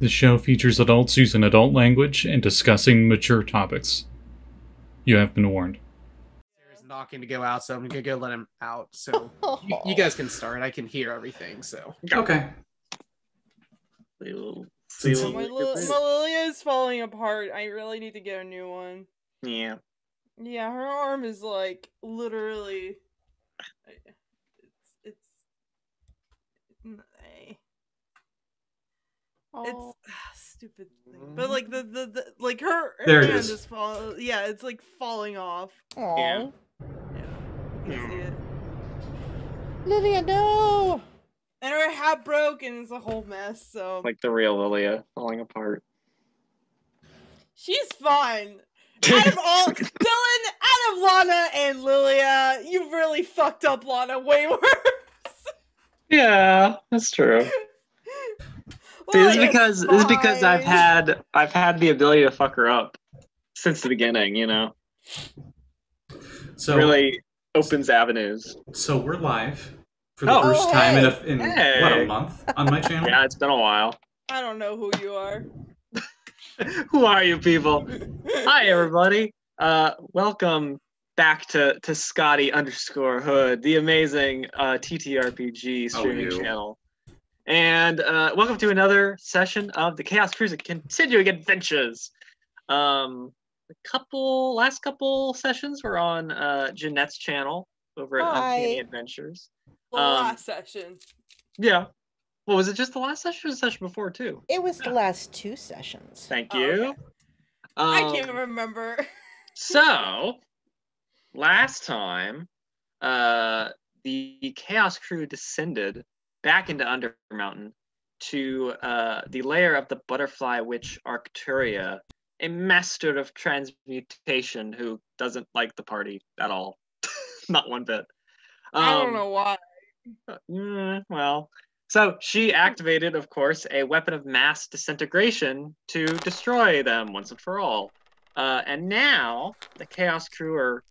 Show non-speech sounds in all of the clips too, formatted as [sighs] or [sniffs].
The show features adults using adult language and discussing mature topics. You have been warned. There's knocking to go out, so I'm gonna go let him out. So [laughs] you, you guys can start. I can hear everything. So Okay. Little- little- My, li- my Lilia is falling apart. I really need to get a new one. yeah. Yeah, her arm is like literally. It's it's. eh, It's Oh, stupid thing, but mm-hmm. like the, the the like her, her There hand is. is fall. Yeah, it's like falling off. aw. Yeah. Yeah, you can see it. Lydia, no! And her hat broke, and it's a whole mess. So Like the real Lilia falling apart. she's fine. Out of all [laughs] Dylan, out of Lana and Lilia, you really fucked up Lana way [laughs] worse. yeah, that's true. See, this is Lana's because this is because I've had I've had the ability to fuck her up since the beginning. You know, So really opens avenues. so we're live for the Oh, first time in a in hey. what a month on my channel. Yeah, it's been a while. I don't know who you are. [laughs] Who are you people? [laughs] Hi everybody. Uh, welcome back to to Scotty underscore Hood, the amazing uh, TTRPG Oh, streaming you. channel. And uh, welcome to another session of the Chaos Crew's Continuing Adventures. Um, a couple last couple sessions were on uh, Jeanette's channel over at Hi. Uncanny Adventures. The Um, last session. Yeah. Well, was it just the last session or the session before too? It was the last two sessions. Thank Oh, you. okay. I Um, can't remember. So, last time, uh, the Chaos Crew descended back into Undermountain to uh, the lair of the butterfly witch Arcturia, a master of transmutation who doesn't like the party at all. [laughs] Not one bit. I don't Um, know why. Mm, well, so she activated, of course, a weapon of mass disintegration to destroy them once and for all. Uh, and now the Chaos Crew are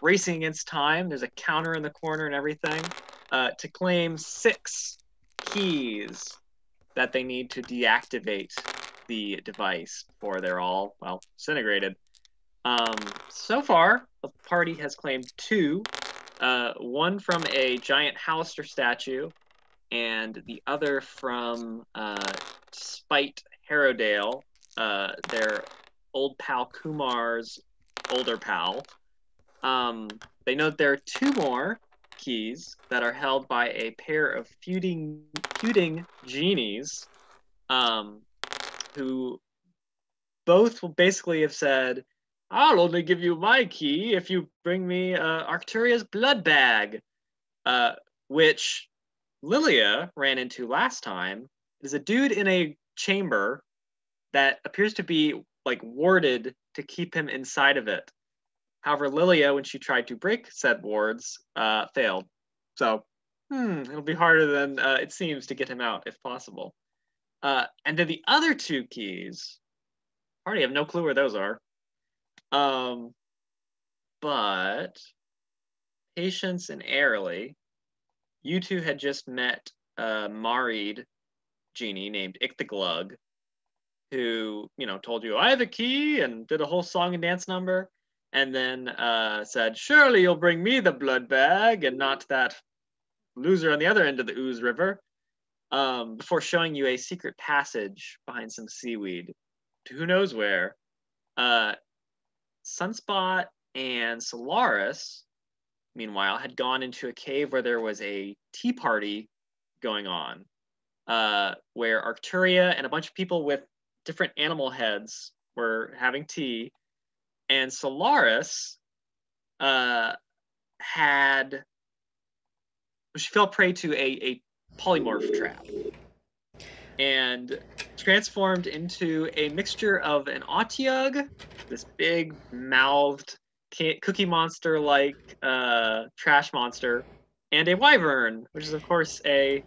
racing against time. There's a counter in the corner and everything uh, to claim six keys that they need to deactivate the device before they're all, well, disintegrated. Um, so far, the party has claimed two uh, one from a giant Halaster statue, and the other from uh, Spite Harrowdale, uh, their old pal Kumar's older pal. Um, they note there are two more keys that are held by a pair of feuding, feuding genies, um, who both will basically have said, I'll only give you my key if you bring me uh, Arcturia's blood bag, uh, which Lilia ran into last time. Is a dude in a chamber that appears to be like warded to keep him inside of it. However, Lilia, when she tried to break said wards, uh, failed. So, hmm, it'll be harder than uh, it seems to get him out if possible. Uh, and then the other two keys, I already have no clue where those are. Um, but Patience and Airly, you two had just met a married genie named Ichteglug, who, you know, told you, I have a key, and did a whole song and dance number, and then uh, said, Surely you'll bring me the blood bag and not that loser on the other end of the Ooze River, um, before showing you a secret passage behind some seaweed to who knows where. Uh, Sunspot and Solaris, meanwhile, had gone into a cave where there was a tea party going on, uh, where Arcturia and a bunch of people with different animal heads were having tea, and Solaris uh, had she fell prey to a, a polymorph trap and transformed into a mixture of an Otyug, this big mouthed cookie monster like uh, trash monster, and a wyvern, which is, of course, a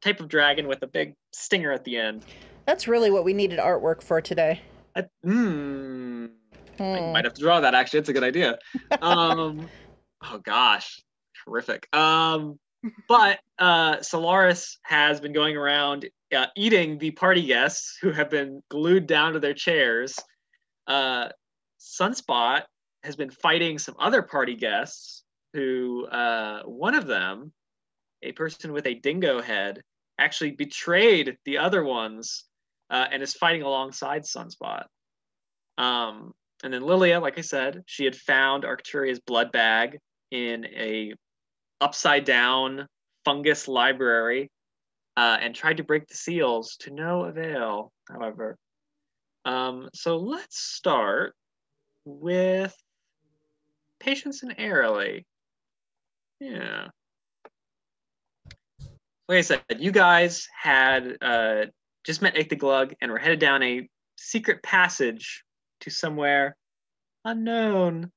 type of dragon with a big stinger at the end. That's really what we needed artwork for today. I, mm, I Hmm. might have to draw that actually. It's a good idea. Um, [laughs] oh gosh, terrific. Um, but uh, Solaris has been going around uh, eating the party guests who have been glued down to their chairs. Uh, Sunspot has been fighting some other party guests who, uh, one of them, a person with a dingo head, actually betrayed the other ones uh, and is fighting alongside Sunspot. Um, and then Lilia, like I said, she had found Arcturia's blood bag in a upside down fungus library uh, and tried to break the seals to no avail, however. Um, so let's start with Patience and Airly. Yeah. Like I said, you guys had uh, just met Ike the Glug and were headed down a secret passage to somewhere unknown.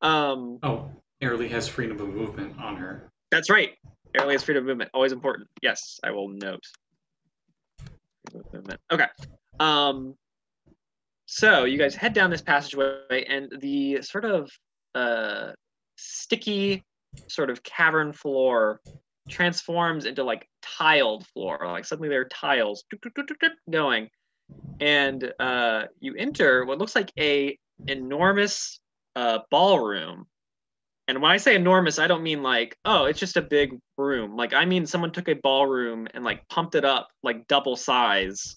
Um, Oh, Airly has freedom of movement on her. that's right. Airly has freedom of movement. Always important. Yes, I will note. Movement. Okay. Um, so you guys head down this passageway, and the sort of uh, sticky, sort of cavern floor transforms into like tiled floor. Like suddenly there are tiles going, and uh, you enter what looks like a enormous uh, ballroom. And when I say enormous, I don't mean like, oh, it's just a big room. Like I mean someone took a ballroom and like pumped it up like double size.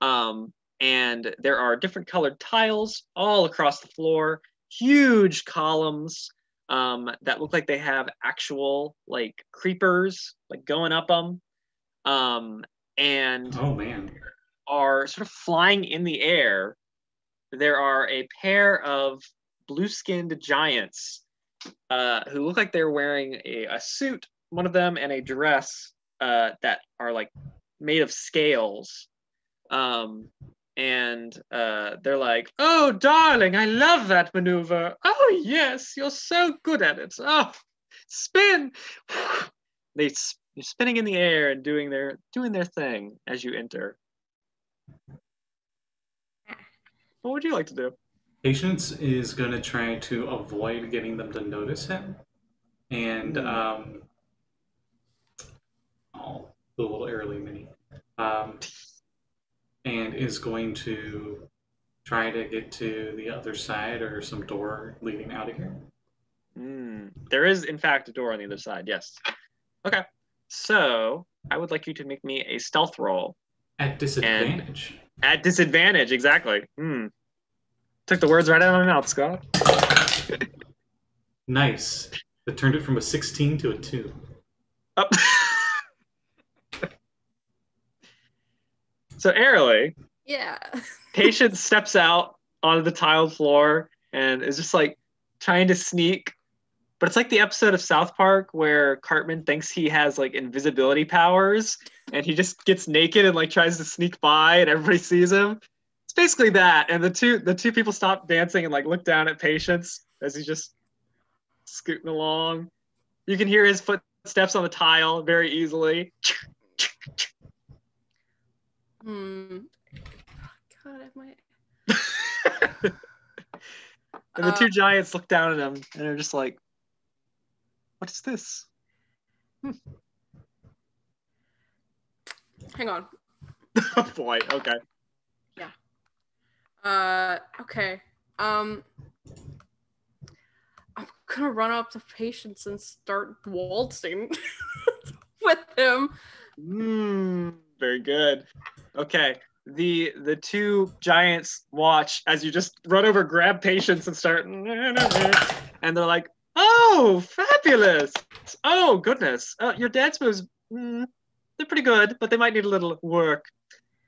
Um, and there are different colored tiles all across the floor, huge columns um, that look like they have actual like creepers like going up them. Um, and Oh man. Are sort of flying in the air. There are a pair of blue skinned giants uh, who look like they're wearing a, a suit, one of them, and a dress uh, that are like made of scales. Um, and uh, they're like, Oh, darling, I love that maneuver. Oh, yes, you're so good at it. Oh, spin. [sighs] they, they're spinning in the air and doing their doing their thing as you enter. What would you like to do? Patience is going to try to avoid getting them to notice him. And, Hmm. um, oh, the little early mini. Um, and is going to try to get to the other side or some door leading out of here. Mm, there is, in fact, a door on the other side. Yes. Okay. So I would like you to make me a stealth roll At disadvantage. at disadvantage. Exactly. Hmm. Took the words right out of my mouth, Scott. [laughs] Nice. That turned it from a 16 to a 2. Up. [laughs] so Airly, Yeah. [laughs] Patience steps out onto the tiled floor and is just like trying to sneak. But it's like the episode of South Park where Cartman thinks he has like invisibility powers and he just gets naked and like tries to sneak by and everybody sees him. It's basically that. And the two the two people stop dancing and like look down at Patience as he's just scooting along. You can hear his footsteps on the tile very easily. Hmm. God, I might. [laughs] And the Uh, two giants look down at him and they're just like, What is this? [laughs] Hang on. oh [laughs] boy, okay. Yeah. Uh. Okay. Um. I'm gonna run up to Patience and start waltzing [laughs] with him. Mm, very good. Okay. The the two giants watch as you just run over, grab patience, and start and they're like, Oh, fabulous. Oh goodness. Uh, your dance moves mm, they're pretty good, but they might need a little work.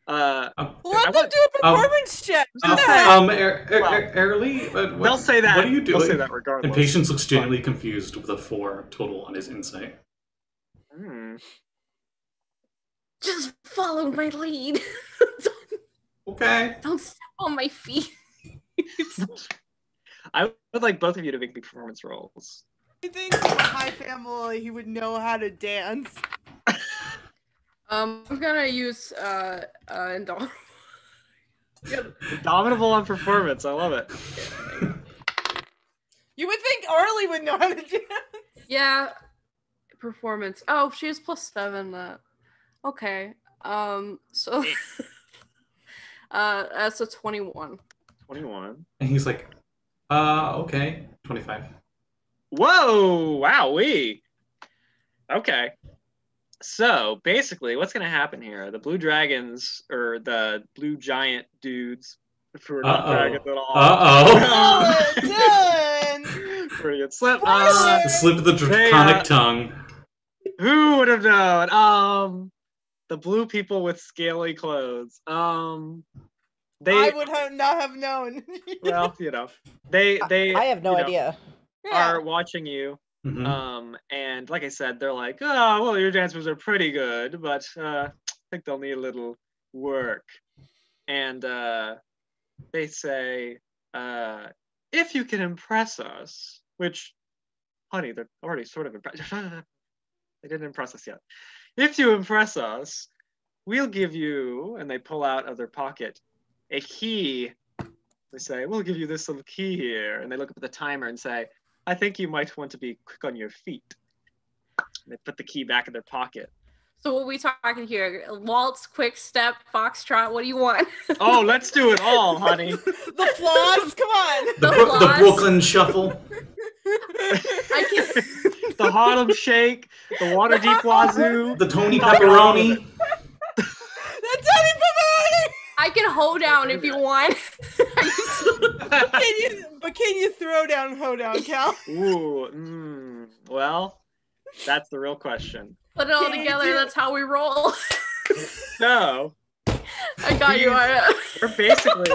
Uh Um, Let I them do a performance check. um, Yeah. um, Air, Air, Well, Air, Airly, uh, what, they'll say that. What are you doing? They'll say that regardless. And Patience looks genuinely confused with a 4 total on his insight. Hmm. Just follow my lead. [laughs] Okay. don't step on my feet. [laughs] [laughs] I would like both of you to make me performance rolls. I think my family he would know how to dance. [laughs] Um, I'm gonna use uh uh Indomitable. [laughs] Dominable on performance. I love it. [laughs] You would think Airly would know how to dance. Yeah, performance. Oh, she has plus seven. That okay. Um. So. uh, that's a twenty-one. 21. And he's like, uh, okay, 25. Whoa! Wowee! Okay. So basically, what's going to happen here? The blue dragons, or the blue giant dudes, who are not Uh-oh. dragons at all. [laughs] Uh Oh, Dylan! Pretty good slip. Uh, oh. Slip of the They, draconic uh, tongue. who would have known? Um, the blue people with scaly clothes. Um, they I would have not have known. [laughs] well, you know, they they I have no you know, idea. Yeah. are watching you. Mhm. Um, and like I said, they're like, oh, well, your dance moves are pretty good, but uh, I think they'll need a little work. And uh, they say, uh, if you can impress us, which, honey, they're already sort of impressed. [laughs] they didn't impress us yet. If you impress us, we'll give you, and they pull out of their pocket a key. They say, we'll give you this little key here. And they look up at the timer and say, I think you might want to be quick on your feet. And They put the key back in their pocket. So what are we talking here? Waltz, quick step, foxtrot. What do you want? [laughs] Oh, let's do it all, honey. [laughs] the flaws, come on. The, the Bro- the. Brooklyn Shuffle. [laughs] I can the Harlem Shake, the Waterdeep Wazoo. The Tony Pepperoni. The Teddy Pavoni! I can hold down if you want. [laughs] Can you, but can you throw down hoedown, Cal? Ooh, mm, well, that's the real question. Put it all Can together. do- That's how we roll. So, [laughs] I got you. Aya. we're basically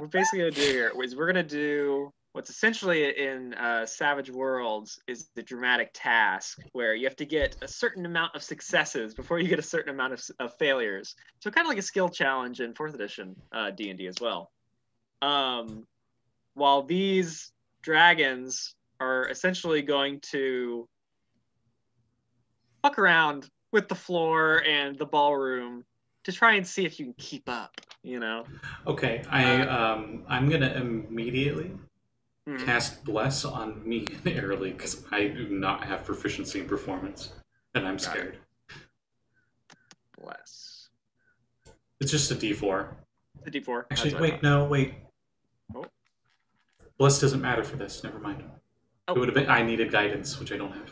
we're basically gonna do here is we're gonna do what's essentially in uh, Savage Worlds is the dramatic task where you have to get a certain amount of successes before you get a certain amount of, of failures. So kind of like a skill challenge in fourth edition uh, D and D as well. Um, while these dragons are essentially going to fuck around with the floor and the ballroom to try and see if you can keep up. You know. Okay, I um I'm gonna immediately Mhm. cast bless on me [laughs] and Airly because I do not have proficiency in performance, and I'm Got it. scared. Bless. It's just a D4. The D4. Actually, That's wait, no, wait. Oh. Bless doesn't matter for this. Never mind. Oh. It would have been. I needed guidance, which I don't have.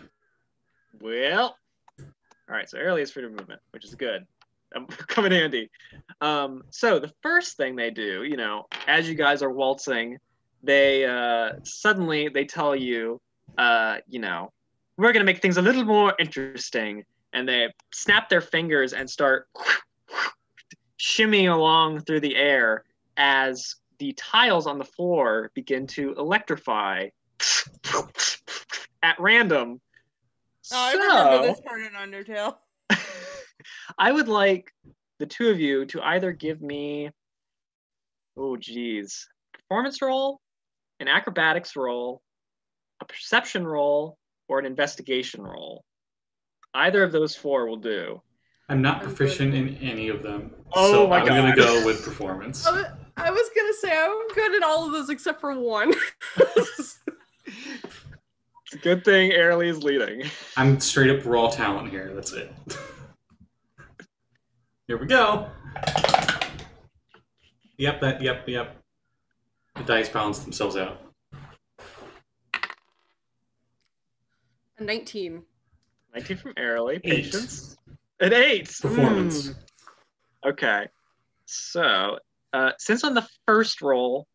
Well. All right. So early is freedom movement, which is good. Um, [laughs] come in handy. Um, so the first thing they do, you know, as you guys are waltzing, they uh, suddenly they tell you, uh, you know, we're gonna make things a little more interesting, and they snap their fingers and start [laughs] shimmying along through the air as the tiles on the floor begin to electrify [laughs] at random. Oh, I remember this part in Undertale. [laughs] I would like the two of you to either give me, oh geez, performance roll, an acrobatics roll, a perception roll, or an investigation roll. Either of those four will do. I'm not proficient in any of them, Oh so my I'm gonna go with performance. I I was gonna say I'm good at all of those except for one. [laughs] It's a good thing Airly is leading. I'm straight up raw talent here. That's it. [laughs] here we go. Yep, that. Yep, yep. The dice balance themselves out. A Nineteen. 19 from Airly. Eight. Patience. An eight. Performance. Hmm. Okay. So, uh, since on the first roll,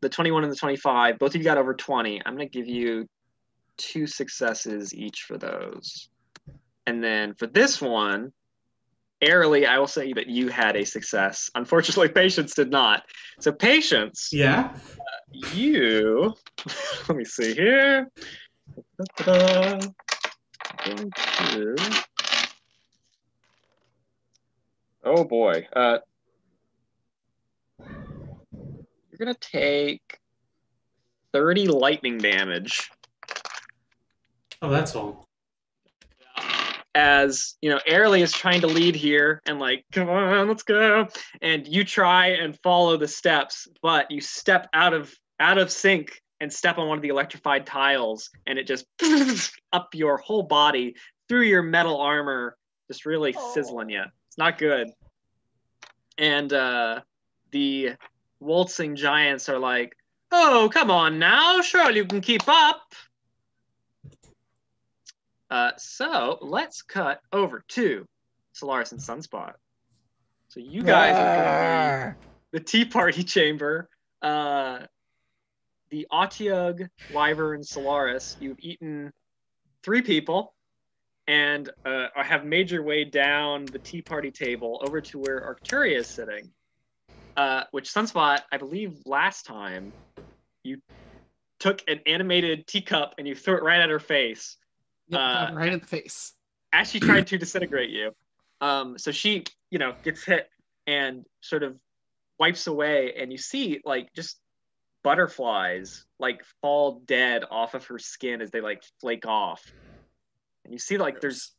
the 21 and the 25, both of you got over 20, I'm going to give you two successes each for those. And then for this one, Airly, I will say that you had a success. Unfortunately, [laughs] Patience did not. So, Patience, Yeah. you, [laughs] let me see here. Da-da-da. Going to- Oh boy. Uh, you're gonna take 30 lightning damage Oh, that's all. As you know Airly is trying to lead here and like come on let's go and you try and follow the steps but you step out of out of sync and step on one of the electrified tiles, and it just [laughs] up your whole body through your metal armor, just really Oh. sizzling you. It's not good. And uh, the waltzing giants are like, "Oh, come on now, surely you can keep up." Uh, so let's cut over to Solaris and Sunspot. So you guys are be the Tea Party Chamber. Uh, the Otyug, Wyvern, Solaris. You've eaten three people, and uh, I have made your way down the Tea Party table over to where Arcturia is sitting. Uh, which Sunspot, I believe, last time you took an animated teacup and you threw it right at her face Yep, Uh, right in the face. as she tried to disintegrate you. Um, so she, you know, gets hit and sort of wipes away, and you see like just butterflies like fall dead off of her skin as they like flake off. And you see like there's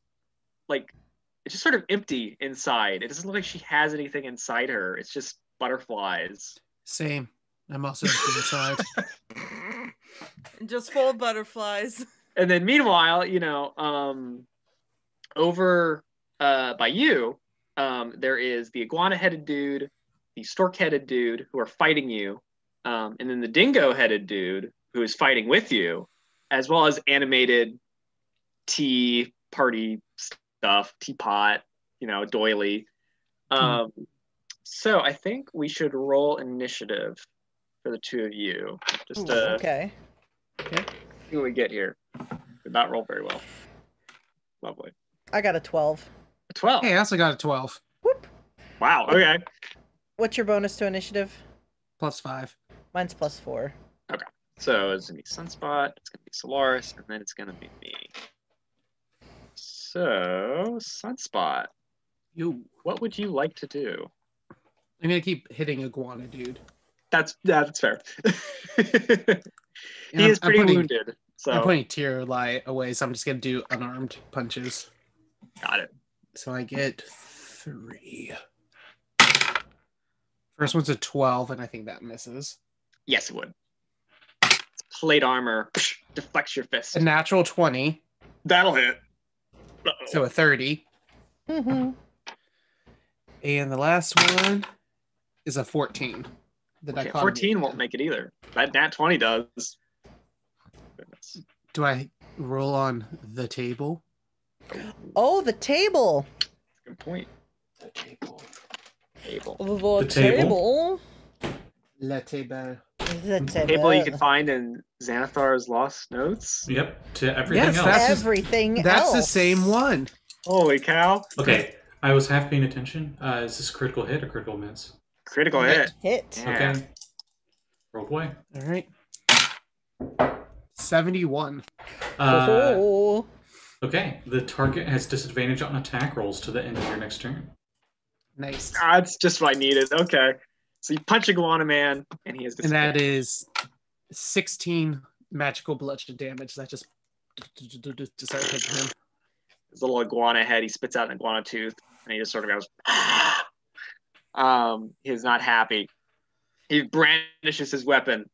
like it's just sort of empty inside. It doesn't look like she has anything inside her. It's just butterflies. Same. I'm also empty inside. [laughs] [laughs] And just full of butterflies. [laughs] and then meanwhile, you know, um, over uh, by you, um, there is the iguana-headed dude, the stork-headed dude who are fighting you, um, and then the dingo-headed dude who is fighting with you, as well as animated tea party stuff, teapot, you know, doily. Um, So I think we should roll initiative for the two of you. Just Ooh, to okay. see what we get here. Did not roll very well. Lovely. I got a 12. A 12. hey, I also got a 12 Whoop. Wow. Okay. What's your bonus to initiative? plus 5. Mine's plus four. Okay. So it's gonna be Sunspot, it's gonna be Solaris, and then it's gonna be me. So Sunspot, You. what would you like to do? I'm gonna keep hitting iguana, dude. That's yeah, that's fair. [laughs] He I'm- is pretty putting- wounded. So I'm putting tier light away, so I'm just gonna do unarmed punches. got it. So I get three. First one's a 12, and I think that misses. Yes, it would. Plate armor deflects your fist. A natural 20, That'll hit. Uh-oh. so a 30. Mm-hmm. And the last one is a 14. The Okay, dichotomy. 14 won't make it either. That nat 20 does. Goodness. Do I roll on the table? Oh, the table. Good point. The table. Table. The, The table. La table. The table. Table you can find in Xanathar's Lost Notes. Yep, to everything Yes, else. that's- Everything That's the same one. Holy cow. Okay, I was half paying attention. Uh, is this a critical hit or critical miss? Critical hit. Hit. Yeah. Okay. Roll away. All right. 71. Uh, oh. okay, the target has disadvantage on attack rolls to the end of your next turn. Nice. Ah, That's just what I needed. Okay. So you punch a Iguana Man, and he has And that is 16 magical bludgeon damage. That just just started hitting him. his little iguana head. He spits out an iguana tooth, and he just sort of goes. um, he's not happy. He brandishes his weapon.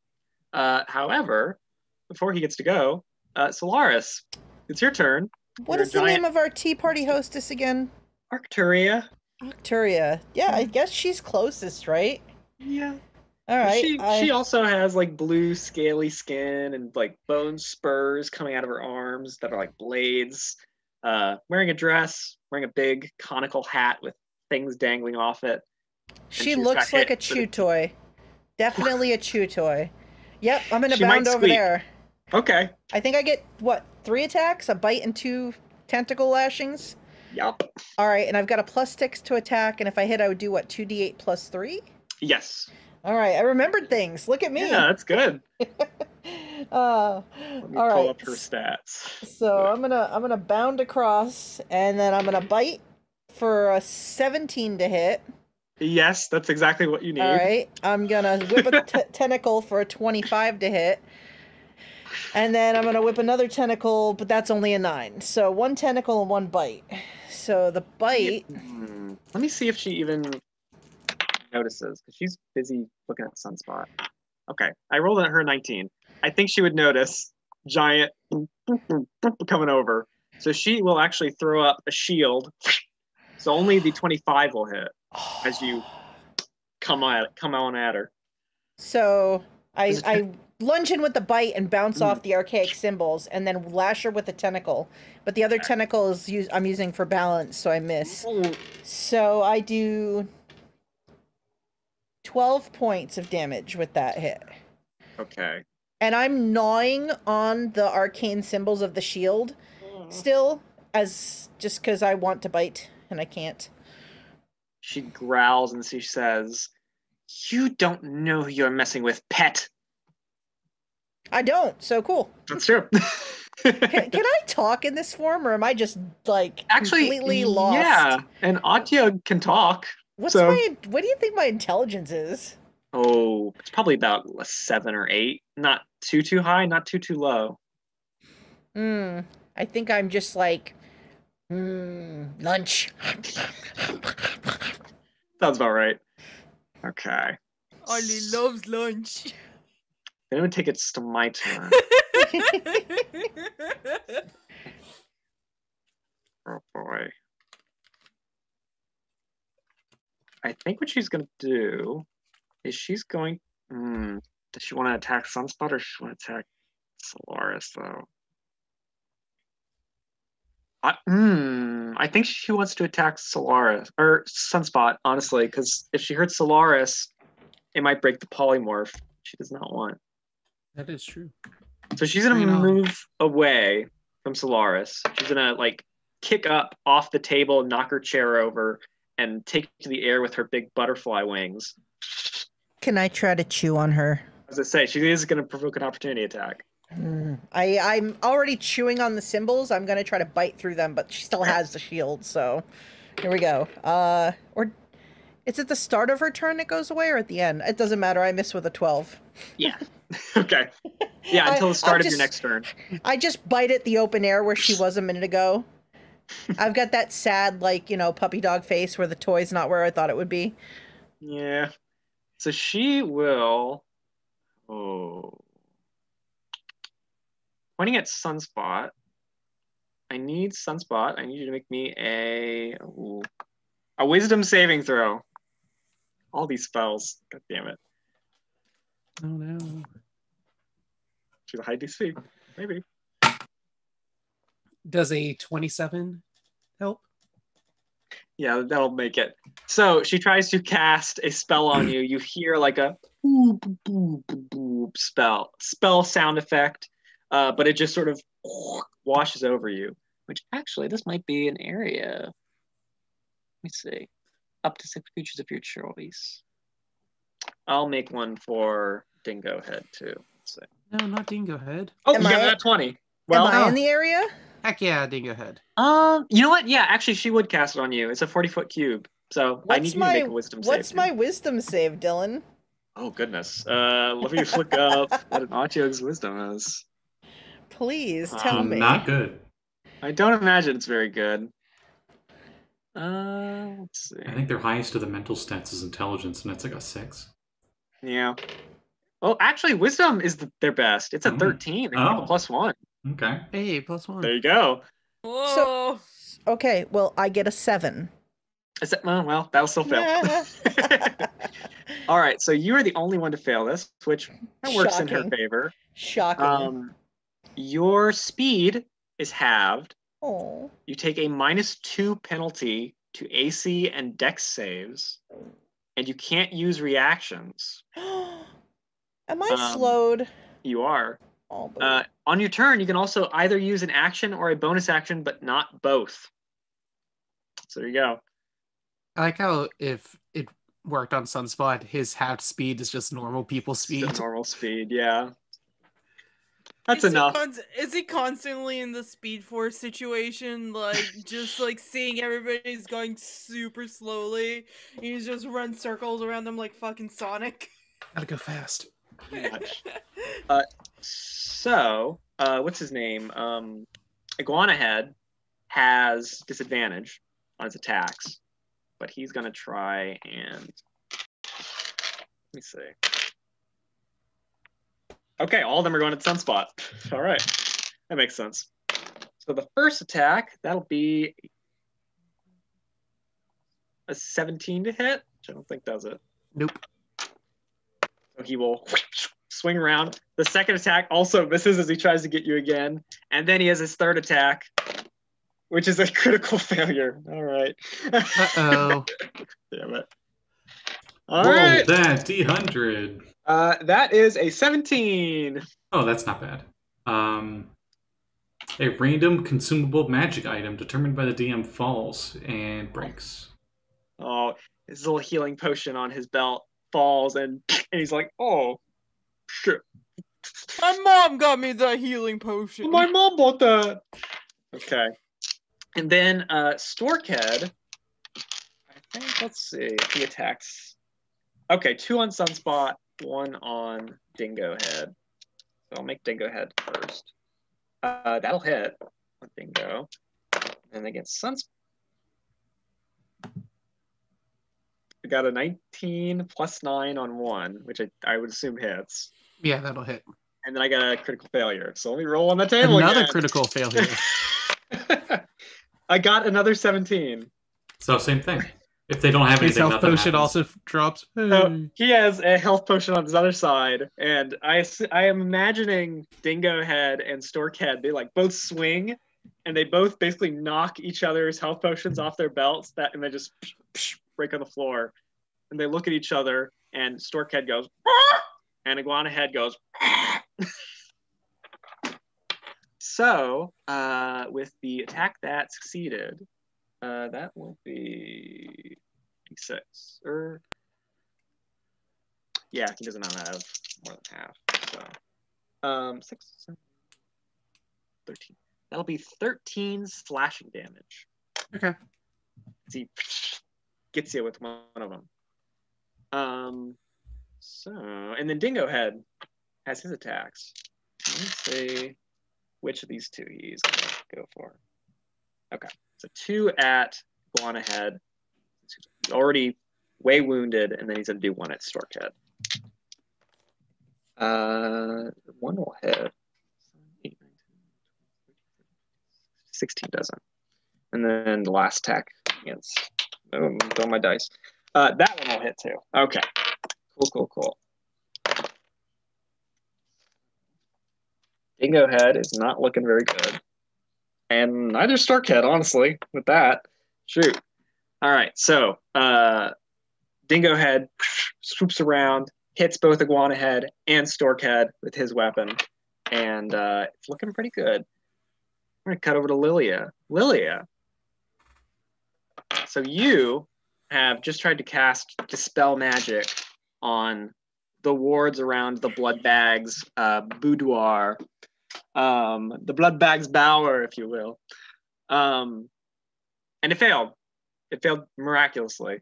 Uh, however, before he gets to go, uh, Solaris, it's your turn. What You're is the giant- name of our tea party hostess again? Arcturia. Arcturia. Yeah, I guess she's closest, right? Yeah. All right. She I- she also has like blue scaly skin and like bone spurs coming out of her arms that are like blades. Uh, wearing a dress, wearing a big conical hat with things dangling off it. she looks like a chew toy. Definitely a chew toy. Yep, I'm gonna She bound over there. Okay. I think I get what three attacks, a bite and two tentacle lashings. Yup. All right, and I've got a plus six to attack, and if I hit, I would do what two d8 plus three. Yes. All right, I remembered things. Look at me. Yeah, that's good. [laughs] uh, Let me all pull right. up her stats. So I'm gonna I'm gonna bound across, and then I'm gonna bite for a 17 to hit. Yes, that's exactly what you need. All right, I'm gonna whip a t- tentacle for a 25 to hit, and then I'm gonna whip another tentacle, but that's only a nine. So one tentacle and one bite. So the bite. Hmm. Let me see if she even notices because she's busy looking at Sunspot. Okay, I rolled at her 19. I think she would notice giant [laughs] coming over. So she will actually throw up a shield. So only the 25 will hit as you [sighs] come on come on at her. So I I lunge in with the bite and bounce Mm. off the archaic symbols, and then lash her with a tentacle. But the other tentacle is use, I'm using for balance, so I miss. So I do twelve points of damage with that hit, Okay. and I'm gnawing on the arcane symbols of the shield still, as just because I want to bite and I can't. She growls and she says, You don't know who you're messing with, pet. I don't. So cool. That's true. [laughs] Can, can I talk in this form, or am I just like Actually, completely lost? yeah, and Atya can talk. What's So- my? What do you think my intelligence is? Oh, it's probably about a seven or eight. Not too too high, not too too low. Hmm. I think I'm just like, hmm, lunch. Sounds about right. Okay. Ollie loves lunch. Would take it to my turn. [laughs] Oh boy. I think what she's gonna do is she's going. Hmm. Does she want to attack Sunspot or does she want to attack Solaris though? I, hmm. I think she wants to attack Solaris or Sunspot, honestly, because if she hurts Solaris, it might break the polymorph. She does not want. That is true. So she's gonna Bring it on. move away from Solaris. She's gonna like kick up off the table, knock her chair over, and take to the air with her big butterfly wings. Can I try to chew on her? As I say, she is gonna provoke an opportunity attack. Hmm. I I'm already chewing on the symbols. I'm gonna try to bite through them, but she still has the shield. So here we go. Uh, or is it the start of her turn that goes away, or at the end? It doesn't matter. I miss with a twelve. Yeah. [laughs] okay. Yeah, until the start of just- your next turn. I just bite at the open air where she was a minute ago. I've got that sad, like you know, puppy dog face where the toy's not where I thought it would be. Yeah. So she will. Oh. Pointing at Sunspot. I need Sunspot. I need you to make me a ooh, a Wisdom saving throw. All these spells. God damn it. Oh no. She's a high DC. Maybe. Does a 27 help? Yeah, that'll make it. So she tries to cast a spell on you. You hear like a boop, boop, boop, boop spell spell sound effect, uh, but it just sort of washes over you. Which actually, this might be an area. Let me see. Up to six creatures of your choice. I'll make one for Dingo Head too. Let's see. No, not Dingo Head. Oh, Am you got I- that twenty. Well, Am I no. in the area? Heck yeah, Dingo Head. um, you know what? Yeah, actually, she would cast it on you. It's a forty foot cube, so I need What's you my to make a wisdom save. What's too. my wisdom save, Dylan? Oh goodness. Uh, let me look up [laughs] what an Otyug's wisdom is. Please tell Um, me. Not good. I don't imagine it's very good. Uh, let's see. I think their highest of the mental stats is intelligence, and that's like a six. Yeah. Well, actually, wisdom is the, their best. It's a Mm. thirteen. They have Oh. a plus one. Okay. Hey, plus one. There you go. Whoa. Okay, well I get a seven. Is that, well, well, that'll still fail. [laughs] [laughs] All right, so you are the only one to fail this, which that works in her favor. Shocking. Um, your speed is halved. oh. You take a minus two penalty to AC and Dex saves, and you can't use reactions. [gasps] Am I Um, slowed? You are. Oh. Uh, on your turn, you can also either use an action or a bonus action, but not both. So there you go. I like how if it worked on Sunspot, his half speed is just normal people speed. Still normal speed, yeah. That's is enough. He const- is he constantly in the Speed Force situation, like just like seeing everybody's going super slowly? He just runs circles around them like fucking Sonic. Gotta go fast. [laughs] Uh, so, uh, what's his name? Um, Iguana Head has disadvantage on his attacks, but he's gonna try and let me see. Okay, all of them are going at Sunspot. [laughs] All right, that makes sense. So the first attack, that'll be a 17 to hit, which I don't think does it. Nope. So he will [laughs] swing around. The second attack also misses as he tries to get you again. And then he has his third attack, which is a [laughs] critical failure. All right. Uh-oh. Damn it. All Roll right. that D100. Uh, that is a 17. Oh, that's not bad. Um, a random consumable magic item determined by the DM falls and breaks. Oh, his little healing potion on his belt falls, and, and he's like, oh, shit. My mom got me the healing potion. My mom bought that. Okay. And then uh Storkhead. I think let's see. He attacks. Okay, two on Sunspot, one on Dingo Head. So I'll make Dingo Head first. Uh that'll hit on Dingo. And against Sunspot. I got a 19 plus 9 on one, which I, I would assume hits. Yeah, that'll hit. And then I got a critical failure. So let me roll on the table. Another again. critical failure. [laughs] I got another 17. So same thing. If they don't have His anything, health potion happens. also drops. So he has a health potion on his other side, and I I am imagining Dingo Head and Stork Head. They like both swing, and they both basically knock each other's health potions off their belts. That and they just break on the floor, and they look at each other. And Stork Head goes, "Ah!" and Iguana Head goes. "Ah!" so uh, with the attack that succeeded, uh, that will be six or yeah, he does not have more than half. So, um, six, seven, 13. That'll be 13 slashing damage. Okay. He gets you with one of them. Um, so, and then Dingo Head has his attacks. Let's see which of these two he's gonna go for. Okay, so two at Guana Head. Already way wounded, and then he's gonna do one at Stork Head. Uh, one will hit. 16 doesn't. And then the last attack against. Oh, throw my dice. Uh, that one will hit too. Okay. Cool, cool, cool. Dingo Head is not looking very good. And neither Stork Head, honestly, with that. Shoot. All right, so uh, Dingo Head swoops around, hits both Iguana Head and Stork Head with his weapon, and uh, it's looking pretty good. We're gonna cut over to Lilia. Lilia. So you have just tried to cast dispel magic on the wards around the blood bag's uh, boudoir, um, the blood bag's bower, if you will, um, and it failed. It failed miraculously,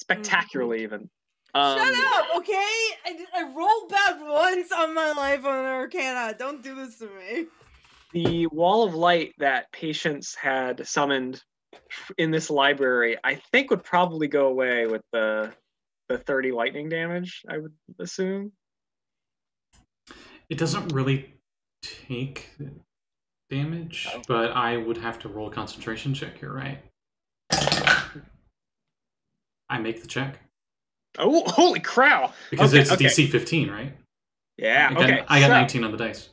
spectacularly even. Um, Shut up, okay? I, I rolled bad once on my life on Arcana. Don't do this to me. the wall of light that patients had summoned in this library, I think would probably go away with the the 30 lightning damage, I would assume. It doesn't really take damage, Oh. but I would have to roll a concentration check. You're right. I make the check Oh, holy crow! because Okay, it's okay. DC 15, right? Yeah, I got, okay. I got so 19 on the dice.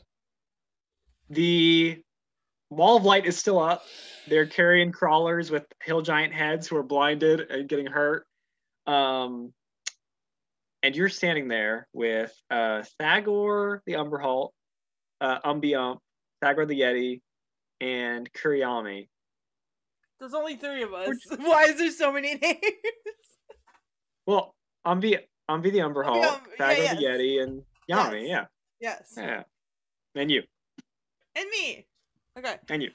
The wall of light is still up. They're carrying crawlers with hill giant heads who are blinded and getting hurt. Um, and you're standing there with uh, Thagor the Umber Hulk, uh, Umbiump, Thagor the Yeti, and Kuriami. There's only three of us. [laughs] Why is there so many [laughs] names? Well, Umbi the Umber Hulk, Umbi- yeah, Thagor yes. the Yeti, and Yami. Yes. yes. Yeah, yeah. And you, And me. Okay. and you.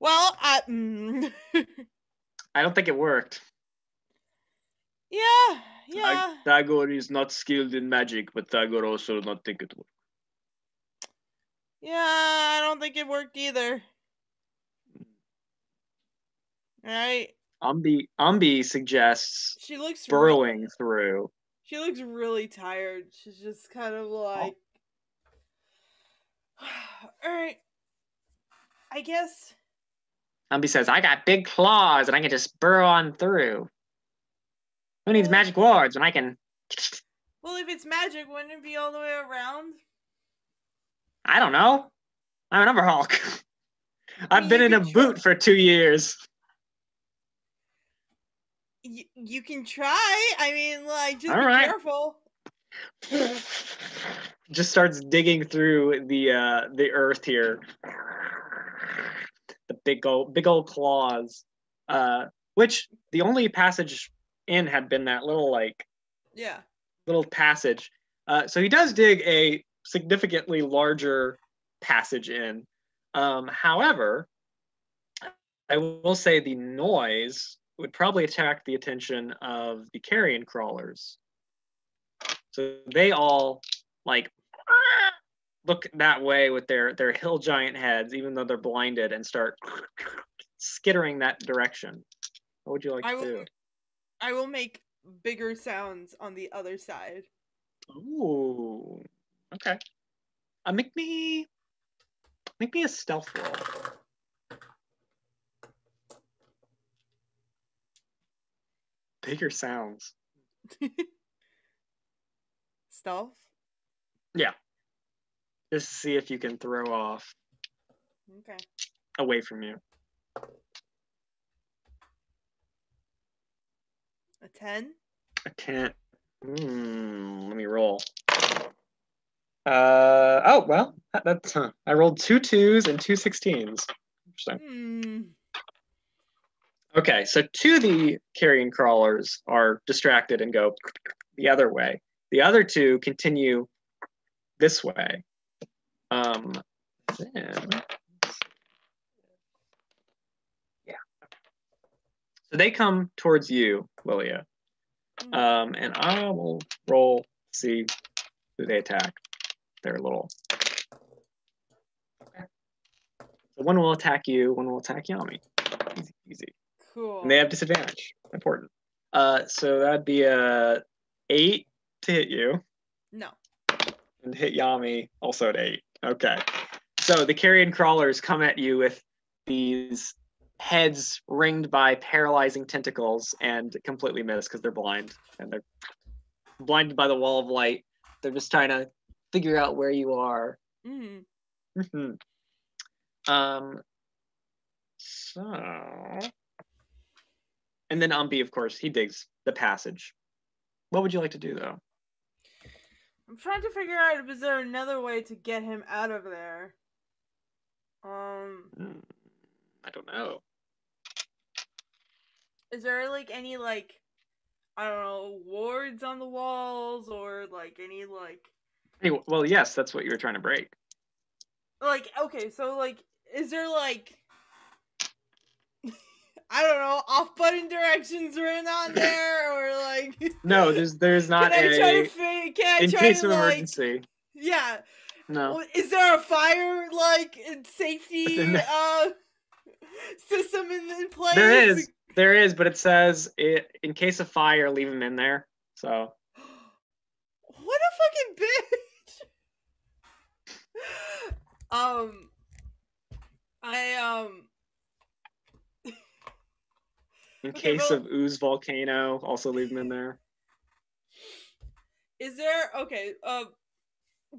Well, I. Mm, [laughs] I don't think it worked. yeah. Yeah. Thagor is not skilled in magic, but Thagor also not think it worked. Yeah, I don't think it worked either. Right? Umbi Umbi suggests She looks burrowing Really, through. She looks really tired. She's just kind of oh. like, [sighs] all right. I guess. Umbi says, I got big claws and I can just burrow on through. Who needs magic wards when I can? Well, if it's magic, wouldn't it be all the way around? I don't know. I'm an Everhawk. [laughs] I've been in a boot for two years. Y- you can try. I mean, like, just All be right. careful. Just starts digging through the uh the earth here. The big old big old claws. Uh which the only passage in had been that little like Yeah. little passage. Uh, so he does dig a significantly larger passage in. Um, however, I will say the noise would probably attract the attention of the carrion crawlers. So they all like [laughs] look that way with their their hill giant heads, even though they're blinded, and start [laughs] skittering that direction. What would you like I to will. do? I will make bigger sounds on the other side. Ooh. Okay. Uh, make me make me a stealth roll. Bigger sounds. [laughs] Stealth. Yeah. Just to see if you can throw off Okay. away from you. A ten. I can't. Hmm. Let me roll. Uh oh well that, that's huh. I rolled two twos and two 16s. Interesting. Hmm. Okay, so two of the carrion crawlers are distracted and go the other way. The other two continue this way. Um, then, yeah. So they come towards you, Lilia. Mhm. Um, and I will roll see who they attack. They're little. Okay. So one will attack you, one will attack Yami. Easy, easy. Cool. And they have disadvantage. Important. Uh, so that'd be a eight to hit you, no. and hit Yami also at eight. Okay. So the carrion crawlers come at you with these heads ringed by paralyzing tentacles and completely miss because they're blind and they're blinded by the wall of light. They're just trying to figure out where you are. hmm Mhm. um. So. And then Umbi, of course, he digs the passage. What would you like to do, though? I'm trying to figure out if is there another way to get him out of there. Um, Hmm, I don't know. is there like any like I don't know wards on the walls or like any like Anyway, well, yes, that's what you were trying to break. like okay so like is there like I don't know off button directions written on [clears throat] there or like No, there's there's not can I try a to fi- can I in try case to of like emergency. yeah No. Is there a fire like safety [laughs] uh system in, in place? There is, there is, but it says it in case of fire, leave them in there. So [gasps] What a fucking [laughs] bitch. [laughs] um I um in Okay, case of ooze volcano, also leave them in there. is there okay, uh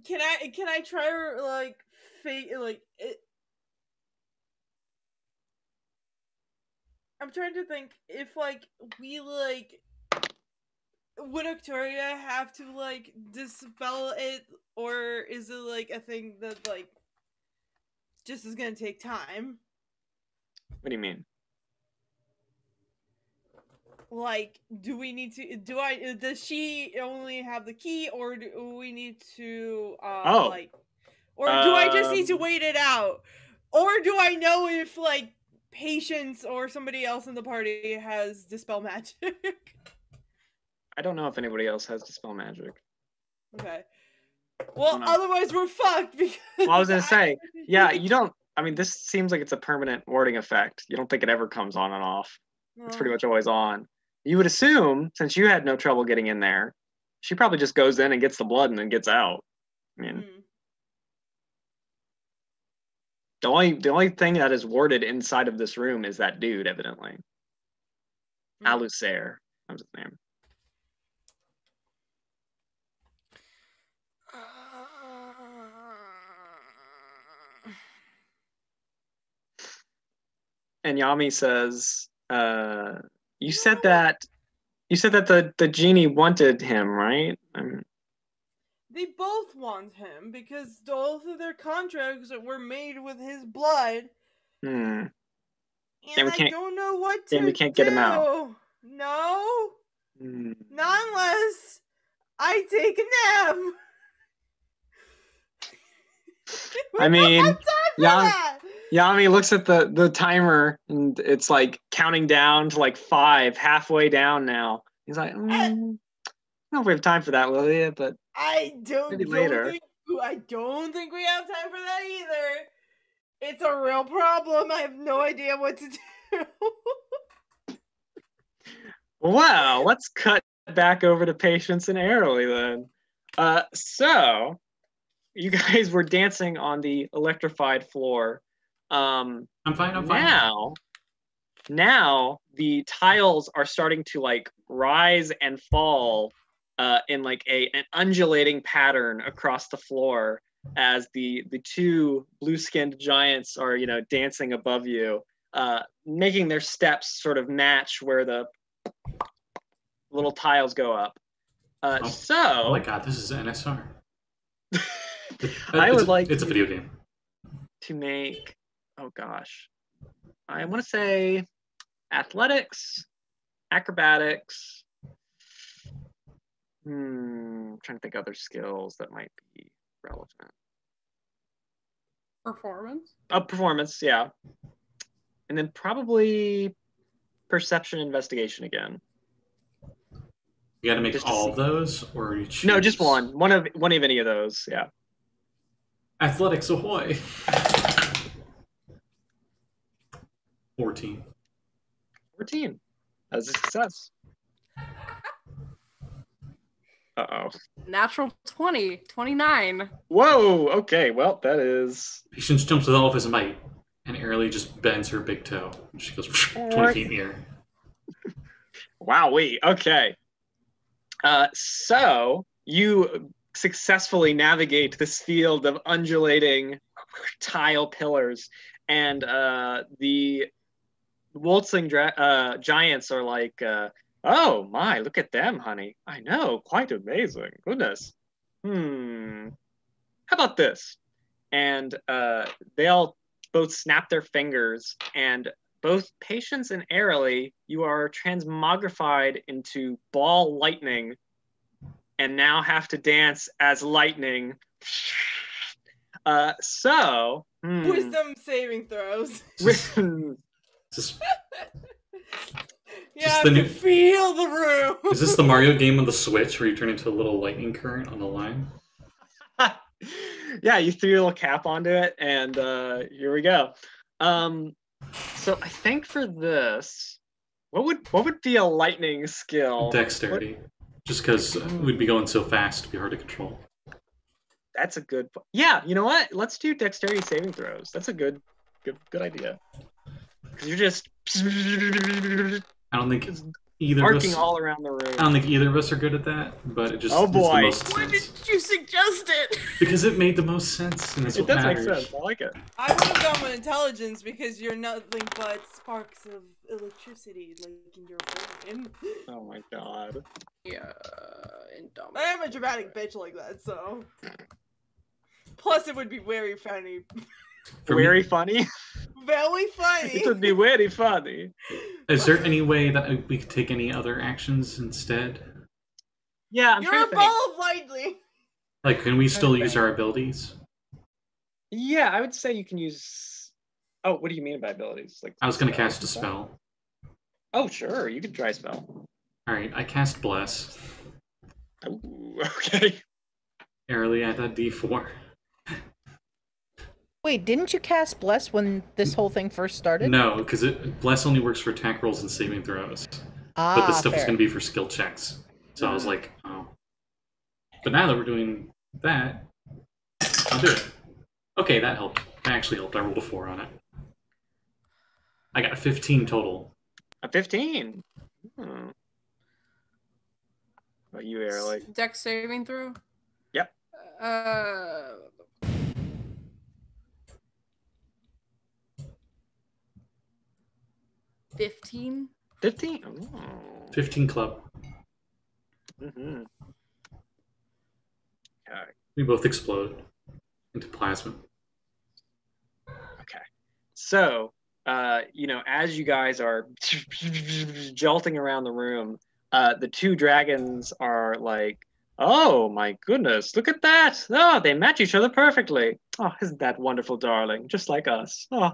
can I can I try like fake like it I'm trying to think if like we like would Victoria have to like dispel it or is it like a thing that like just is gonna take time? What do you mean? Like, do we need to? Do I? Does she only have the key, or do we need to? Uh, Oh. like, or do I just need to Um, wait it out, or do I know if like patience or somebody else in the party has dispel magic? [laughs] I don't know if anybody else has dispel magic. okay. Well, otherwise we're fucked because. Well, I was gonna [laughs] say, Yeah, you don't. I mean, this seems like it's a permanent warding effect. You don't think it ever comes on and off. It's pretty much always on. You would assume, since you had no trouble getting in there, she probably just goes in and gets the blood and then gets out. I mean, Hmm. the only the only thing that is warded inside of this room is that dude, evidently. Hmm. Alusair. That was his name. And Yami says, uh, "You said that you said that the the genie wanted him, right? I mean, They both want him because both of their contracts were made with his blood. hmm. And, And we can't- don't know what to and we can't get him out. No, hmm. not unless I take a nap. [laughs] I don't mean, have time for Yami- looks at the the timer and it's like counting down to like five, halfway down now. He's like, mm, I don't know if we have time for that, Lilia, but I don't, Maybe later. think I don't think we have time for that either. It's a real problem. I have no idea what to [laughs] do. Well, let's cut back over to Patience and Airly then. Uh, so, you guys were dancing on the electrified floor. Um, I'm fine. I'm fine. now, now the tiles are starting to like rise and fall uh, in like a an undulating pattern across the floor as the the two blue-skinned giants are you know dancing above you, uh, making their steps sort of match where the little tiles go up. Uh, Oh. so Oh my god, this is NSR. [laughs] I would like It's a video game. to make oh gosh i want to say athletics acrobatics hmm I'm trying to think other skills that might be relevant Performance. oh performance yeah and then probably perception investigation again You got to make Just all see. of those, or you choose? no just one one of one of any of those yeah Athletics ahoy! [laughs] Fourteen. 14 that's a success [laughs] uh-oh Natural 20. 29. whoa okay well that is Patience jumps with all of his might, and Airly just bends her big toe. And she goes [laughs] twenty feet in the air. [laughs] Wowee. Okay. Uh, so you successfully navigate this field of undulating tile pillars, and uh, the waltzing dra- uh, giants are like, uh, "Oh my, look at them, honey! I know, quite amazing. Goodness. Hmm. How about this?" And uh, they all both snap their fingers, and both Patience and Airly, you are transmogrified into ball lightning and now have to dance as lightning. Uh, so, hmm, Wisdom saving throws. [laughs] [laughs] this, [laughs] You Just the new- feel the room. is this the Mario game on the Switch where you turn into a little lightning current on the line? [laughs] yeah, you threw your little cap onto it, and uh, here we go. Um, so I think for this, what would what would be a lightning skill? Dexterity. Just because we'd be going so fast, it'd be hard to control. That's a good. Yeah, you know what? Let's do dexterity saving throws. That's a good, good, good idea. Because you're just I don't think either of us. all around the I don't think either of us are good at that, but it just Oh, makes the boy. most Why did you suggest it? [laughs] Because it made the most sense, and that's It what does make matters. sense. I like it. I would have gone with intelligence because you're nothing but sparks of electricity, like in your brain. Oh my god. Yeah, indom- I am a dramatic bitch like that, so. Plus, it would be very funny. [laughs] For me- very funny. [laughs] Very funny. it would be very funny. Is there any way that we could take any other actions instead? Yeah, I'm You're trying a ball of lightning. Like, can we still use our abilities? Yeah, I would say you can use. Oh, what do you mean by abilities? Like I was gonna uh, cast a spell. Oh, sure, you could try spell. All right, I cast bless. Ooh, [laughs] okay. Early at that D4. Wait, didn't you cast Bless when this whole thing first started? No, because it bless only works for attack rolls and saving throws. Ah, But this stuff is gonna be for skill checks. So I was like, oh, But now that we're doing that, I'll do it. Okay, that helped. That actually helped. I rolled a four on it. I got a 15 total. A 15. Hmm. What about you, Airly? Dex saving throw. Yep. Uh. Fifteen. 15. Oh. 15 club. hmm Okay. We both explode into plasma. Okay. So, uh, you know, as you guys are [laughs] jolting around the room, uh, the two dragons are like, "Oh my goodness, look at that! Oh, they match each other perfectly. Oh, isn't that wonderful, darling? Just like us." Oh,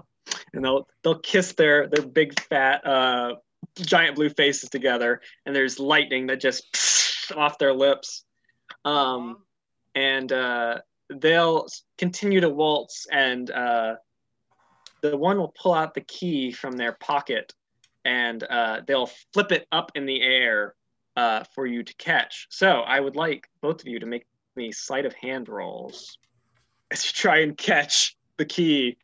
and they'll they'll kiss their their big fat uh, giant blue faces together, and there's lightning that just [laughs] off their lips. Um, and uh, they'll continue to waltz and uh, the one will pull out the key from their pocket and uh, they'll flip it up in the air uh, for you to catch. So i would like both of you to make me sleight of hand rolls as you try and catch the key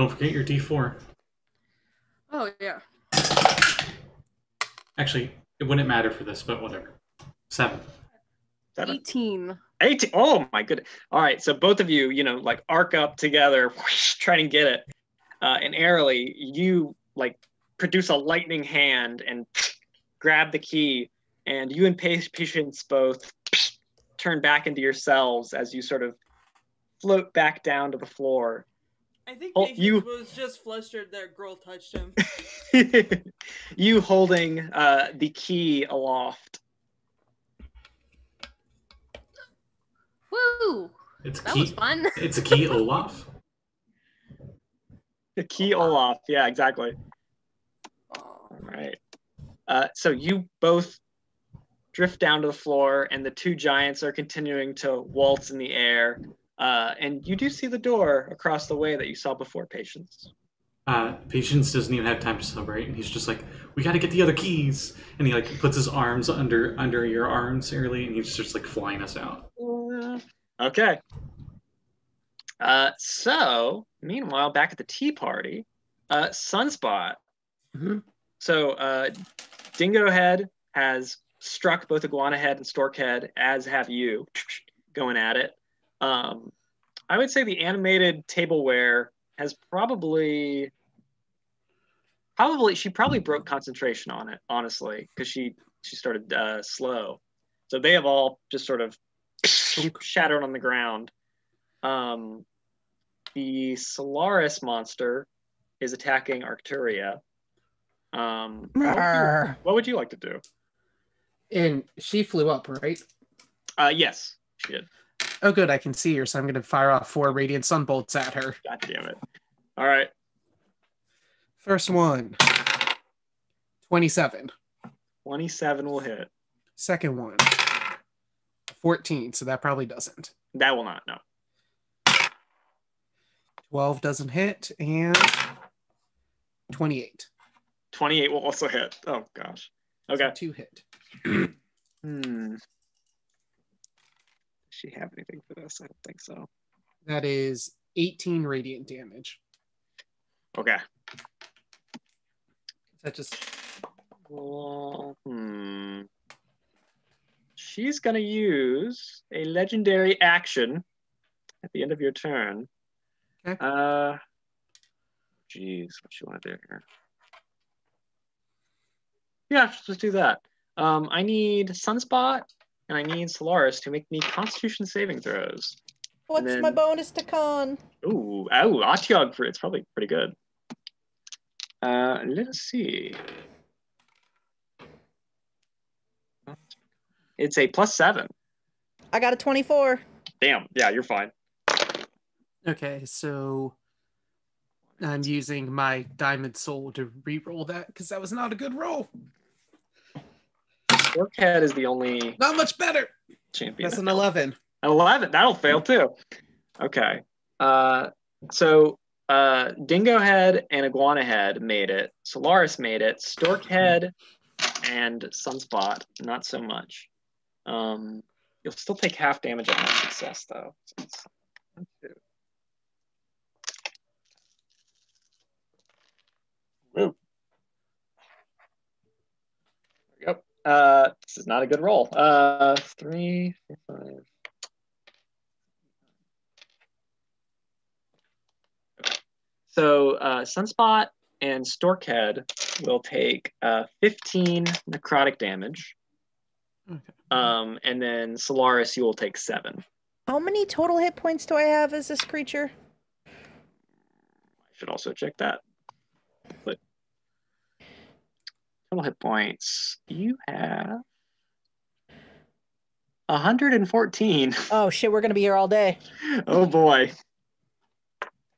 Don't forget your D4. Oh yeah. Actually, it wouldn't matter for this, but whatever. Seven. Seven. Eighteen. 18 oh my goodness all right so both of you you know like arc up together [laughs] trying to get it uh, and Airly you like produce a lightning hand and [sniffs] grab the key and you and Pa- patience both [sniffs] turn back into yourselves as you sort of float back down to the floor I think Oh, you- was just flustered that girl touched him. [laughs] you holding uh, the key aloft Woo! It's That key. was fun. [laughs] It's a key Olaf. the key aloft yeah exactly. All right. Uh, so you both drift down to the floor, and the two giants are continuing to waltz in the air. Uh, and you do see the door across the way that you saw before, Patience. Uh, Patience doesn't even have time to celebrate, and he's just like, "We got to get the other keys." And he like puts his arms under under your arms, Airly, and he's just like flying us out. Okay. Uh, so, meanwhile, back at the tea party, uh, Sunspot. Mhm. So, uh, Dingo Head has struck both Iguana Head and Stork Head, as have you, [tsk] going at it. Um, I would say the animated tableware has probably, probably she probably broke concentration on it, honestly, because she she started uh, slow. So they have all just sort of [coughs] shattered on the ground. Um, the Solaris monster is attacking Arcturia. Um, what, would you, what would you like to do? And she flew up, right? Uh, yes, she did. Oh, good. I can see her, so I'm going to fire off four radiant sun bolts at her. God damn it! All right, First one 27. twenty-seven will hit. Second one 14, so that probably doesn't. That will not. No. 12 doesn't hit, and 28. Twenty-eight will also hit. Oh gosh. Okay. Two hit. Hmm. Does she have anything for this? I don't think so. That is 18 radiant damage. Okay. That just Well, hmm. She's gonna use a legendary action at the end of your turn. Okay. Uh, jeez, what you want to do here? Yeah, let's do that. Um, I need Sunspot and I need Solaris to make me Constitution saving throws. What's then- my bonus to con? Ooh, oh, Otyug for it's probably pretty good. Uh, let's see. It's a plus seven. I got a 24. Damn. Yeah, you're fine. okay. So I'm using my diamond soul to re-roll that because that was not a good roll. Orkhead is the only Not much better. champion. That's an 11. 11. That'll fail too. Okay. Uh, so uh, Dingo Head and Iguana Head made it. Solaris made it. Stork Head and Sunspot, not so much. Um, you'll still take half damage on that success, though. So it's one, two. Woo. There we go. Uh, this is not a good roll. Uh, three, four, five. So uh, Sunspot and Storkhead will take uh, 15 necrotic damage. Okay. Um, and then Solaris, you will take seven. How many total hit points do I have as this creature? I should also check that. But total hit points, you have 114. [laughs] Oh shit, we're gonna be here all day. oh boy.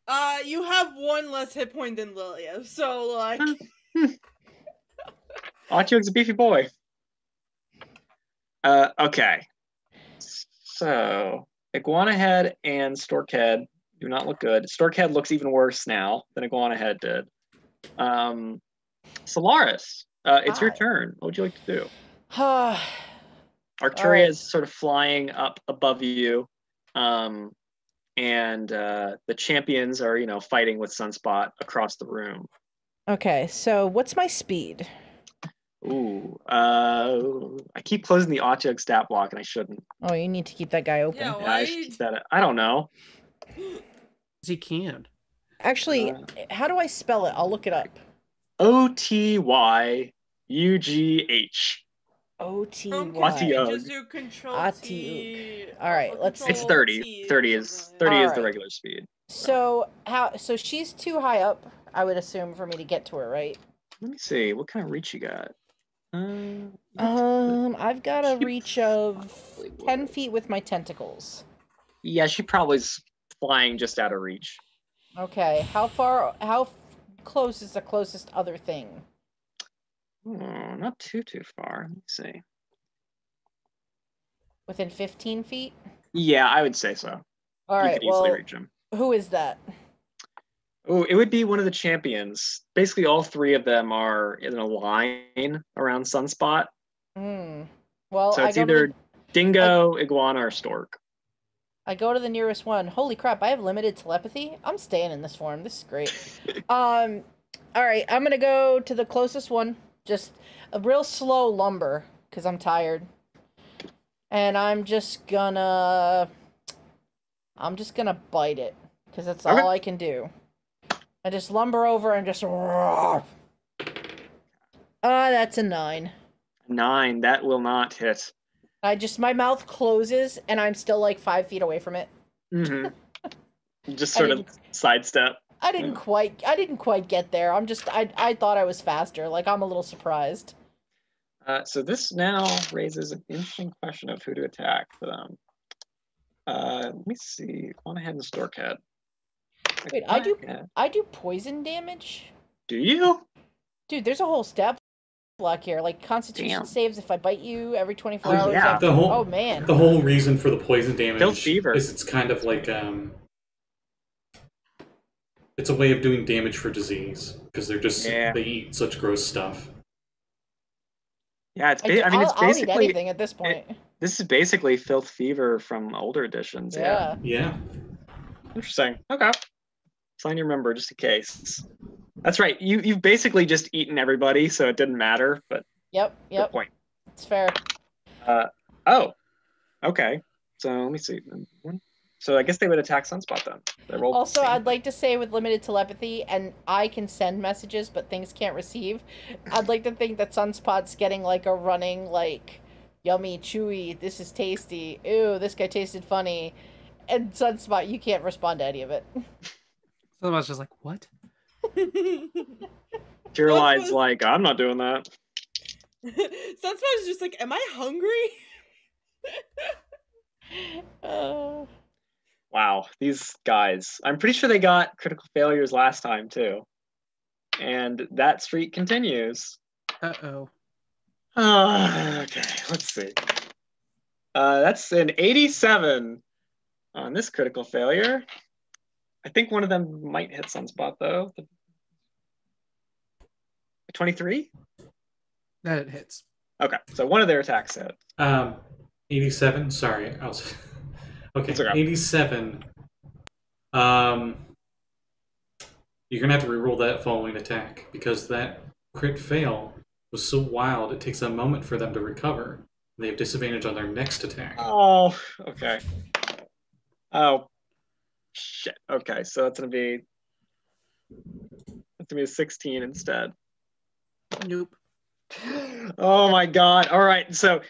Uh, you have one less hit point than Lilia, so like, [laughs] Archie's a beefy boy. Uh, okay. So, Iguana Head and Storkhead do not look good. Storkhead looks even worse now than Iguana Head did. Um, Solaris, uh, it's your turn. What would you like to do? [sighs] Arcturia. Arcturia right. is sort of flying up above you. Um, and uh, the champions are, you know, fighting with Sunspot across the room. okay, so what's my speed? Ooh, uh, I keep closing the Audio stat block and I shouldn't. Oh, you need to keep that guy open. Yeah, Yeah, I should keep that. I don't know. [gasps] He can. Actually, Uh. how do I spell it? I'll look it up. O T Y U G H. O T from Otyug. just do control T. All right, let's- It's 30. 30 is something like 30 is the regular speed. So how? So she's too high up. I would assume for me to get to her, right? Let me see. What kind of reach you got? Uh, Um, I've got a reach of ten feet with my tentacles. yeah, she probably flying just out of reach. Okay, how far? How f- close is the closest other thing? Oh, not too too far. Let me see. Within fifteen feet. Yeah, I would say so. All you right. could easily Well, reach him. who is that? Oh, it would be one of the champions. Basically, all three of them are in a line around Sunspot. Hmm. Well, So I it's either the, Dingo, Iguana, or Stork. I go to the nearest one. Holy crap! I have limited telepathy. I'm staying in this form. This is great. [laughs] um, all right. I'm gonna go to the closest one. Just a real slow lumber because I'm tired, and I'm just gonna. I'm just gonna bite it because that's Okay. all I can do. I just lumber over and just. Ah, that's a nine. Nine. That will not hit. I just my mouth closes and I'm still like five feet away from it. Mm-hmm. [laughs] Just sort of sidestep. I didn't quite I didn't quite get there. I'm just I I thought I was faster. Like I'm a little surprised. Uh, so this now raises an interesting question of who to attack for them. Uh, let me see. On ahead and Stork head. Wait, I do-. I do poison damage? Do you? Dude, there's a whole stat block here. Like constitution Damn. saves if I bite you every 24 Oh, hours. yeah. after- The whole Oh man. the whole reason for the poison damage Filth fever. is it's kind of like um it's a way of doing damage for disease because they're just Yeah. they eat such gross stuff. Yeah, it's. I, Ba- do, I mean, will it's I'll eat basically. anything at this point. This is basically filth fever from older editions. Yeah. yeah. Yeah. Interesting. Okay. Sign your member just in case. That's right. You you've basically just eaten everybody, so it didn't matter. But Yep, good yep. point. It's fair. Uh, Oh, okay. So let me see. So I guess they would attack Sunspot then. They rolled Also, the. I'd like to say with limited telepathy, and I can send messages, but things can't receive. I'd like to think that Sunspot's getting like a running, like, yummy, chewy, this is tasty, Ooh, this guy tasted funny. And Sunspot, you can't respond to any of it. So I was just like, what? [laughs] Tyrolide's like, I'm not doing that. [laughs] Sunspot is just like, am I hungry? [laughs] Uh, Wow, these guys. I'm pretty sure they got critical failures last time too. And that streak continues. Uh oh. Uh, okay, let's see. Uh, that's an 87 on this critical failure. I think one of them might hit Sunspot though. 23? That it hits. Okay, so one of their attacks hit. Um 87. Sorry, I was. [laughs] okay, okay. 87. Um, you're gonna have to reroll that following attack because that crit fail was so wild. It takes a moment for them to recover. They have disadvantage on their next attack. Oh, okay. Oh, shit. Okay, so that's gonna be that's gonna be a 16 instead. Nope. Oh my god. All right, so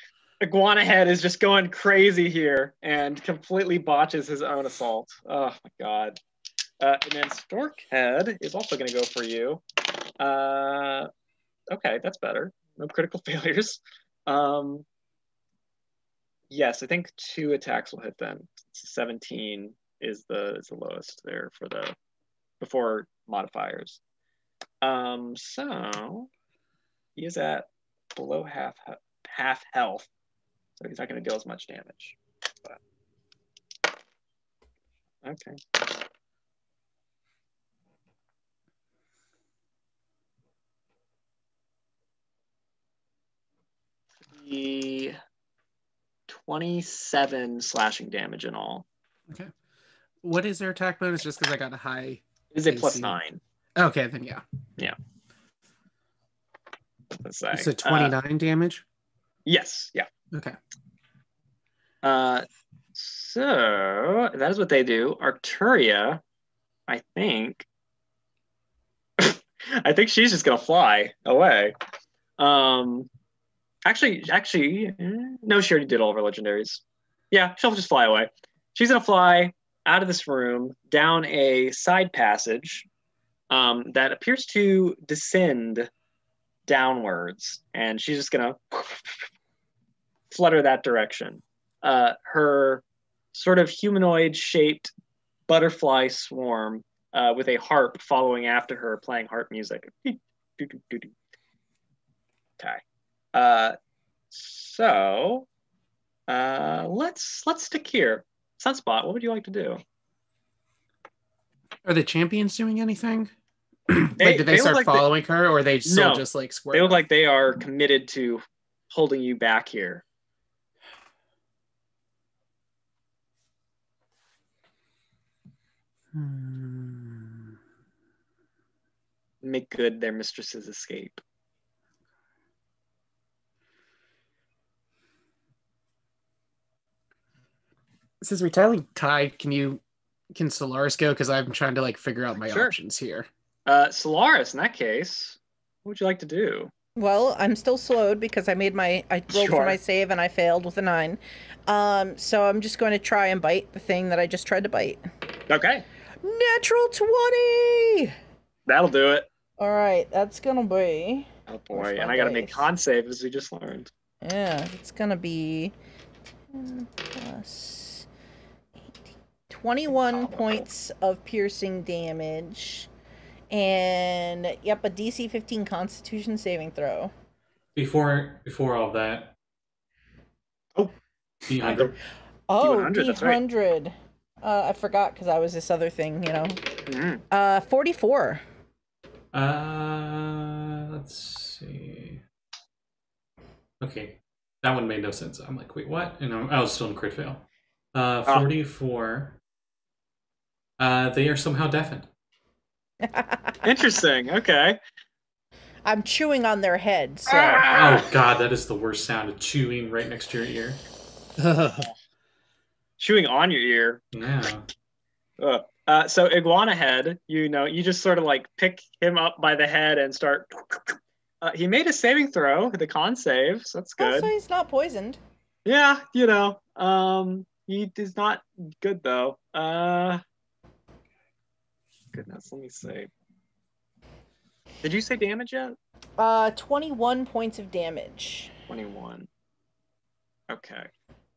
Iguana Head is just going crazy here and completely botches his own assault. Oh my god. Uh, and then Stork Head is also gonna go for you. Uh, okay, that's better. No critical [laughs] failures. Um, yes, I think two attacks will hit then. 17 is the is the lowest there for the before modifiers. Um, so he is at below half half health, so he's not going to deal as much damage. But okay. The 27 slashing damage in all. Okay. What is their attack bonus? Just because I got a high. Is it AC. nine? Okay, then yeah. Yeah. It's say. So Uh, 29 damage. yes. Yeah. Okay. Uh, so that is what they do. Arcturia, I think. [laughs] I think she's just gonna fly away. Um, actually, actually, eh, no, she already did all of her legendaries. Yeah, she'll just fly away. She's gonna fly out of this room down a side passage um, that appears to descend downwards, and she's just gonna [laughs] flutter that direction uh, her sort of humanoid shaped butterfly swarm uh, with a harp following after her playing harp music. [laughs] Okay. Uh, so uh, let's let's stick here. Sunspot, what would you like to do? Are the champions doing anything? [clears throat] They- like, did they, they start like they- following her, or are they still No, just like square? They look like they are committed to holding you back here. Hmm. Make good their mistress's escape. Since we're telling Ty, can you can Solaris go? Because I'm trying to like figure out my Sure. options here. Uh, Solaris, in that case, what would you like to do? Well, I'm still slowed because I made my I rolled Sure. for my save and I failed with a nine. Um, so I'm just going to try and bite the thing that I just tried to bite. Okay, Natural twenty. that'll do it. All right, that's gonna be Oh boy, and I gotta make dice? con save as we just learned. yeah, it's gonna be 10 plus 18, 21 points of piercing damage, and yep, a DC 15 Constitution saving throw. Before before all that. Oh. D100. Oh, D100. D100. Uh, I forgot because I was this other thing, you know. Mhm. Uh, 44. Uh, let's see. Okay, that one made no sense. I'm like, wait, what? And I'm, I was still in crit fail. Uh, Ah. 44. Uh, they are somehow deafened. [laughs] Interesting. Okay. I'm chewing on their head, so Oh god, that is the worst sound of chewing right next to your ear. [laughs] Chewing on your ear. Yeah. Ugh. Uh, so iguana head, you know, you just sort of like pick him up by the head and start. Uh, he made a saving throw, the con save, so that's good. also he's not poisoned. Yeah, you know, um, he is not good though. Uh, goodness, let me see. Did you say damage yet? Uh, 21 points of damage. 21. Okay.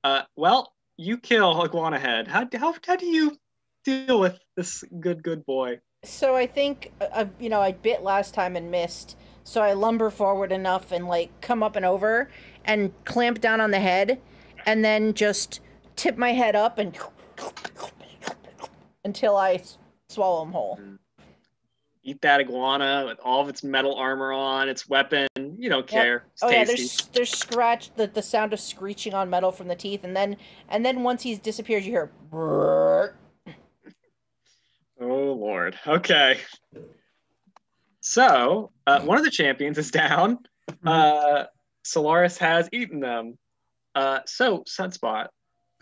Uh, well, you kill Iguana Head. How, how, how do you deal with this good, good boy? So I think, uh, uh, you know, I bit last time and missed. So I lumber forward enough and like come up and over and clamp down on the head and then just tip my head up and [laughs] until I swallow them whole. eat that iguana with all of its metal armor on, its weapon. You don't care. It's Oh yeah, tasty. there's there's scratch the, the sound of screeching on metal from the teeth, and then and then once he's disappears, you hear. "Brrrr." [laughs] Oh lord. Okay. So uh, one of the champions is down. Mm-hmm. Uh, Solaris has eaten them. Uh, so Sunspot,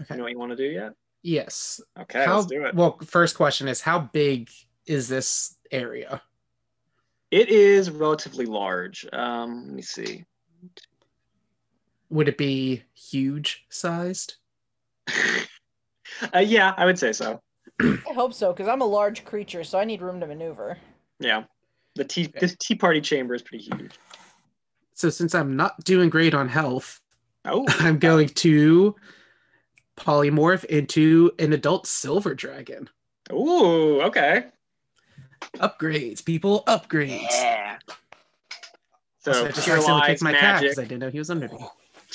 Okay. you know what you want to do yet? Yes. Okay, how, let's do it. Well, first question is how big is this area? It is relatively large. Um, let me see. Would it be huge sized? [laughs] uh, yeah, I would say so. I hope so, because I'm a large creature, so I need room to maneuver. Yeah, the tea the tea party chamber is pretty huge. So since I'm not doing great on health, Oh, [laughs] I'm going to polymorph into an adult silver dragon. ooh, okay. Upgrades, people, upgrades. Yeah. So I just accidentally kicked my cat because I didn't know he was under me.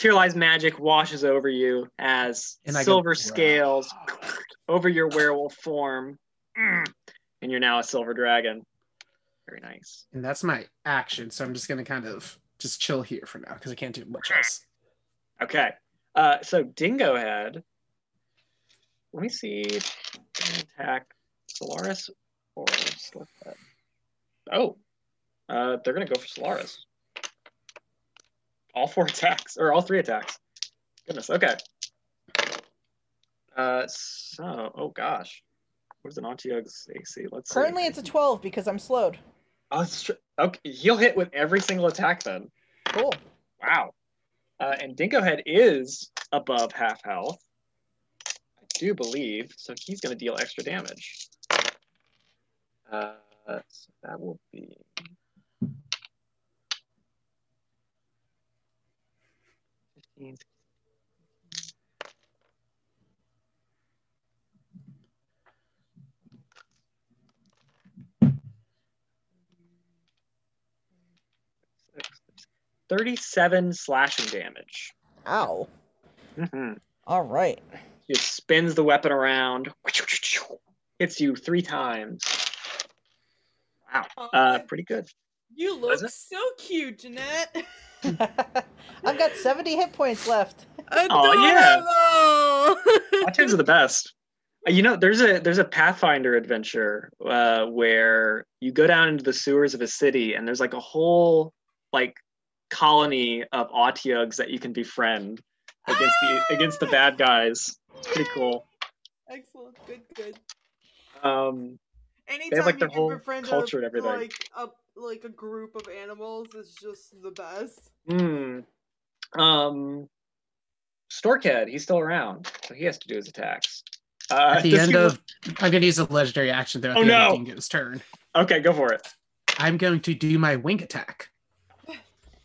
Lies magic washes over you as And I go, silver scales over your werewolf form, Mm. and you're now a silver dragon. Very nice. And that's my action. So I'm just gonna kind of just chill here for now because I can't do much else. Okay. Uh, so Dingo Head. Let me see. attack Solaris or Sliphead. Oh, uh, they're gonna go for Solaris. All four [laughs] attacks or all three attacks. Goodness. Okay. Uh, so oh gosh, where's an Otyug's AC? Let's see. Currently, it's a 12 because I'm slowed. Oh, okay. He'll hit with every single attack then. Cool. Wow. Uh, and Dingo Head is above half health. I do believe. So he's going to deal extra damage. Uh, so that will be. Fifteen. Thirty-seven slashing damage. Ow. hmm All right. He spins the weapon around, hits you three times. Wow, uh, pretty good. you look so cute, Jeanette. [laughs] I've got 70 hit points left. Oh, yeah. Adorable. Autisms are the best. Uh, You know, there's a there's a Pathfinder adventure uh, where you go down into the sewers of a city, and there's like a whole like colony of Otyugs that you can befriend against the against the bad guys. It's pretty cool. Excellent. Good. Good. Um, Anytime like, you their can whole befriend a- culture and everything. Like a like a group of animals is just the best. Hmm. Um, Storkhead, he's still around, so he has to do his attacks. Uh, At the end he- of, I'm going to use a legendary action though. At Oh, the end no. of Dingo's turn, Okay, go for it. I'm going to do my wing attack.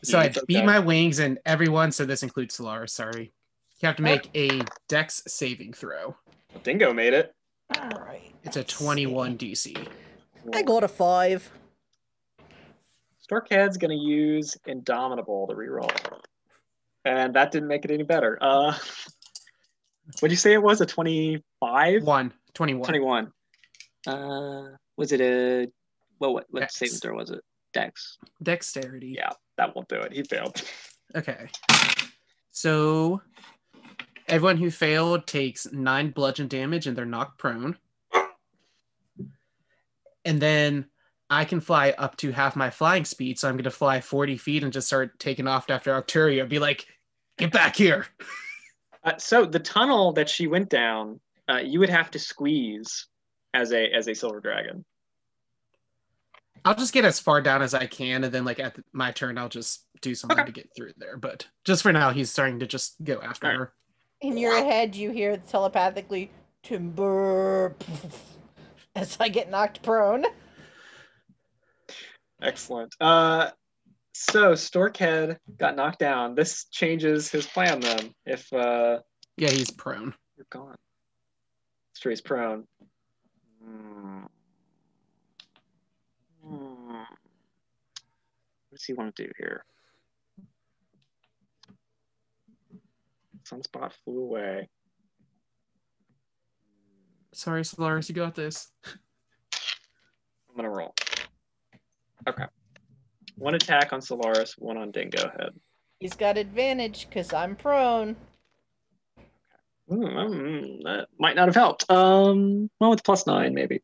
So Yeah, I beat okay. my wings and everyone. So this includes Solaris. Sorry, you have to make a Dex saving throw. Dingo made it. All right. It's a let's 21 DC. I got a five. Storkhead's gonna use Indomitable to reroll, and that didn't make it any better. Uh, what do you say it was? A twenty-five? One, 21. 21. Uh, was it a well? What, what Dex. saving throw was it? Dex. Dexterity. Yeah, that won't do it. He failed. Okay. So everyone who failed takes nine bludgeon damage and they're knocked prone. And then I can fly up to half my flying speed. So I'm going to fly 40 feet and just start taking off after Arcturia. Be like, get back here. Uh, so the tunnel that she went down, uh, you would have to squeeze as a as a silver dragon. I'll just get as far down as I can. And then, like, at my turn, I'll just do something Okay. to get through there. But just for now, he's starting to just go after Alright. her. In your head, you hear telepathically, timber, [laughs] as I get knocked prone. Excellent. Uh, so Storkhead got knocked down. This changes his plan then. If uh, Yeah, he's prone. you're gone, Stray's prone. Hmm. What does he want to do here? Sunspot flew away. Sorry, Solaris, you got this. I'm gonna roll. Okay. One attack on Solaris, one on Dingo Head. He's got advantage because I'm prone. Mm, that might not have helped. Um, well, it's plus nine, maybe.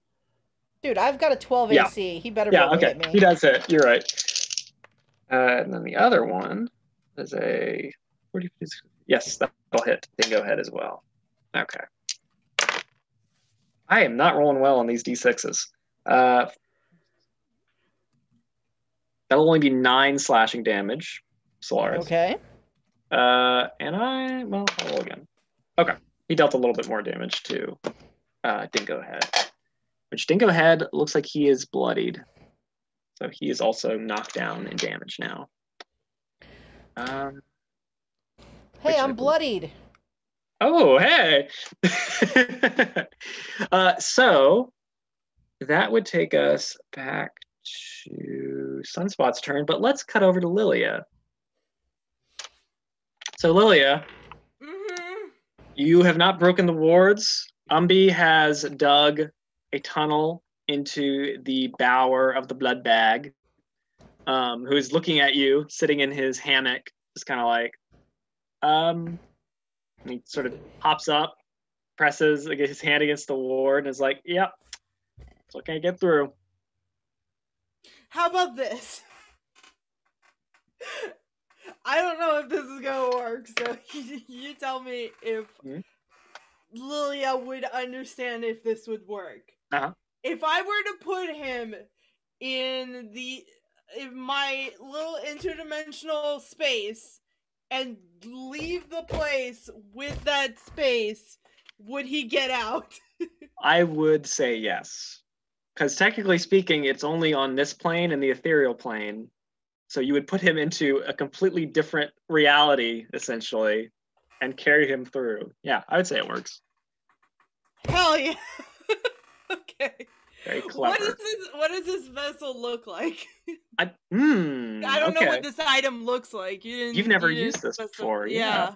Dude, I've got a 12 Yeah. AC. He better Yeah, be able to okay. hit me. He does it. You're right. Uh, and then the other one is a 40. Yes, that'll hit Dingo Head as well. Okay. I am not rolling well on these d6s. Uh, that'll only be nine slashing damage, Solaris. Okay. Uh, and I, well, I'll roll again. Okay. He dealt a little bit more damage to uh, Dingo Head, which Dingo Head looks like he is bloodied. So he is also knocked down and damaged now. Um, Hey, I'm bloodied. oh, hey! [laughs] uh, so that would take us back to Sunspot's turn, but let's cut over to Lilia. So, Lilia, hmm You have not broken the wards. Umbi has dug a tunnel into the bower of the blood bag. Um, who is looking at you, sitting in his hammock, just kind of like, um, and he sort of hops up, presses his hand against the ward, and is like, "Yep, that's what can I get through." How about this? [laughs] I don't know if this is gonna work, so [laughs] you tell me if Mhm. Lilia would understand if this would work. Uh-huh. If I were to put him in the in my little interdimensional space and leave the place with that space, would he get out? [laughs] I would say yes. Because technically speaking, it's only on this plane and the ethereal plane. So you would put him into a completely different reality, essentially, and carry him through. Yeah, I would say it works. Hell yeah. [laughs] okay. Very [laughs] What clever. does this what does this vessel look like? [laughs] I, hmm, I don't know what this item looks like. You You've never you used this before, yeah. Yeah.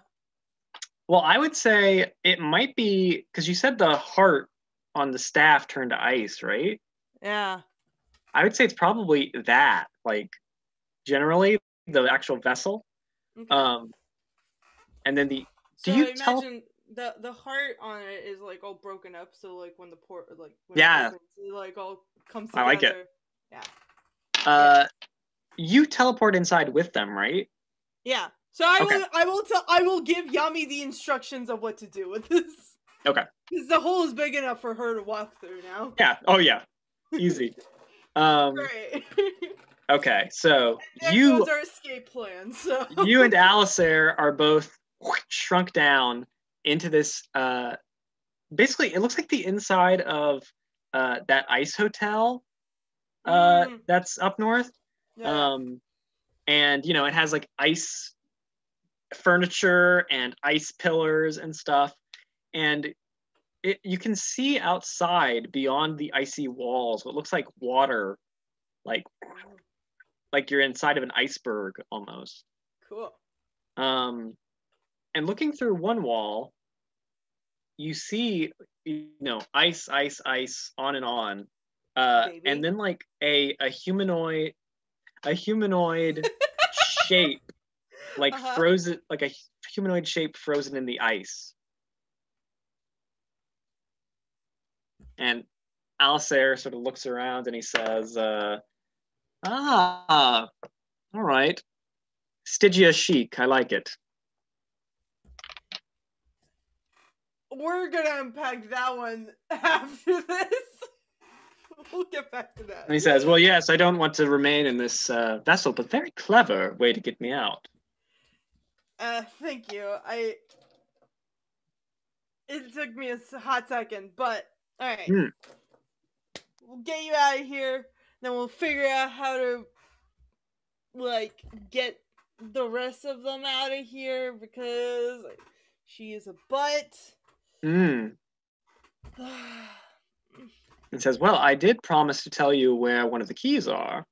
Well, I would say it might be because you said the heart on the staff turned to ice, right? Yeah. I would say it's probably that. Like, generally, the actual vessel. Okay. Um, and then the so do you imagine tell- the the heart on it is like all broken up, so like when the port like when Yeah. it, opens, like all comes I like it. Yeah. uh, you teleport inside with them, right? Yeah. So I Okay. will I will tell I will give Yami the instructions of what to do with this. Okay. [laughs] Because the hole is big enough for her to walk through now. Yeah. Oh yeah. [laughs] Easy. um. Great. Okay. So [laughs] you goes our escape plan. So you and Alistair are both shrunk down into this. Uh, basically, it looks like the inside of uh, that ice hotel uh, Mm. that's up north. yeah. Um, and you know, it has like ice furniture and ice pillars and stuff. And it you can see outside beyond the icy walls what looks like water, like like you're inside of an iceberg almost. cool. Um, and looking through one wall, you see, you know, ice, ice, ice, on and on, uh, Baby. and then like a a humanoid, a humanoid [laughs] shape, like Uh-huh. frozen, like a humanoid shape frozen in the ice. And Alistair sort of looks around and he says, uh, "Ah, all right." Stygia chic. I like it. We're gonna unpack that one [laughs] after this. [laughs] we'll get back to that. And he says, Well, yes, I don't want to remain in this uh, vessel, but very clever way to get me out. Uh, thank you. I. It took me a hot second, but all right. Hmm. We'll get you out of here. Then we'll figure out how to, like, get the rest of them out of here because she is a butt. Mm. And says, Well, I did promise to tell you where one of the keys are.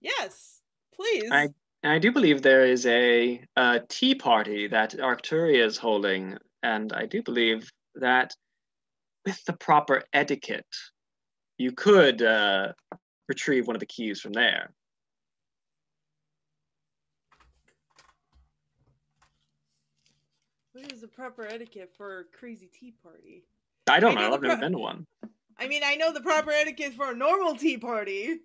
yes, please. I- I do believe there is a, a tea party that Arcturia is holding. And I do believe that with the proper etiquette, you could uh, retrieve one of the keys from there. What is the proper etiquette for a crazy tea party? I don't I know. I've never pro- been to one. I mean, I know the proper etiquette for a normal tea party.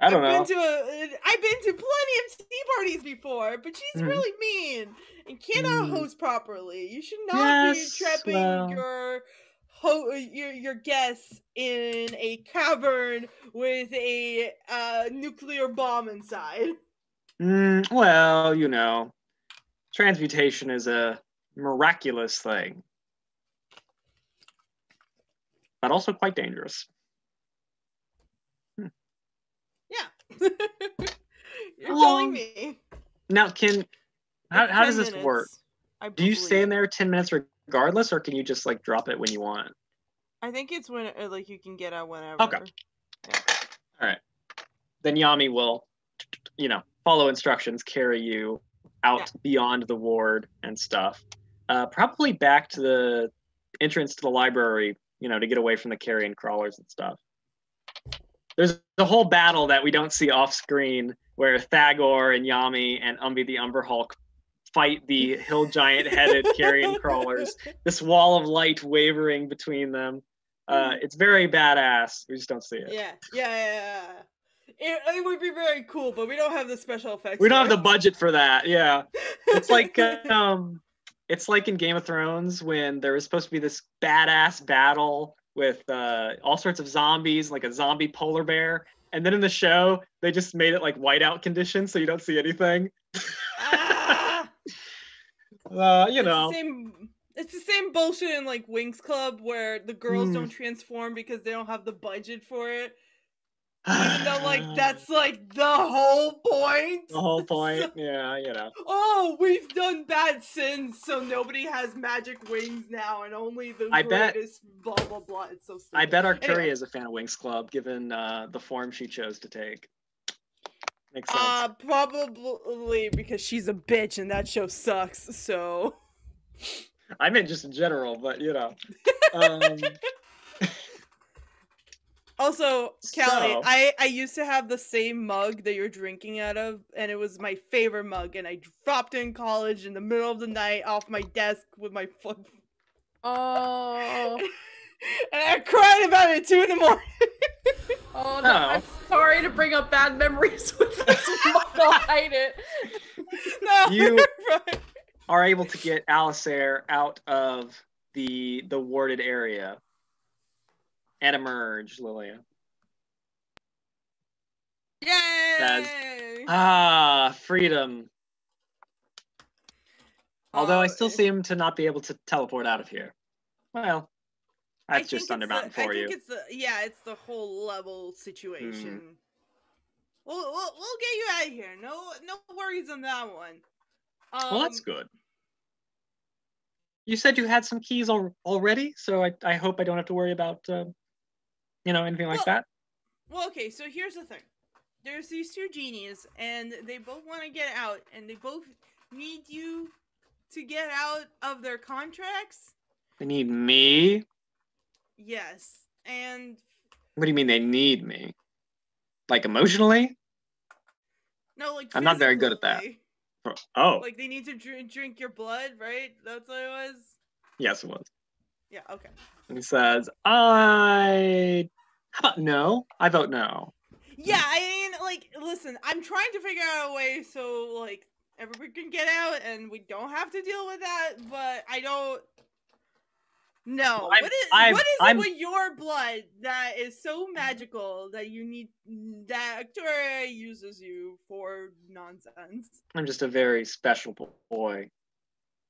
I don't have know. Been to a, I've been to plenty of tea parties before, but she's Mhm. really mean and cannot Mm. host properly. You should not Yes, be trapping well. your ho- your your guests in a cavern with a uh, nuclear bomb inside. Mm, well, you know, transmutation is a miraculous thing, but also quite dangerous. Yeah. [laughs] You're Um, telling me. Now, can how, how does 10 this work? minutes, I Do you stay in there ten minutes regardless, or can you just like drop it when you want? I think it's when uh, like you can get out whenever. Okay. All right. Then Yami will, you know, follow instructions, carry you out Yeah. beyond the ward and stuff. Uh, probably back to the entrance to the library, you know, to get away from the carrion crawlers and stuff. There's a whole battle that we don't see off screen where Thagor and Yami and Umbi the Umber Hulk fight the hill giant headed [laughs] carrion crawlers. This wall of light wavering between them. Uh, it's very badass. We just don't see it. Yeah, yeah, yeah. It, it would be very cool, but we don't have the special effects. We don't have the budget for that. Yeah. [laughs] It's like um it's like in Game of Thrones when there was supposed to be this badass battle with uh, all sorts of zombies, like a zombie polar bear, and then in the show they just made it like whiteout conditions, so you don't see anything. Ah! [laughs] Uh, you It's the know, same. It's the same bullshit in like Winx Club where the girls Hmm. don't transform because they don't have the budget for it. Even though like [sighs] that's like the whole point. the whole [laughs] point. Yeah, you know. Oh, we've done bad sins, so nobody has magic wings now, and only the I bet- blah blah blah. It's so stupid. I bet Arcturia Anyway. is a fan of Winx Club, given uh, the form she chose to take. Makes sense. Uh, probably because she's a bitch and that show sucks. So I meant just in general, but you know. [laughs] Um, also, Callie, So- I I used to have the same mug that you're drinking out of, and it was my favorite mug, and I dropped it in college in the middle of the night off my desk with my foot, Oh, [laughs] and I cried about it two in the morning. [laughs] oh, no, I'm Oh. sorry to bring up bad memories [laughs] with this. I'll hide it. no, You- right. are able to get Alistair out of the the warded area and emerge, Lilia. Yay! Ah, freedom. Although I Uh, still seem to not be able to teleport out of here. Well, I that's just think Thunder the- Mountain for you. It's the yeah, it's the whole level situation. We'll, we'll we'll get you out of here. No no worries on that one. Um, Well, that's good. You said you had some keys al- already, so I, I hope I don't have to worry about, uh, you know, anything like Well- that. Well, okay. So here's the thing. There's these two genies, and they both want to get out, and they both need you to get out of their contracts. They need me. Yes, and What do you mean they need me? Like emotionally? no, like I'm not very good at that. Oh, Like they need to drink drink your blood, right? That's what it was. yes, it was. Yeah. Okay. And he says, I. No? I vote no. Yeah, I mean, like, listen, I'm trying to figure out a way so like everybody can get out and we don't have to deal with that. But I don't. No, I'm- what is I'm- what is I'm- it with your blood that is so magical that you need that Victoria uses you for nonsense? I'm just a very special boy.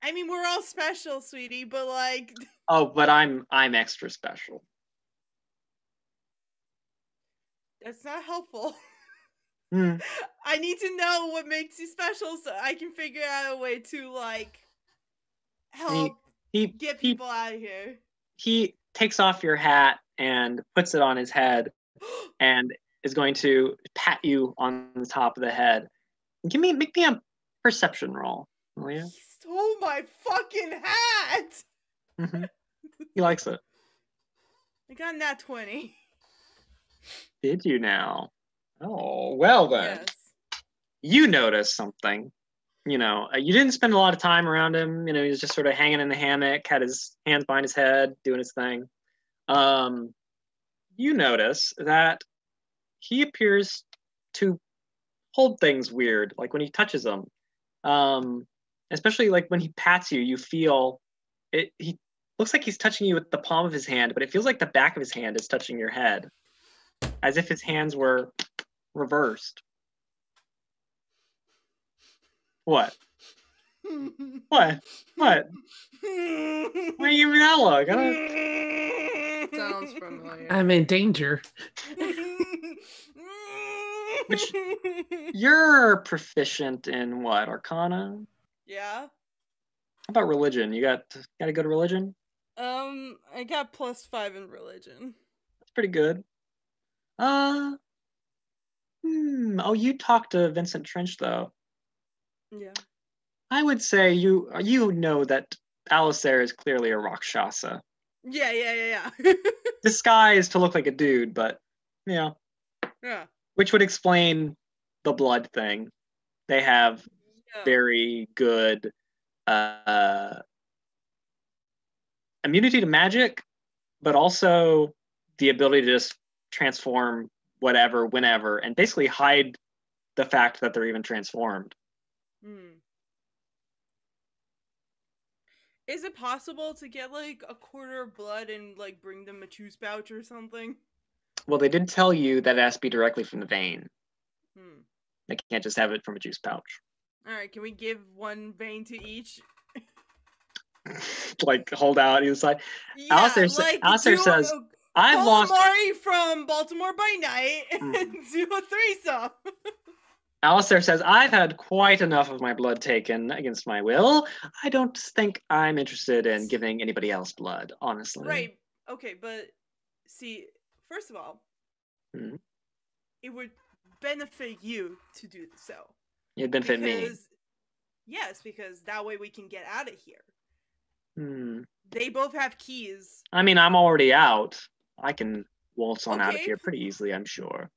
I mean, we're all special, sweetie, but like, [laughs] Oh, but I'm I'm extra special. That's not helpful. [laughs] Hmm. I need to know what makes you special so I can figure out a way to like help He get he people out of here. he takes off your hat and puts it on his head [gasps] and is going to pat you on the top of the head. Give me make me a perception roll, will you? He stole my fucking hat. hmm He likes it. I got that twenty. Did you now? Oh, well then. Yes. You noticed something. You know, uh, you didn't spend a lot of time around him. You know, he was just sort of hanging in the hammock, had his hands behind his head, doing his thing. Um, you notice that he appears to hold things weird, like when he touches them. Um, especially like when he pats you, you feel it. He looks like he's touching you with the palm of his hand, but it feels like the back of his hand is touching your head, as if his hands were reversed. What? What? What? Why are you giving me that look? I don't... Sounds familiar. I'm in danger. Which- You're proficient in what? Arcana? yeah. How about religion? You got got a good religion? Um, I got plus five in religion. That's pretty good. Uh. Hmm. Oh, you talked to Vincent Trench though. Yeah. I would say you you know that Alistair is clearly a Rakshasa, Yeah, yeah, yeah, yeah. [laughs] disguised to look like a dude, but you know, yeah. which would explain the blood thing. They have yeah. very good uh, immunity to magic, but also the ability to just transform whatever, whenever, and basically hide the fact that they're even transformed. Hmm. Is it possible to get like a quarter of blood and like bring them a juice pouch or something? Well, they did tell you that it has to be directly from the vein. Hmm. They can't just have it from a juice pouch. All right, can we give one vein to each? [laughs] like hold out. He was like, Yeah, Alistair sa- Alistair says, "I've Paul lost." Murray from Baltimore by Night Hmm. [laughs] and do a threesome. [laughs] Alistair says, "I've had quite enough of my blood taken against my will. I don't think I'm interested in giving anybody else blood, honestly." right. Okay, but see, first of all, Mhm. it would benefit you to do so. It'd benefit me. Yes, because that way we can get out of here. Hmm. They both have keys. I mean, I'm already out. I can waltz on out of here pretty easily, I'm sure.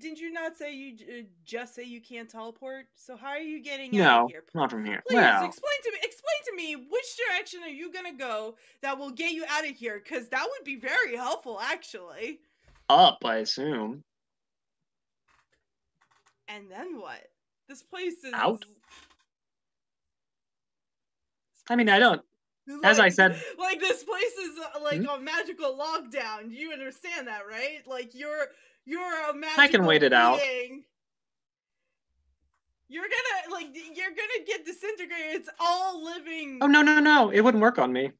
Didn't you not say you uh, just say you can't teleport? So how are you getting out No, of here? not from here. Please well, explain to me. Explain to me which direction are you gonna go that will get you out of here? Because that would be very helpful, actually. up, I assume. And then what? This place is Out? I mean, I don't. As I said- [laughs] like this place is uh, like Hmm? a magical lockdown. You understand that, right? Like you're you're a magical. I can wait it out. You're gonna like you're gonna get disintegrated. It's all living. Oh no, no, no! It wouldn't work on me.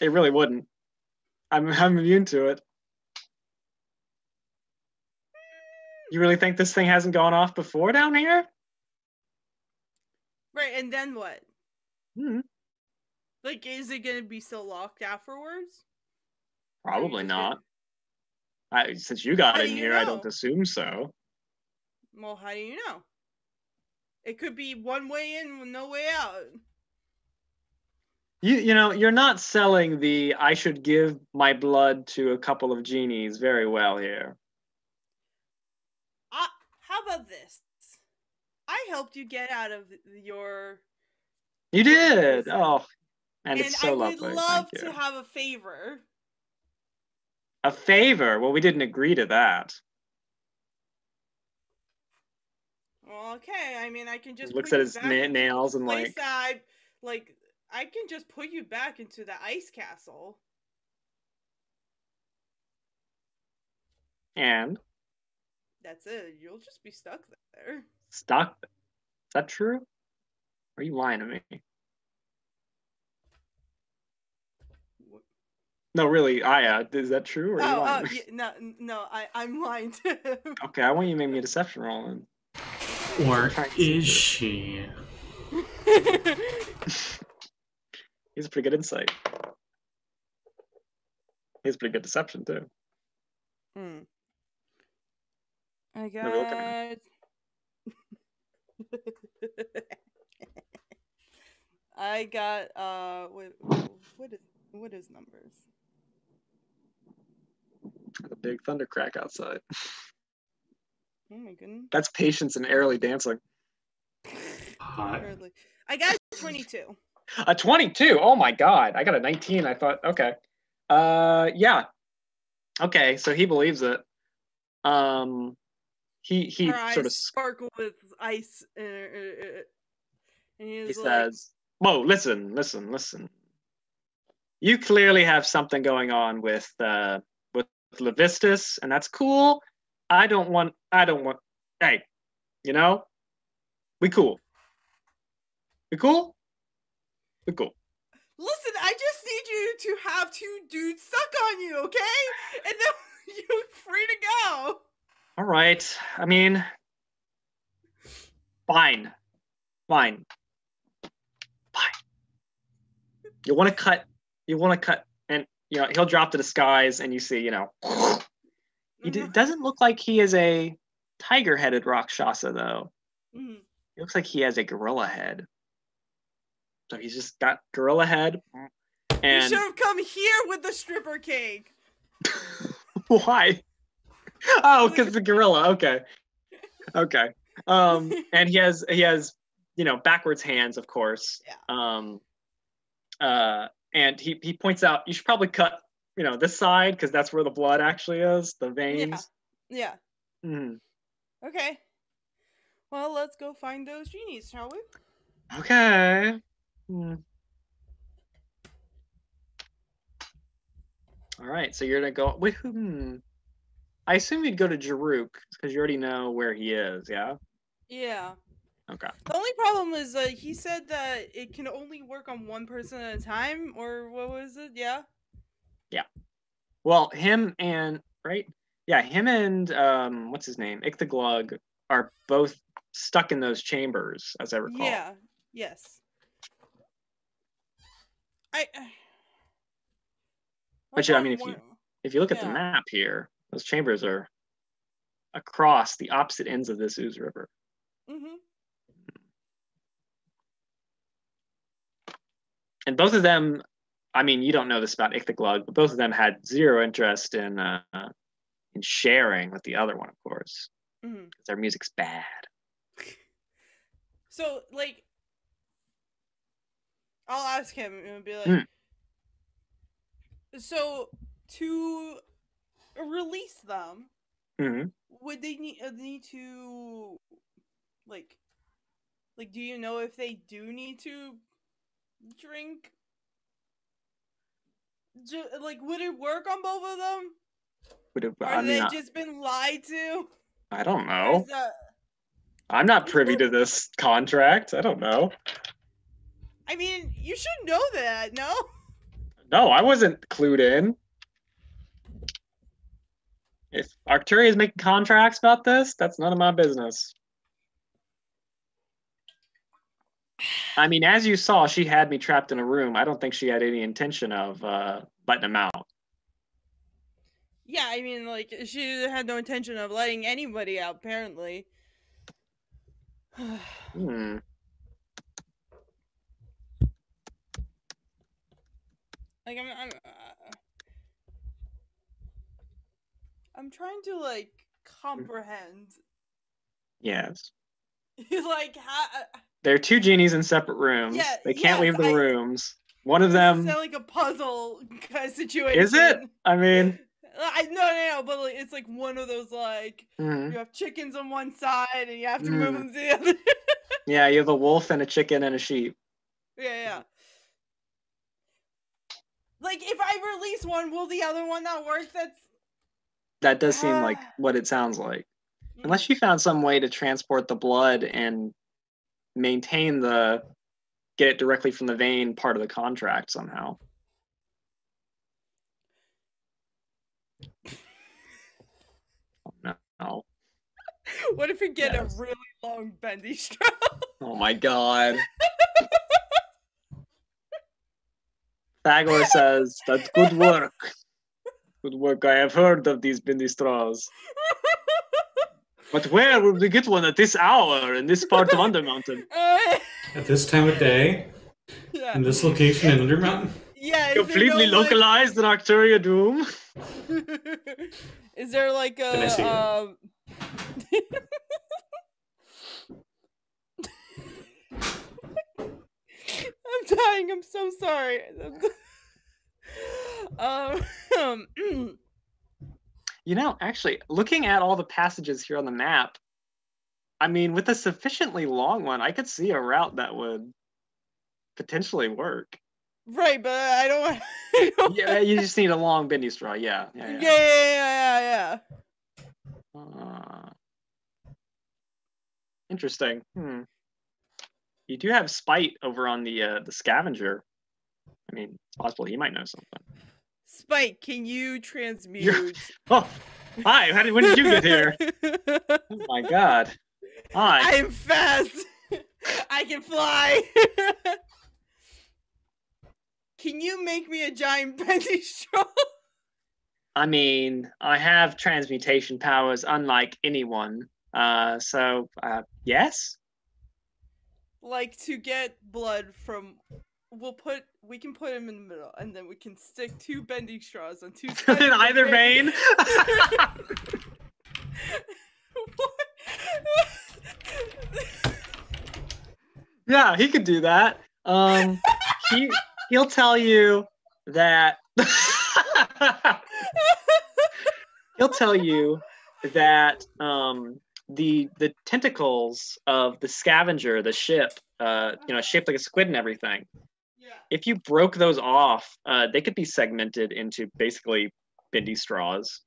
It really wouldn't. I'm [laughs] I'm immune to it. You really think this thing hasn't gone off before down here? Right, and then what? Hmm, Like, is it gonna be still locked afterwards? probably just not. I, since you got How in you here, I don't assume so. Well, how do you know? It could be one way in, no way out. You you know you're not selling the I should give my blood to a couple of genies very well here. Uh, how about this? I helped you get out of your, You did. Oh, and, and, it's so I would lovely. love Thank you. to have a favor. A favor? Well, we didn't agree to that. Well, okay. I mean, I can just Looks put at his na- nails and like, I, like I can just put you back into the ice castle. and That's it. You'll just be stuck there. stuck. Is that true? Or are you lying to me? Wh- No, really, Aya, is that true? Or are you Oh, lying oh, yeah, no, no, I, I'm lying to him. Okay, I want you to make me a deception roll. Then. Or Trying to see is she? [laughs] He's has pretty good insight. He's has pretty good deception too. Hmm. I No, got. [laughs] I got uh what what is what is numbers? a big thunder crack outside. Oh my goodness. That's patience and Airly dancing. Hot. I got 22. A 22. Oh my god. I got a 19. I thought, okay. Uh yeah. Okay, so he believes it. Um he he Her eyes sort of sparkle with ice. Uh, uh, uh, and he he's like, says, "Whoa, listen, listen, listen. You clearly have something going on with uh with Levistus, and that's cool. I don't want I don't want hey, you know? We cool. We cool? We cool. Listen, I just need you to have two dudes suck on you, okay? And then [laughs] you're free to go. All right. I mean, fine, fine, fine. You want to cut? You want to cut? And you know he'll drop the disguise, and you see, you know, he d- Mhm, doesn't look like he is a tiger-headed Rakshasa though. mhm. He looks like he has a gorilla head. So he's just got gorilla head. You And should have come here with the stripper cake. [laughs] Why? Oh, because the gorilla. Okay. Okay. Um, [laughs] and he has he has you know backwards hands, of course. Yeah. Um, uh, and he he points out you should probably cut you know this side because that's where the blood actually is, the veins. Yeah. Mhm. Okay. Well, let's go find those genies, shall we? Okay. Hmm. All right, so you're gonna go. Wait, hmm. I assume you'd go to Jaruk because you already know where he is. Yeah. Yeah. Okay. The only problem is that he said that it can only work on one person at a time, or what was it? Yeah. Yeah. Well, him and right, yeah, him and um, what's his name, Ichthyoglug, are both stuck in those chambers, as I recall. Yeah. Yes. I. But yeah, I mean, if you- If you look at the map here, those chambers are across the opposite ends of this ooze river. hmm and both of them i mean you don't know this about ichthyoglug but both of them had zero interest in uh, in sharing with the other one of course hmm 'cause their music's bad So like, I'll ask him and be like, Mm. so to release them, Mhm. would they need uh, need to like, like, do you know if they do need to drink? Ju- like, would it work on both of them? Would it- Or I mean, they just been lied to? I don't know that- i'm not privy to [laughs] this contract i don't know I mean, you should know that, no? no i wasn't clued in if arcturia is making contracts about this that's none of my business I mean, as you saw, she had me trapped in a room. I don't think she had any intention of uh, letting him out. Yeah, I mean, like she had no intention of letting anybody out. Apparently. [sighs] Hmm. like I'm, I'm, uh, I'm trying to like comprehend, Yes. [laughs] like how. There are two genies in separate rooms. Yeah, they can't yes, leave the I- rooms. One of them sound like a puzzle kind of situation. is it? I mean, [laughs] I no, no, no, but like, it's like one of those like mhm. you have chickens on one side and you have to Mm. move them to the other. [laughs] yeah, you have a wolf and a chicken and a sheep. Yeah, yeah. Like if I release one, will the other one not work? That's That does seem like [sighs] what it sounds like. Mm. Unless you found some way to transport the blood and maintain the get it directly from the vein part of the contract somehow. Oh, no. [laughs] What if we get Yes. a really long bendy straw? Oh my god. [laughs] Thagor says, That's good work. Good work. I have heard of these bendy straws. [laughs] But where would we get one at this hour in this part of Undermountain? [laughs] Uh, At this time of day, yeah. in this location in Undermountain, Yeah, Completely no, like- localized in Arcturia Doom. [laughs] Is there like Can I see a it? um [laughs] I'm dying, I'm so sorry. um [clears throat] You know, actually, looking at all the passages here on the map, I mean, with a sufficiently long one, I could see a route that would potentially work. right, but I don't, [laughs] I don't Yeah, you just need a long bendy straw. Yeah, yeah, yeah, yeah. yeah, yeah, yeah, Uh, interesting. Hmm. You do have spite over on the uh, the scavenger. I mean, it's possible he might know something. Spite, can you transmute? [laughs] Oh, hi. How did, when did you get here? [laughs] Oh my god. Hi. I'm fast. [laughs] I can fly. can you make me a giant bendy straw? I mean, I have transmutation powers unlike anyone. Uh, so uh, yes. like to get blood from we'll put we can put him in the middle and then we can stick two [laughs] bending straws on two [laughs] sides In either vein. [laughs] Yeah, he could do that. Um, he he'll tell you that he'll tell you that um the the tentacles of the scavenger, the ship, uh, you know, shaped like a squid and everything. If you broke those off, uh, they could be segmented into basically bendy straws.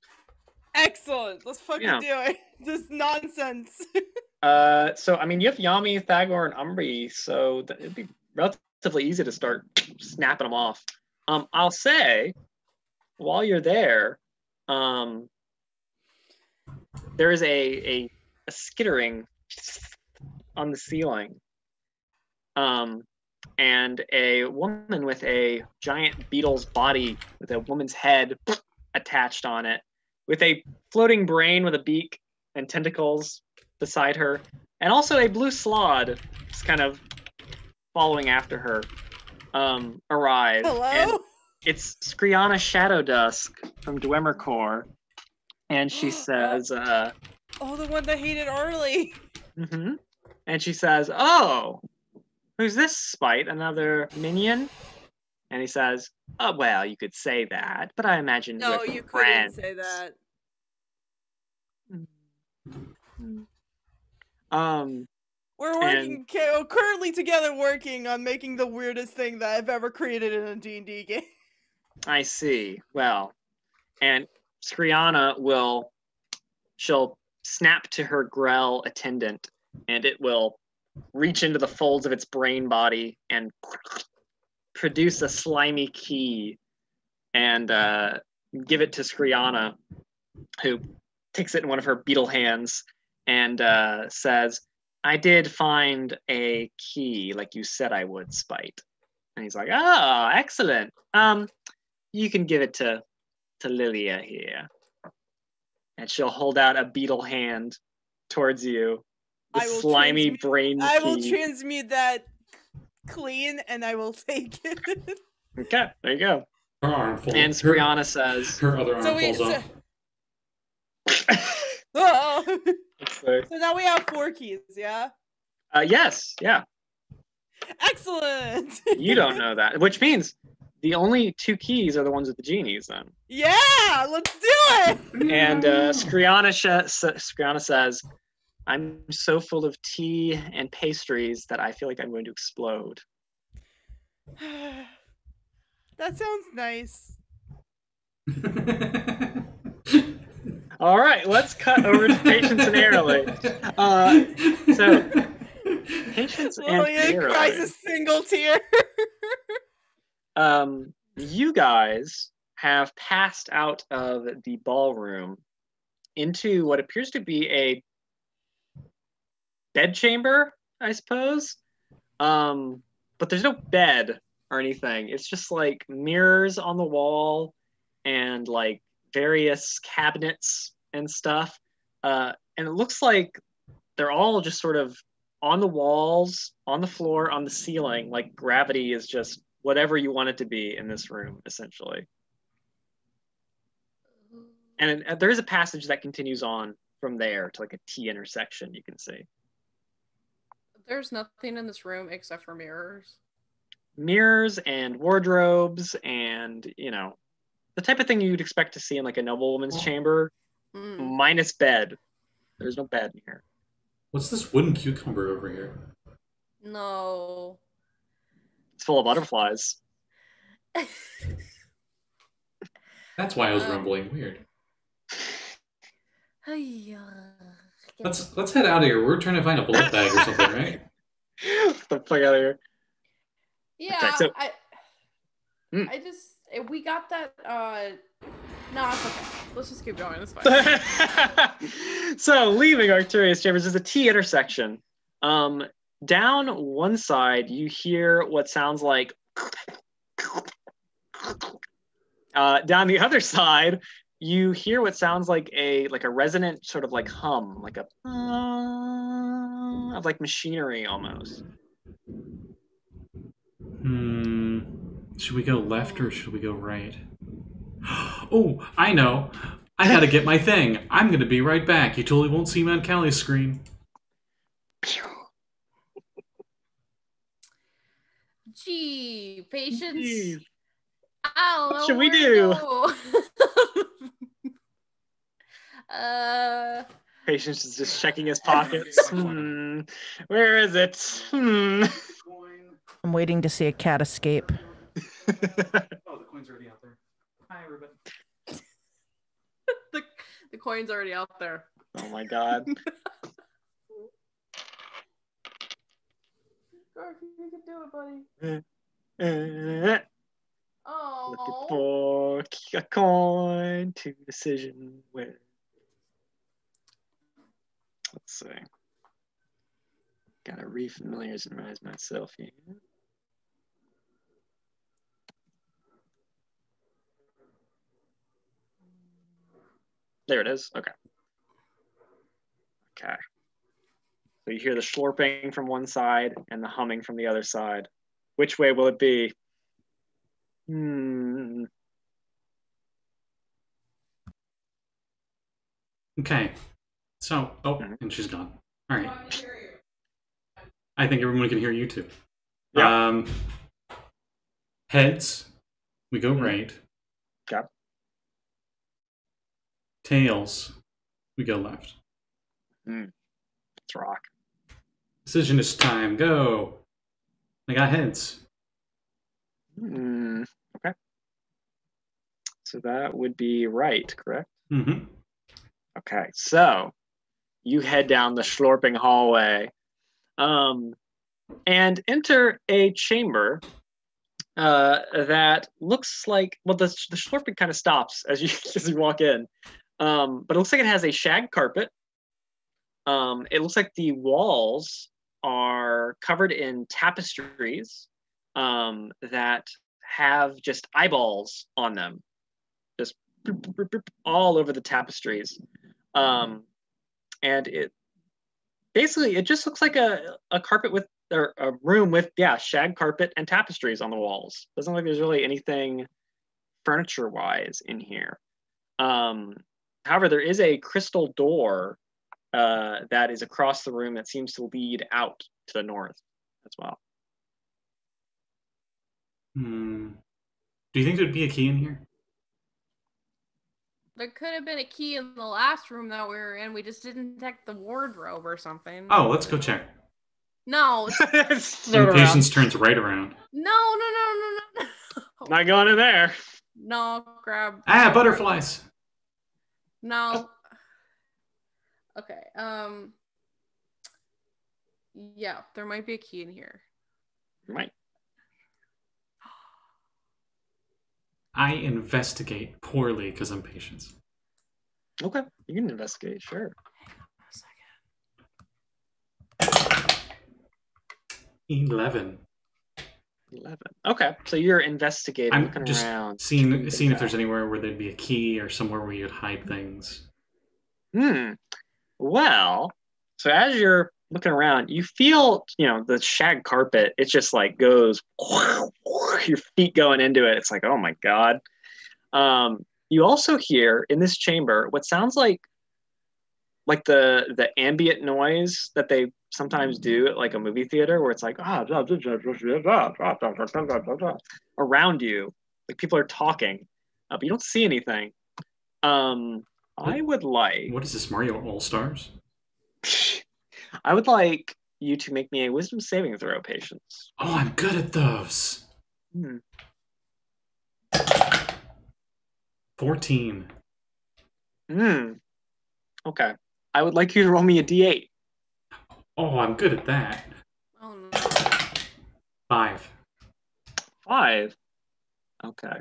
Excellent. Let's fucking Yeah. do it. [laughs] This nonsense. [laughs] Uh, so I mean, you have Yami, Thagor, and Umbi, so th- it'd be relatively easy to start snapping them off. Um, I'll say, while you're there, um, there is a, a a skittering on the ceiling, um, and a woman with a giant beetle's body with a woman's head attached on it, with a floating brain with a beak and tentacles beside her, and also a blue slaad just kind of following after her, um, arrive. And Hello? it's Skriana Shadow Dusk from Dweomercore, and she [gasps] says, uh, Oh, the one that hated Airly. hmm and she says, "Oh, who's this spite? Another minion?" And he says, "Oh, well, you could say that, but I imagine No, you couldn't say that. Um, We're working ca- currently together working on making the weirdest thing that I've ever created in a D&D game. I see. Well, and Skriana will she'll snap to her Grell attendant and it will reach into the folds of its brain body and produce a slimy key and uh, give it to Skriana, who takes it in one of her beetle hands and uh, says, I did find a key like you said I would, Spite. And he's like, Oh, excellent. Um, you can give it to to Lilia here. And she'll hold out a beetle hand towards you. The I will slimy brain I will key. transmute that clean and I will take it. [laughs] okay, there you go. Her arm falls. And her, says, her other arm so we falls so, off. [laughs] Oh. So now we have four keys, yeah? uh, yes, yeah. Excellent. You don't [laughs] know that, which means the only two keys are the ones with the genies then. yeah, let's do it. And uh, Skriana, sh- s- says, I'm so full of tea and pastries that I feel like I'm going to explode. [sighs] that sounds nice. [laughs] All right, let's cut over to Patience and Airly. [laughs] Uh, so, Patience [laughs] and Lillian cries a single tear. Um, you guys have passed out of the ballroom into what appears to be a bed chamber, I suppose. Um, but there's no bed or anything. It's just like mirrors on the wall and like various cabinets and stuff. Uh, and it looks like they're all just sort of on the walls, on the floor, on the ceiling. Like gravity is just whatever you want it to be in this room, essentially. And uh, there is a passage that continues on from there to like a T intersection. You can see There's nothing in this room except for mirrors. mirrors and wardrobes, and you know, the type of thing you'd expect to see in like a noblewoman's chamber, Mm. minus bed. There's no bed in here. What's this wooden cucumber over here? No. It's full of butterflies. That's why I was Um, rumbling. Weird. Hiya. Let's let's head out of here. We're trying to find a blood bag or something, right? [laughs] Get the fuck out of here. Yeah, so- I, Hmm. I just eh, we got that. uh No, it's okay. Let's just keep going. It's fine. [laughs] so leaving Arcturia's Chambers is a T intersection. Um, down one side, you hear what sounds like. Uh, down the other side, you hear what sounds like a like a resonant sort of like hum, like a of like machinery almost. Hmm. Should we go left or should we go right? [gasps] Oh, I know. I gotta get my thing. I'm gonna be right back. You totally won't see me on Callie's screen. Gee, patience. Jeez. I What should we do? [laughs] uh, Patience is just checking his pockets. Hmm. Where is it? Hmm. I'm waiting to see a cat escape. [laughs] Oh, the coin's already out there. Hi, everybody. [laughs] the the coin's already out there. oh my god. Garth, you can do it, buddy. Oh. looking for a coin to decision where. Let's see. Gotta refamiliarize myself here. There it is. Okay. Okay. So you hear the slurping from one side and the humming from the other side. Which way will it be? Hmm. Okay. So, oh, and she's gone. All right. I think everyone can hear you too. Yeah. Um, heads, we go right. Okay. Tails, we go left. Let's rock. Decision is time. Go. I got heads. Hmm. So that would be right, correct? Mm-hmm. Okay. So you head down the slurping hallway um, and enter a chamber uh, that looks like, well, the, the slurping kind of stops as you, [laughs] as you walk in. Um, but it looks like it has a shag carpet. Um, it looks like the walls are covered in tapestries um, that have just eyeballs on them, just boop, boop, boop, boop, all over the tapestries. Um, and it basically it just looks like a, a carpet with or a room with yeah shag carpet and tapestries on the walls. Doesn't look like there's really anything furniture wise in here. Um, however, there is a crystal door uh, that is across the room that seems to lead out to the north as well. Hmm. Do you think there'd be a key in here? There could have been a key in the last room that we were in. We just didn't detect the wardrobe or something. Oh, let's go check. No, [laughs] it's- And patience turns right around. no, no, no, no, no, no. [laughs] Not going in there. No, grab. Ah, butterflies. No. Okay. Um. Yeah, there might be a key in here. Right. I investigate poorly because I'm patience. Okay. You can investigate, sure. Eleven. Eleven. Okay. So you're investigating, I'm looking just around. seeing seeing if there's anywhere where there'd be a key or somewhere where you'd hide things. Hmm. Well, so as you're looking around, you feel, you know, the shag carpet, it just like goes, your feet going into it. It's like, oh my God. Um, you also hear in this chamber what sounds like like the the ambient noise that they sometimes do at like a movie theater where it's like ah, around you like people are talking uh, but you don't see anything um i would like What is this, Mario All Stars? I would like you to make me a wisdom saving throw patience Oh, I'm good at those. Hmm. 14. Hmm. okay i would like you to roll me a d8 Oh, I'm good at that. Oh no. Five. five okay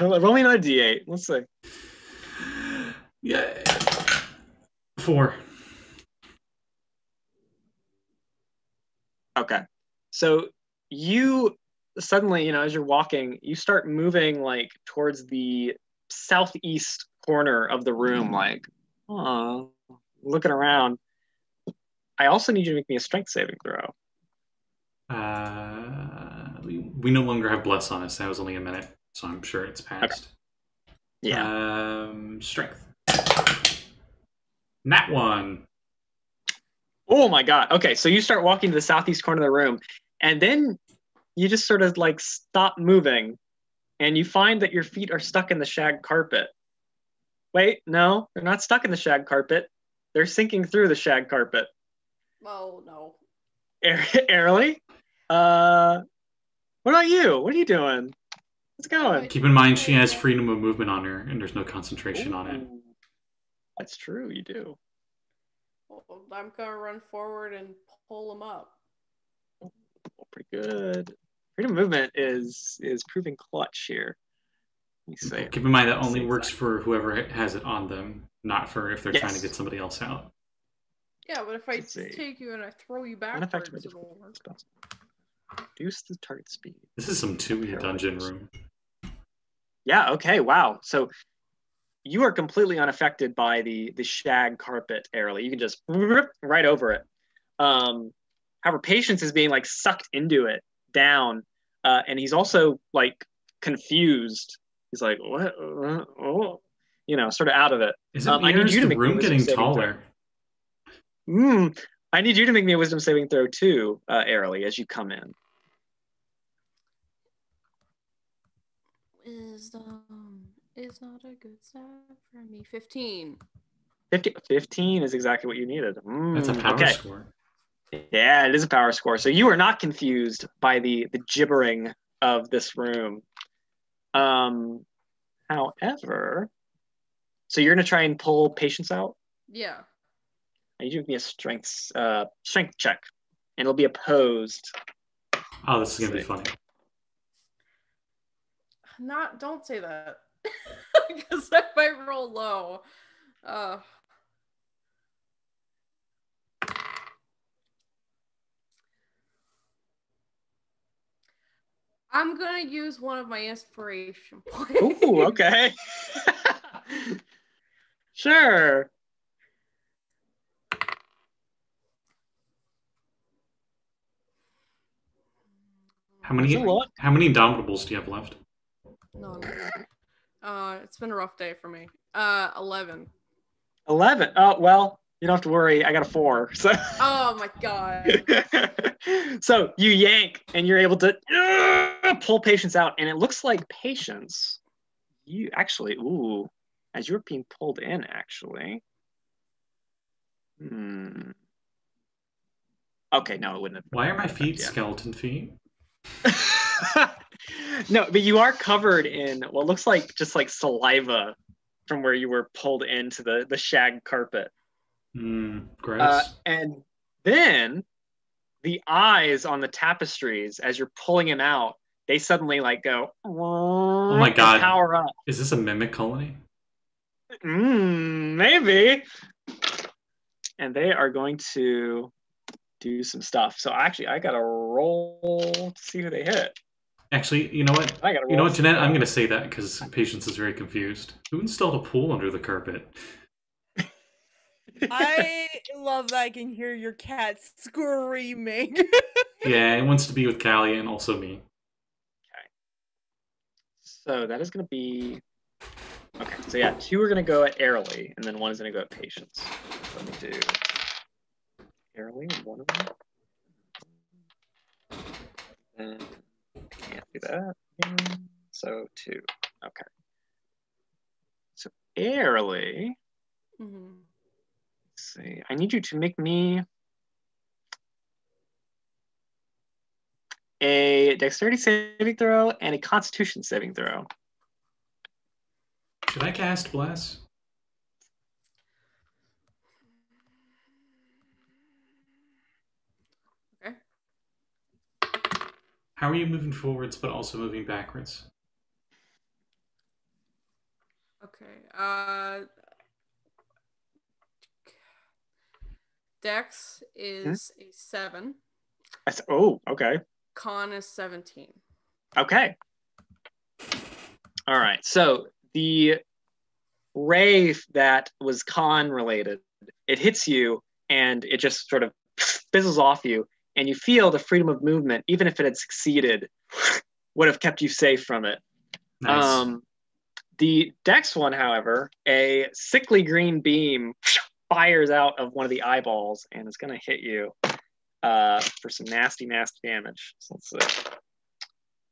roll me another d8 let's see Yeah. Four. Okay. So you suddenly, you know, as you're walking, you start moving like towards the southeast corner of the room, like, oh, looking around. I also need you to make me a strength saving throw. Uh, we, we no longer have bless on us. That was only a minute, so I'm sure it's passed. Yeah. Um, strength. Nat one. Oh my god. Okay, so you start walking to the southeast corner of the room, and then you just sort of like stop moving, and you find that your feet are stuck in the shag carpet. Wait, no, they're not stuck in the shag carpet. They're sinking through the shag carpet. Oh no. Airly, [laughs] uh, what about you? What are you doing? How's it going? Keep in mind she has freedom of movement on her, and there's no concentration on it. That's true. You do. Well, I'm gonna run forward and pull him up. Oh, pretty good. Freedom of movement is is proving clutch here. Let me see. Keep in mind that only works exactly. for whoever has it on them, not for if they're trying to get somebody else out. Yeah, but if I Let's see. take you and I throw you Unaffected backwards, by it'll work. Reduce the target speed. This is some 2 Paralyzed. dungeon room. Yeah. Okay. Wow. So you are completely unaffected by the the shag carpet Airly. You can just right over it. Um, however, patience is being like sucked into it down, uh, and he's also like confused. He's like, what? Oh, you know, sort of out of it. Is it Um, I me or need you to the make a room getting taller? Mm, I need you to make me a wisdom saving throw too, uh, Airly, as you come in. Wisdom is not a good stat for me. Fifteen. 50, 15 is exactly what you needed. Mm, That's a power okay. score. Yeah, it is a power score. So you are not confused by the the gibbering of this room. Um, however, so you're gonna try and pull patience out. Yeah. I need you to give me a strength uh strength check, and it'll be opposed. Oh, this is gonna be funny. Not. Don't say that. Because [laughs] I might roll low, uh. I'm gonna use one of my inspiration points. Ooh, okay. [laughs] sure. How many That's how many indomitables do you have left? No. Uh, it's been a rough day for me. Uh, eleven. 11. Oh, well, you don't have to worry. I got a four. So, Oh my god. [laughs] so you yank and you're able to uh, pull patience out. And it looks like patience, you actually, ooh, as you're being pulled in, actually. Hmm. Okay, no, it wouldn't Why are my feet skeleton feet? [laughs] no, but you are covered in what looks like just like saliva from where you were pulled into the, the shag carpet. Mm, gross. Uh, and then the eyes on the tapestries, as you're pulling him out, they suddenly like go. Oh my God. Power up. is this a mimic colony? Mm, maybe. And they are going to do some stuff. So actually, I gotta roll to see who they hit. Actually, you know what? I gotta roll. You know what, some- Jeanette? I'm going to say that because Patience is very confused. Who installed a pool under the carpet? [laughs] I love that I can hear your cat screaming. [laughs] Yeah, it wants to be with Callie and also me. Okay. So that is going to be. Okay, so yeah, two are going to go at Airly, and then one is going to go at Patience. Let me do Airly, one of them. And can't do that. again. So two. Okay. So Airly, Mhm. let's see. I need you to make me a dexterity saving throw and a constitution saving throw. Should I cast Bless? Okay. How are you moving forwards but also moving backwards? Okay. Uh Dex is a seven. I oh, okay. Con is seventeen. Okay. All right. So the ray that was con related, it hits you and it just sort of fizzles off you, and you feel the freedom of movement, even if it had succeeded, would have kept you safe from it. Nice. Um, the Dex one, however, a sickly green beam fires out of one of the eyeballs and is going to hit you uh, for some nasty, nasty damage. So let's see.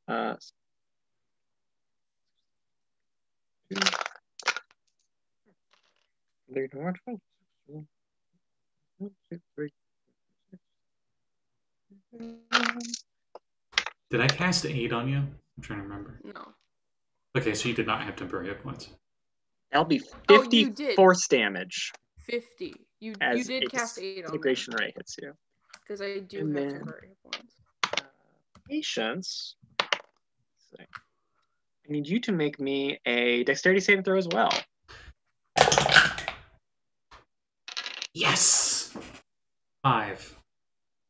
Uh, three, four, five, six, three, Did I cast aid on you? I'm trying to remember. No. Okay, so you did not have temporary hit points. That'll be Oh, 50 you force damage Fifty. You you did cast eight on disintegration ray hits you. because I do And have then- temporary hit points. Uh, patience. Let's. I need you to make me a dexterity saving throw as well. Yes! Five.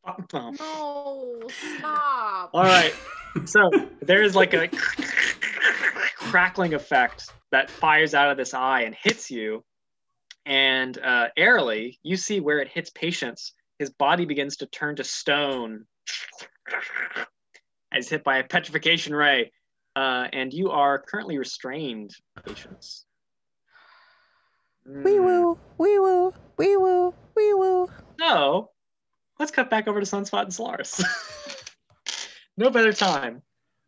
Oh. No, stop. All right. So [laughs] there is like a crackling effect that fires out of this eye and hits you. And uh, Airly, you see where it hits Patience. His body begins to turn to stone as hit by a petrification ray. Uh, and you are currently restrained, Patience. Wee woo, wee woo, wee woo, wee woo. So let's cut back over to Sunspot and Solaris. [laughs] no better time.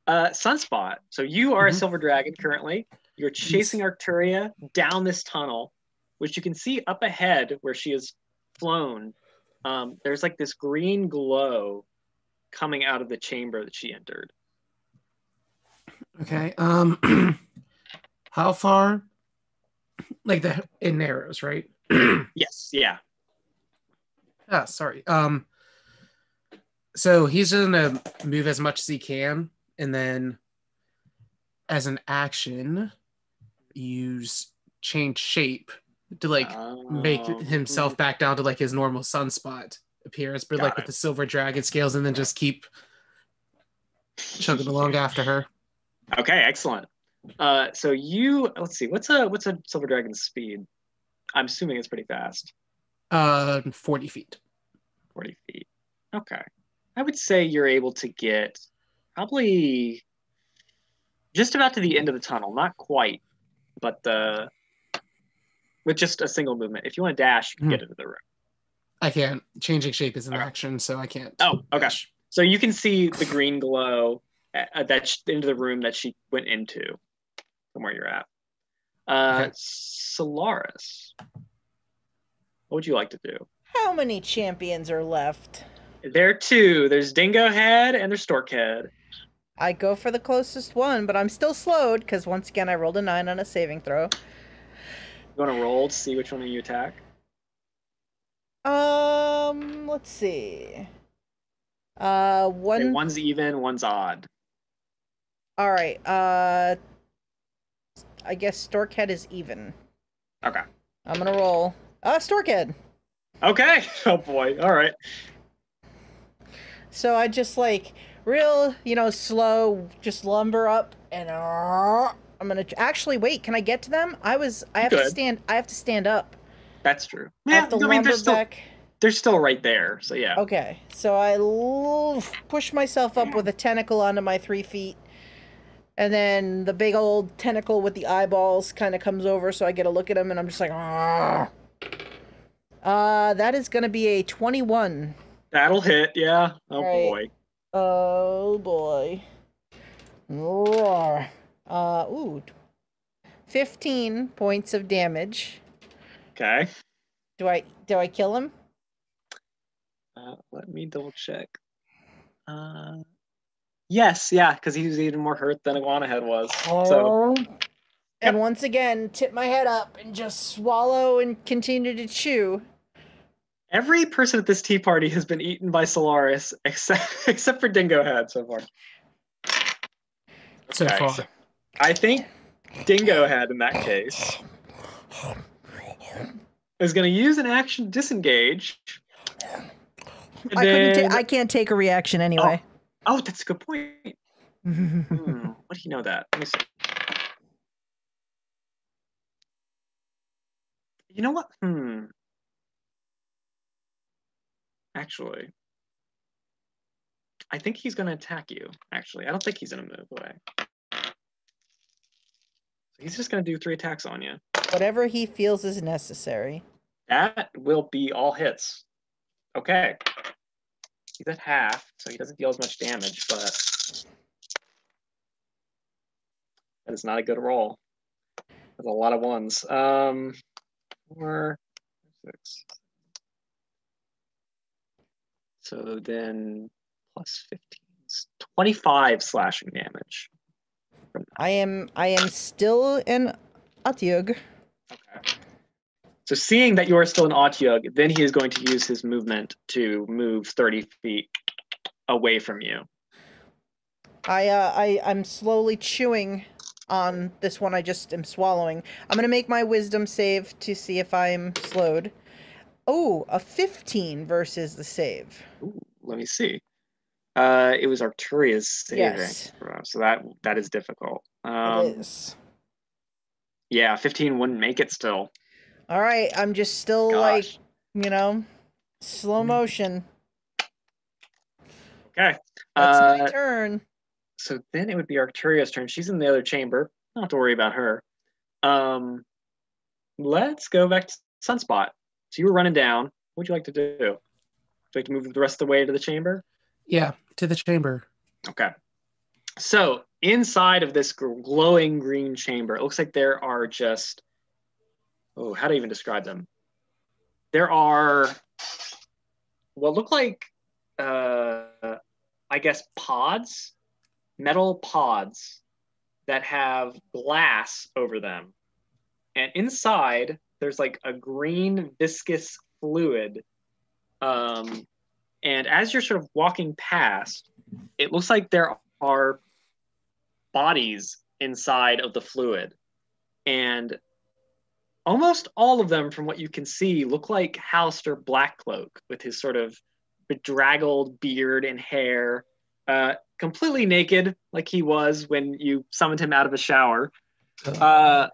Uh, Sunspot. So you are a Mhm. silver dragon currently. You're chasing Arcturia down this tunnel, which you can see up ahead where she has flown. Um, there's like this green glow coming out of the chamber that she entered. Okay. Um, [clears throat] how far? Like the in arrows, right? [clears throat] Yes, yeah. Ah, sorry. Um, so he's gonna move as much as he can, and then, as an action, use change shape to like make Oh. himself back down to like his normal sunspot appearance, but Got like it. with the silver dragon scales, and then just keep chugging along after her. Okay, excellent. Uh, so you let's see, what's a what's a silver dragon's speed? I'm assuming it's pretty fast. Uh, forty feet. 40 feet. Okay. I would say you're able to get probably just about to the end of the tunnel. Not quite, but the with just a single movement. If you want to dash, you can get into the room. I can't. Changing shape is an Okay. action, so I can't. Oh, okay. dash. So you can see the green glow uh, that sh- into the room that she went into from where you're at. Uh, Okay. Solaris, what would you like to do? How many champions are left? There are two. There's Dingo Head and there's Stork Head. I go for the closest one, but I'm still slowed because once again I rolled a nine on a saving throw. You want to roll to see which one you attack? Um, let's see. Uh, Okay, one. one's even, one's odd. All right. Uh, I guess Storkhead is even. Okay. I'm gonna roll. Uh, Storkhead. Okay. [laughs] Oh boy. All right. So I just like real, you know, slow, just lumber up and uh, I'm gonna actually wait. Can I get to them? I was. I have to stand. I have to stand up. That's true. I have to I mean, lumber they're still back. they're still right there. So yeah. Okay, so I l- push myself up with a tentacle onto my three feet, and then the big old tentacle with the eyeballs kind of comes over, so I get a look at him, and I'm just like, "Argh." Uh, that is gonna be a 21. That'll hit. Yeah. Oh Right. boy. Oh boy. Roar. Uh, ooh. 15 points of damage. Okay. Do I do I kill him? Uh, let me double check. Uh, yes, yeah, because he was even more hurt than Iguana Head was. So and once again, tip my head up and just swallow and continue to chew. every person at this tea party has been eaten by Solaris except [laughs] except for Dingo Head so far. So Okay. far. I think Dingo Head in that case is going to use an action to disengage. And I couldn't. then- Ta- I can't take a reaction anyway. oh, that's a good point. [laughs] Hmm, what do you know that? Let me see. You know what? Hmm. Actually, I think he's going to attack you. Actually, I don't think he's going to move away. He's just going to do three attacks on you. Whatever he feels is necessary. That will be all hits. Okay. He's at half, so he doesn't deal as much damage, but that is not a good roll. That's a lot of ones. Um, four, six. So then plus 15 is 25 slashing damage. I am. I am still an Otyug. Okay. So seeing that you are still an Otyug, then he is going to use his movement to move 30 feet away from you. I. Uh, I. I'm slowly chewing on this one. I just am swallowing. I'm gonna make my wisdom save to see if I'm slowed. Oh, a 15 versus the save. Ooh, let me see. Uh, it was Arcturia's saving Yes. so that that is difficult. It Um, is. yeah, 15 wouldn't make it still. All right. I'm just still like you know, slow motion. Okay. That's Uh, my turn. So then it would be Arcturia's turn. She's in the other chamber. Not to worry about her. Um, let's go back to Sunspot. So you were running down. What would you like to do? Would you like to move the rest of the way to the chamber? Yeah, to the chamber. Okay. So inside of this glowing green chamber, it looks like there are just oh, how to even describe them? There are what look like uh, I guess pods, metal pods that have glass over them, and inside there's like a green viscous fluid. Um, and as you're sort of walking past, it looks like there are bodies inside of the fluid and almost all of them from what you can see look like Halaster Blackcloak with his sort of bedraggled beard and hair uh, completely naked like he was when you summoned him out of a shower uh,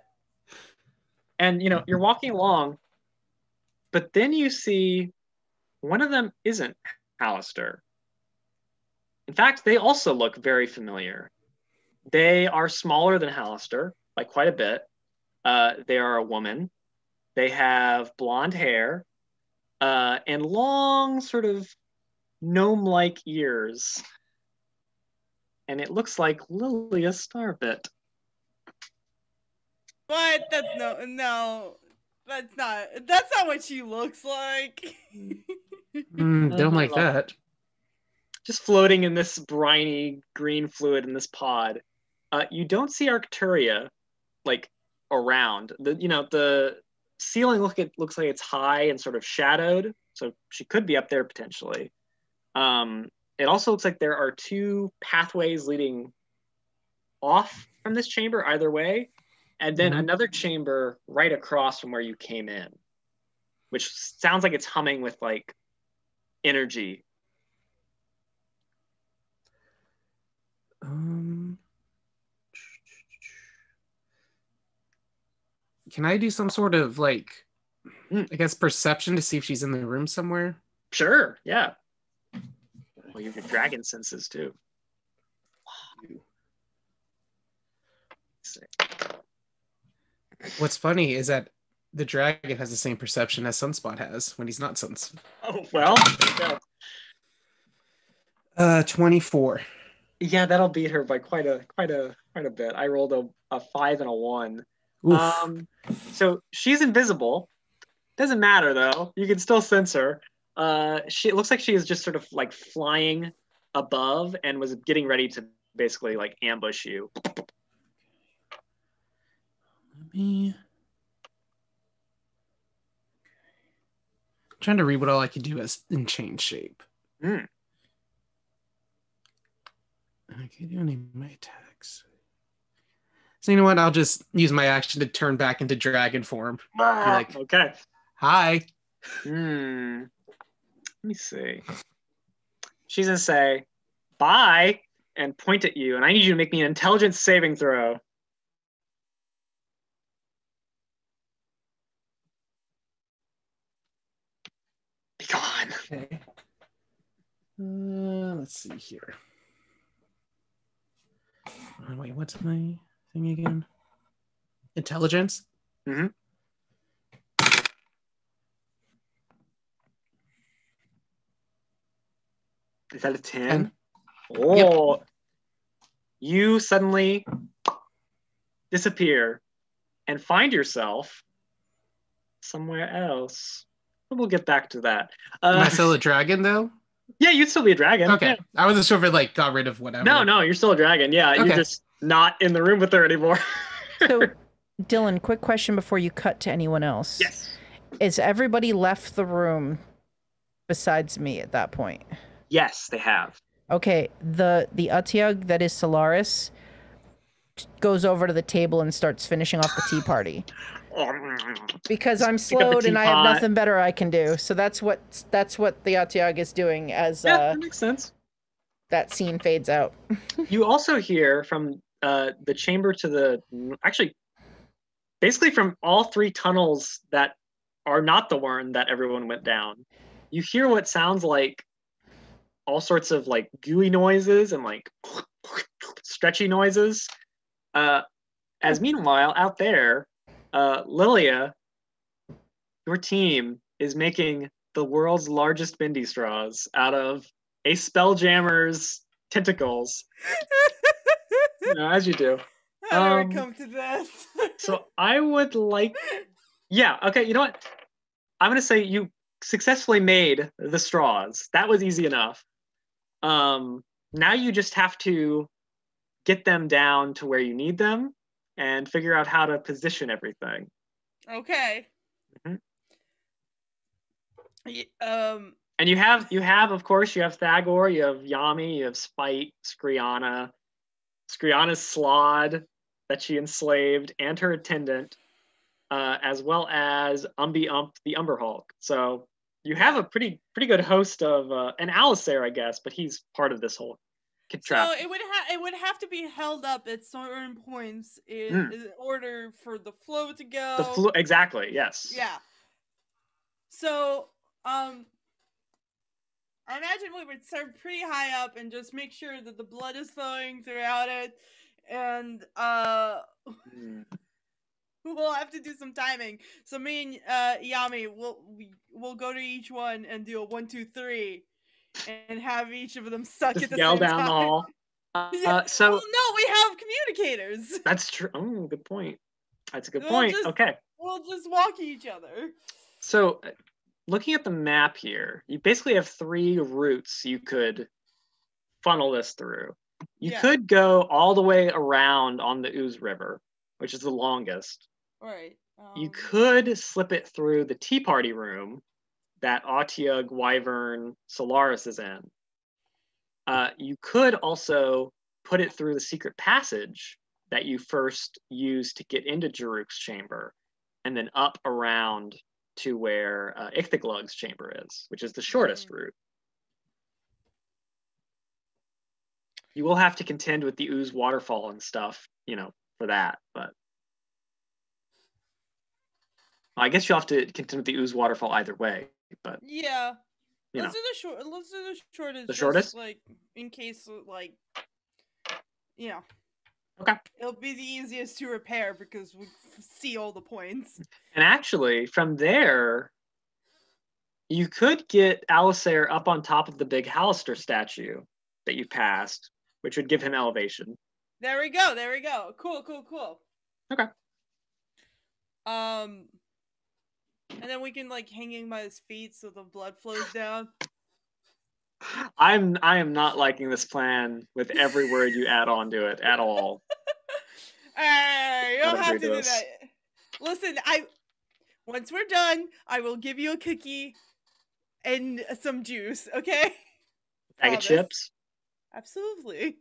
and you know you're walking along but then you see one of them isn't Halaster in fact, they also look very familiar. They are smaller than Halaster, by quite a bit. Uh, they are a woman. They have blonde hair uh, and long, sort of gnome like ears. And it looks like Lilia Starbit. But that's no, no, that's not. That's not what she looks like. [laughs] Mm, don't like that. just floating in this briny green fluid in this pod. Uh, you don't see Arcturia like around. The you know the ceiling look it looks like it's high and sort of shadowed, so she could be up there potentially. Um, it also looks like there are two pathways leading off from this chamber either way, and then Mhm. another chamber right across from where you came in, which sounds like it's humming with like energy Um, can I do some sort of like I guess perception to see if she's in the room somewhere. Sure, yeah. Well, you have your dragon senses too. What's funny is that the dragon has the same perception as Sunspot has when he's not Sunspot. Oh well. there you go. Uh, 24. Yeah, that'll beat her by quite a quite a quite a bit. I rolled a, a five and a one. Oof. Um, so she's invisible. Doesn't matter though. You can still sense her. Uh, she it looks like she is just sort of like flying above and was getting ready to basically like ambush you. Let me. trying to read what all I could do as in change shape. Hmm. I can't do any of my attacks. So you know what? I'll just use my action to turn back into dragon form. like- okay. Hi. Hmm. Let me see. She's gonna say, "Bye," and point at you, and I need you to make me an intelligence saving throw. Be gone. Okay. Uh, let's see here. Uh, wait, what's my thing again? Intelligence. Is that a 10? Ten. Oh. You suddenly disappear and find yourself somewhere else. We'll get back to that. Am Uh, I still a dragon though? yeah, you'd still be a dragon. Okay. Yeah. I wasn't sure if it like got rid of whatever. No, no, you're still a dragon. Yeah, you're just not in the room with her anymore. So, [laughs] Dylan, quick question before you cut to anyone else. yes. Is everybody left the room besides me at that point? Yes, they have. Okay, the the Otyug that is Solaris goes over to the table and starts finishing off the tea [laughs] party [laughs] because I'm Pick up the slowed and I have nothing better I can do. So that's what that's what the Otyug is doing as Yeah, uh, that makes sense. that scene fades out. [laughs] You also hear from uh, the chamber to the actually, basically from all three tunnels that are not the one that everyone went down. You hear what sounds like all sorts of like gooey noises and like [laughs] stretchy noises. Uh, as meanwhile, out there, uh, Lilia, your team is making the world's largest bendy straws out of a spelljammer's tentacles. [laughs] You know, as you do. How Um, did it come to this? So I would like, yeah, okay. You know what? I'm gonna say you successfully made the straws. That was easy enough. Um, now you just have to get them down to where you need them and figure out how to position everything. okay. Mhm. Y- Um. And you have, you have, of course, you have Thagor, you have Yami, you have Spite, Skriana, Skriana's slaad that she enslaved, and her attendant, uh, as well as Umbi Ump, the Umber Hulk. So you have a pretty, pretty good host of, uh, and Alistair, I guess, but he's part of this whole So contraption. it would have it would have to be held up at certain points in, Mm. in order for the flow to go. the flu- exactly, yes. Yeah. So, um, I imagine we would start pretty high up and just make sure that the blood is flowing throughout it, and uh, [laughs] Mm. we'll have to do some timing. So me and uh, Yami will we will go to each one and do a one, two, three, and have each of them suck Just at the yell same down time. the hall. [laughs] Uh, Yeah. so well, no, we have communicators. that's true. Oh, good point. That's a good We'll point. just- Okay. We'll just walk each other. So, uh, looking at the map here, you basically have three routes you could funnel this through. You Yeah. could go all the way around on the Ooze River, which is the longest. All right. You um, could slip it through the Tea Party room that Otyug, Wyvern, Solaris is in. Uh, you could also put it through the secret passage that you first used to get into Jaruk's chamber, and then up around to where uh, Ichthyoglug's chamber is, which is the shortest Mm. route. You will have to contend with the ooze waterfall and stuff, you know, for that. But I guess you'll have to contend with the ooze waterfall either way, but Yeah. let's do the short. Let's do the shortest. The just, shortest? like in case, like, you know. Okay. It'll be the easiest to repair because we see all the points. And actually, from there, you could get Alistair up on top of the big Halaster statue that you passed, which would give him elevation. There we go. There we go. Cool. Cool. Cool. Okay. Um. And then we can like hang him by his feet so the blood flows down. I'm I am not liking this plan with every word you add on to it at all. [laughs] Hey, you don't have to do this. that. Listen, I once we're done, I will give you a cookie and some juice. Okay? Bag of chips. Absolutely.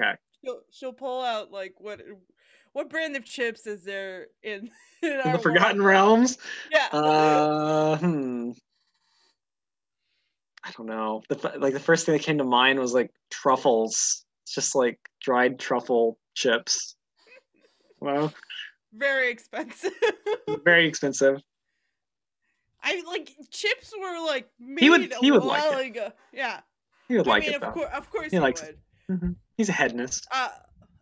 Okay. She'll she'll pull out like what what brand of chips is there in, [laughs] in In the Forgotten? Realms. [laughs] Yeah. Uh, hmm. I don't know. The like the first thing that came to mind was like truffles. It's just like dried truffle chips. [laughs] Well, Very expensive. very expensive. I like chips were like made He would- he would like it. ago. Yeah. He would I like mean, it of of course He he, likes would. Mhm. He's a hedonist. Uh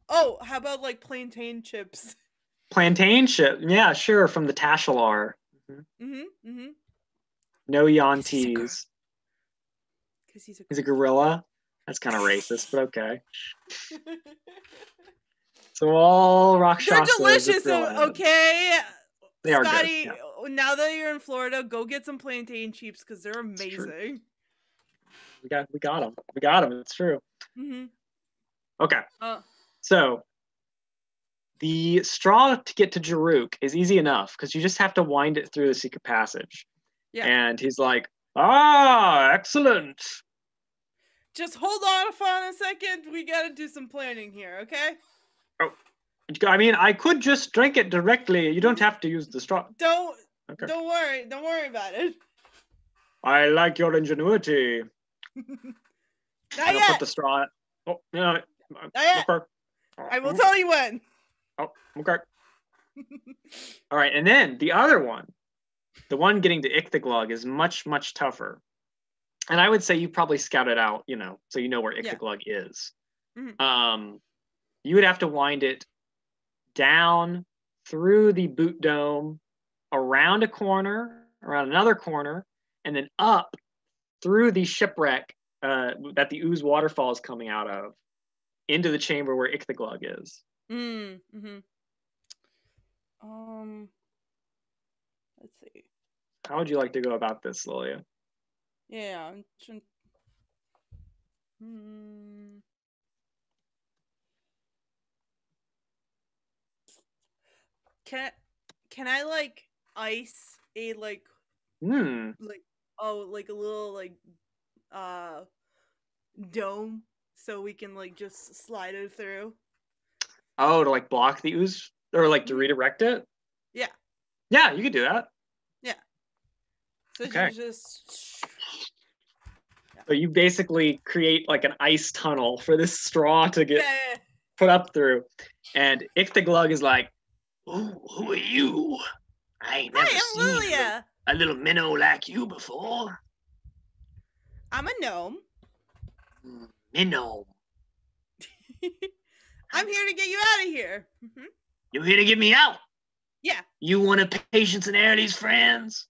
oh, how about like plantain chips? Plantain chip. Yeah, sure. From the Tashalar. Mm-hmm. Mm-hmm. No He's a Yantees. Because he's a He's a gorilla. That's kind of racist, but okay. [laughs] So all Rakshasa. They're delicious, gorilla okay? They are Scotty, good. yeah. now that you're in Florida, go get some plantain chips because they're amazing. We got we got him. We got them. It's true. Mm-hmm. Okay. Uh, So the straw to get to Jaruk is easy enough because you just have to wind it through the secret passage. Yeah. And he's like, ah, excellent. just hold on for a second. We gotta do some planning here, okay? Oh, I mean, I could just drink it directly. You don't have to use the straw. Don't Okay. don't worry, don't worry about it. I like your ingenuity. Not I'll yet. put the straw. Oh, no. Not yet. I will tell you when. Oh, okay. All right, and then the other one, the one getting to Ichthyoglug is much, much tougher. And I would say you probably scout it out, you know, so you know where Yeah. Ichthyoglug is. Mhm. Um, you would have to wind it down through the boot dome, around a corner, around another corner, and then up through the shipwreck uh, that the ooze waterfall is coming out of into the chamber where Ichthyoglug is. Mm, mm-hmm. Um, let's see. How would you like to go about this, Lilia? Yeah, I'm trying. Hmm. Can I, can I like ice a like Hmm. like oh like a little like uh dome so we can like just slide it through? Oh, to like block the ooze or like to mm-hmm. redirect it? Yeah. Yeah, you could do that. Yeah. So Okay. you just So you basically create like an ice tunnel for this straw to get yeah, put up through. And Ichthyoglug is like, Who, who are you? I ain't never Hi, I'm seen Lilia. a little minnow like you before. I'm a gnome. Hmm. Minnow. [laughs] I'm here to get you out of here. Mhm. You here to get me out? Yeah. You of Patience and Arity's friends?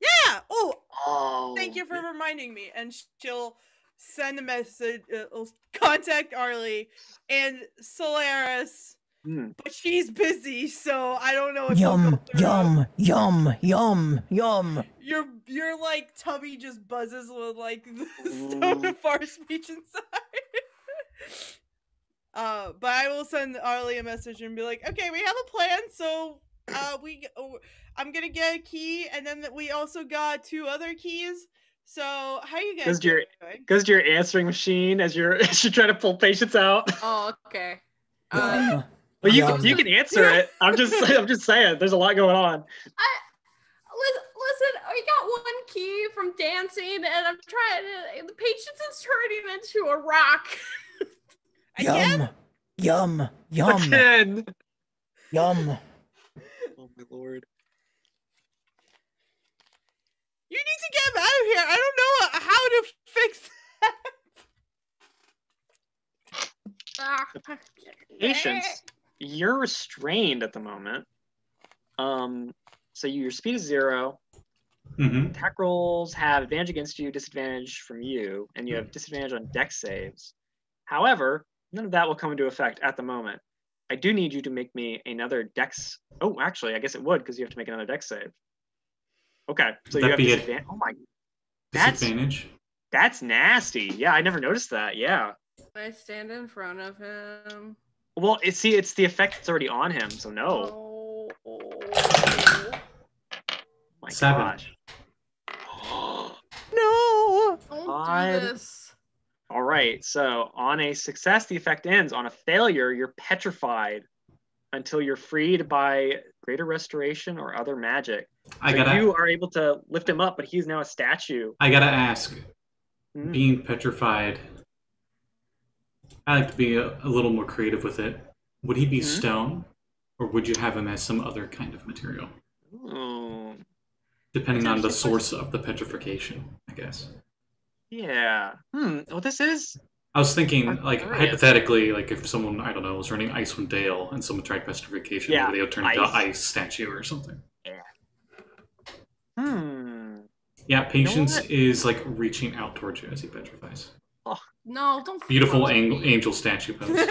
Yeah. Oh, Oh. thank you for reminding me. And she'll send a message. Uh, contact Airly and Solaris, Hmm. but she's busy, so I don't know if she'll Yum, yum, yum, yum, yum. Your your like tummy just buzzes with like [laughs] the Ooh. stone of far speech inside. [laughs] uh, but I will send Airly a message and be like, okay, we have a plan. So uh, we oh, I'm gonna get a key, and then we also got two other keys. So how you guys Does your- doing? Goes to your answering machine as you're [laughs] as you're trying to pull patients out. Oh, okay. Uh, Yum. Well, you Yum. can, you can answer it. I'm just [laughs] I'm just saying. There's a lot going on. I, listen, listen, I got one key from dancing, and I'm trying to. The patience is turning into a rock. [laughs] Yum, yum, yum, Again. yum. Oh my lord. You need to get him out of here. I don't know how to fix that. Patience, [laughs] you're restrained at the moment. Um, so your speed is zero. Mm-hmm. Attack rolls have advantage against you, disadvantage from you, and you have disadvantage on deck saves. However, none of that will come into effect at the moment. I do need you to make me another dex. Oh, actually, I guess it would because you have to make another dex save. Okay, so Would you that have be a- disadvantage. Oh my, That's- Disadvantage. that's nasty. Yeah, I never noticed that. Yeah. I stand in front of him. Well, it, see, it's the effect that's already on him, so no. Oh. my Seven. gosh. [gasps] No. Don't God. do this. All right. So on a success, the effect ends. On a failure, you're petrified until you're freed by greater restoration or other magic. I So gotta. you are able to lift him up, but he's now a statue. I gotta ask. Mm. Being petrified. I like to be a, a little more creative with it. Would he be Mhm. stone, or would you have him as some other kind of material? Ooh, Depending on the actually source of the petrification, I guess. yeah. Hmm. Well, this is. I was thinking, I'm like curious. hypothetically, like if someone I don't know was running Icewind Dale and someone tried petrification, Yeah, maybe they would turn into ice. ice statue or something. Yeah. Hmm. Yeah, patience is like reaching out towards you as he petrifies. No, don't. Beautiful force angel, angel statue pose. [laughs] this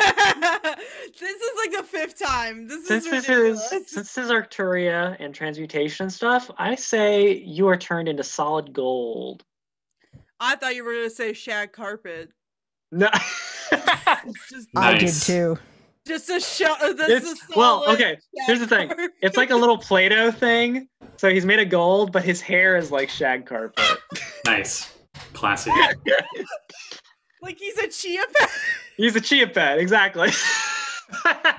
is like the fifth time. This Since is this is since this is Arcturia and transmutation stuff, I say you are turned into solid gold. I thought you were gonna say shag carpet. No. [laughs] Just, I did too. just a show. Uh, That's It's- a well, solid okay, here's the thing. carpet. It's like a little Play-Doh thing. So he's made of gold, but his hair is like shag carpet. nice, classic. [laughs] like he's a chia pet. He's a chia pet, exactly. [laughs]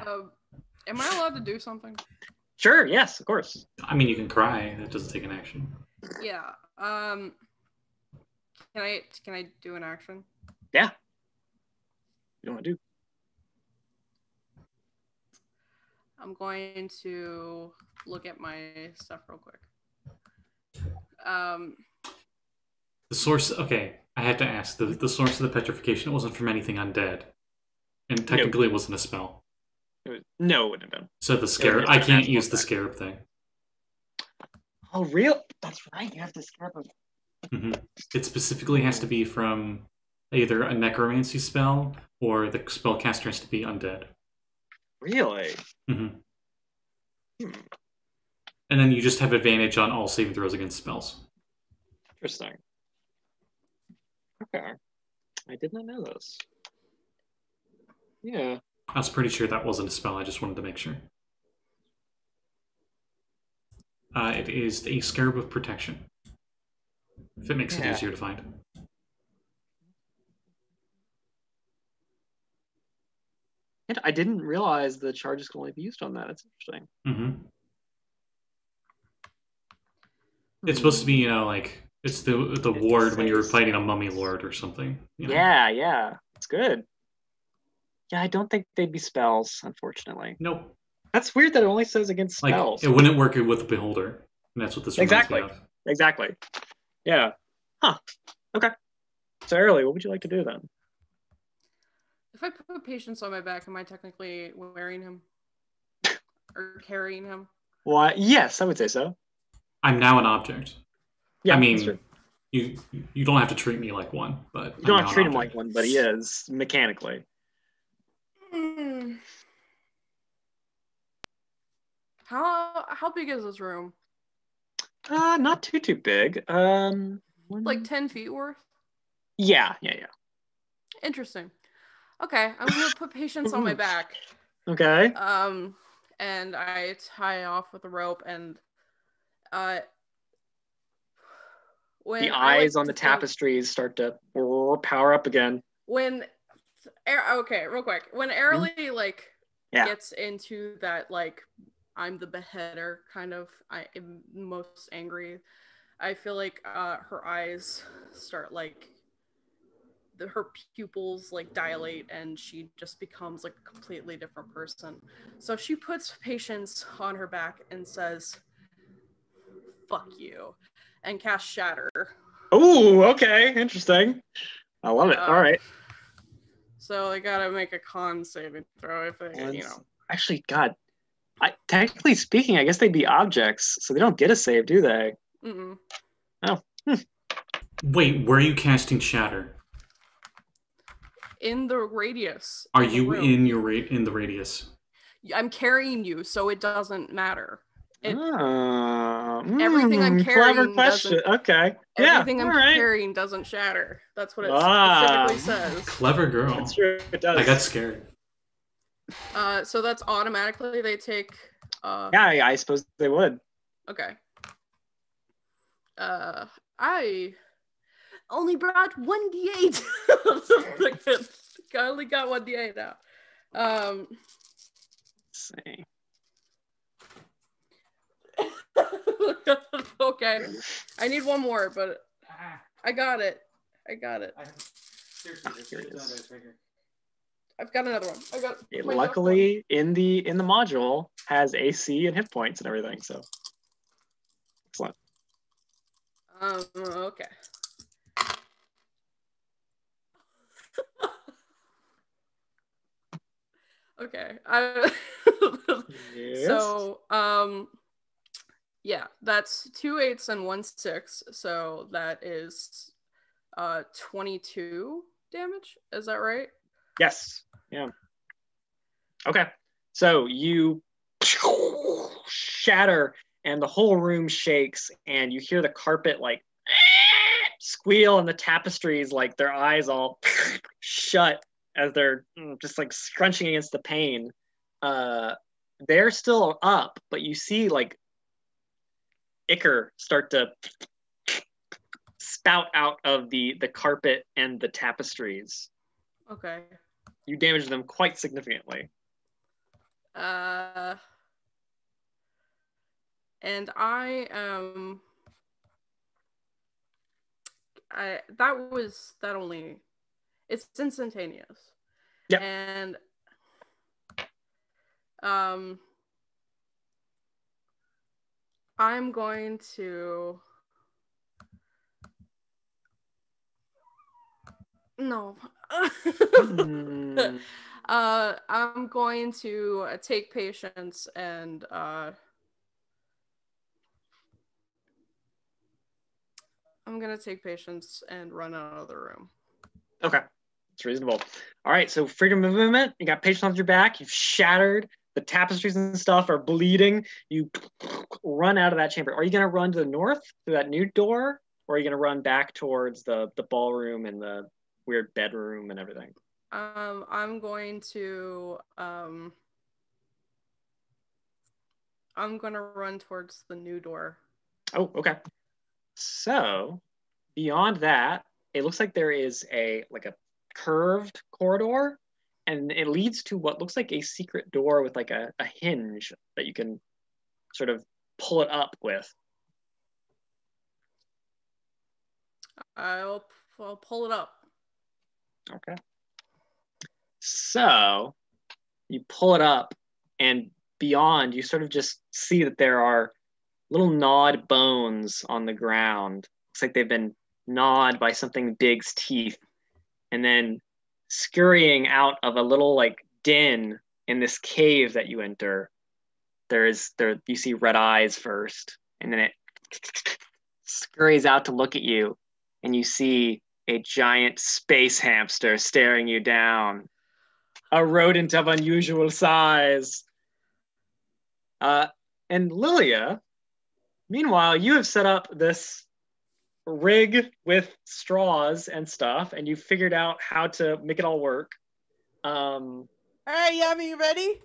Um, am I allowed to do something? sure, yes, of course. I mean, you can cry. That doesn't take an action. Yeah. Um. Can I can I do an action? Yeah. You know what to do? I'm going to look at my stuff real quick. Um. The source. Okay, I had to ask. The the source of the petrification It wasn't from anything undead, and technically it wasn't a spell. It was, no, it wouldn't have been. So the scarab. I can't use the effect. scarab thing. Oh, real? That's right. You have to scrap him. hmm It specifically has to be from either a necromancy spell or the spellcaster has to be undead. Really? hmm Hmm. And then you just have advantage on all saving throws against spells. Interesting. Okay. I did not know this. Yeah. I was pretty sure that wasn't a spell. I just wanted to make sure. Uh, it is a scarab of protection. If it makes it easier to find. And I didn't realize the charges could only be used on that. That's interesting. Mm-hmm. It's supposed to be, you know, like it's the the It ward when you were says- fighting a mummy lord or something. you know? Yeah, yeah. It's good. Yeah, I don't think they'd be spells, unfortunately. Nope. That's weird that it only says against Like spells. it wouldn't work with the beholder, and that's what this reminds Exactly. me of. Exactly. Yeah. Huh. Okay. So, Airly, what would you like to do then? If I put patience on my back, am I technically wearing him [laughs] or carrying him? Why? Yes, I would say so. I'm now an object. Yeah, I that's mean, true. you you don't have to treat me like one, but you don't I'm have to treat an him like one, but he is mechanically. Hmm. How how big is this room? Uh, not too too big. Um, one- Like ten feet worth? yeah, yeah, yeah. Interesting. Okay, I'm gonna put patience on my [laughs] back. Okay. Um, and I tie off with a rope, and uh, when the eyes on the tapestries start to power up again. when okay real quick when Airly like Mm-hmm. Yeah. gets into that like i'm the beheader kind of i am most angry i feel like uh her eyes start like the, her pupils like dilate and she just becomes like a completely different person. So she puts patience on her back and says, "Fuck you," and cast Shatter. Oh, okay, interesting. I love it. Uh, All right. So they gotta make a con saving throw if they, you know. Actually, God, I, technically speaking, I guess they'd be objects, so they don't get a save, do they? Mm-mm. Wait, where are you casting Shatter? In the radius. Are the you room. in your ra- in the radius? I'm carrying you, so it doesn't matter. It- Ah, everything I'm mm, carrying Clever question. Okay. Yeah. Everything I'm all right. carrying doesn't shatter. That's what it Ah. specifically says. Clever girl. That's true. It does. I got scared. Uh, so that's automatically they take. Uh, Yeah, I, I suppose they would. Okay. Uh, I only brought one d8. [laughs] I only got one d8 now. Um. Let's see. [laughs] okay. I need one more, but I got it. I got it. Here it is. I've got another one. I got. It my luckily in the in the module has AC and hit points and everything. So excellent. Um. Okay. [laughs] okay. I. [laughs] Yes. So, um, yeah, that's two eights and one six. So that is uh 22 damage. Is that right? Yes. Yeah. Okay. So you [laughs] shatter and the whole room shakes and you hear the carpet like [laughs] squeal and the tapestries like their eyes all [laughs] shut as they're mm, just like scrunching against the pane. Uh they're still up, but you see like ichor start to spout out of the the carpet and the tapestries Okay. you damage them quite significantly. Uh, and I um, I that was that only it's instantaneous. Yep. And um, I'm going to. No. Hmm. [laughs] Uh, I'm going to uh, take patience and uh, I'm gonna take patience and run out of the room. Okay, it's reasonable. All right, so freedom of movement. You got patience on your back. You've shattered. The tapestries and stuff are bleeding. You run out of that chamber. Are you gonna run to the north through that new door, or are you gonna run back towards the the ballroom and the weird bedroom and everything? Um, I'm going to um, I'm gonna run towards the new door. Oh, okay. So beyond that, it looks like there is a like a curved corridor, and it leads to what looks like a secret door with like a, a hinge that you can sort of pull it up with. I'll I'll pull it up. Okay. So you pull it up, and beyond, you sort of just see that there are little gnawed bones on the ground. Looks like they've been gnawed by something big's teeth. And then scurrying out of a little like den in this cave that you enter, there is there you see red eyes first, and then it [laughs] scurries out to look at you, and you see a giant space hamster staring you down. A rodent of unusual size. Uh, and Lilia, meanwhile, you have set up this rig with straws and stuff, and you figured out how to make it all work. Um, All right, Yami, you ready?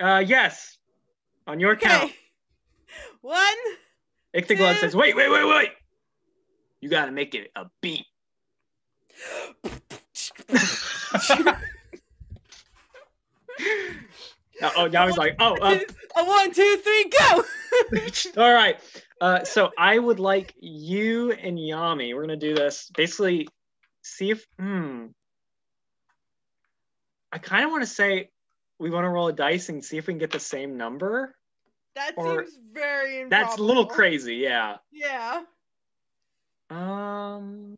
uh, yes, on your count. Okay. [laughs] One. Ichthyoglug says, wait, wait, wait, wait. You gotta make it a beat. [laughs] [laughs] Uh, oh, now he's like, oh, uh, A one, two, three, go! [laughs] all right. Uh, so I would like you and Yami. We're gonna do this. Basically, see if hmm. I kind of want to say we want to roll a dice and see if we can get the same number. That Or- seems very improbable. That's a little crazy, yeah. Yeah. Um,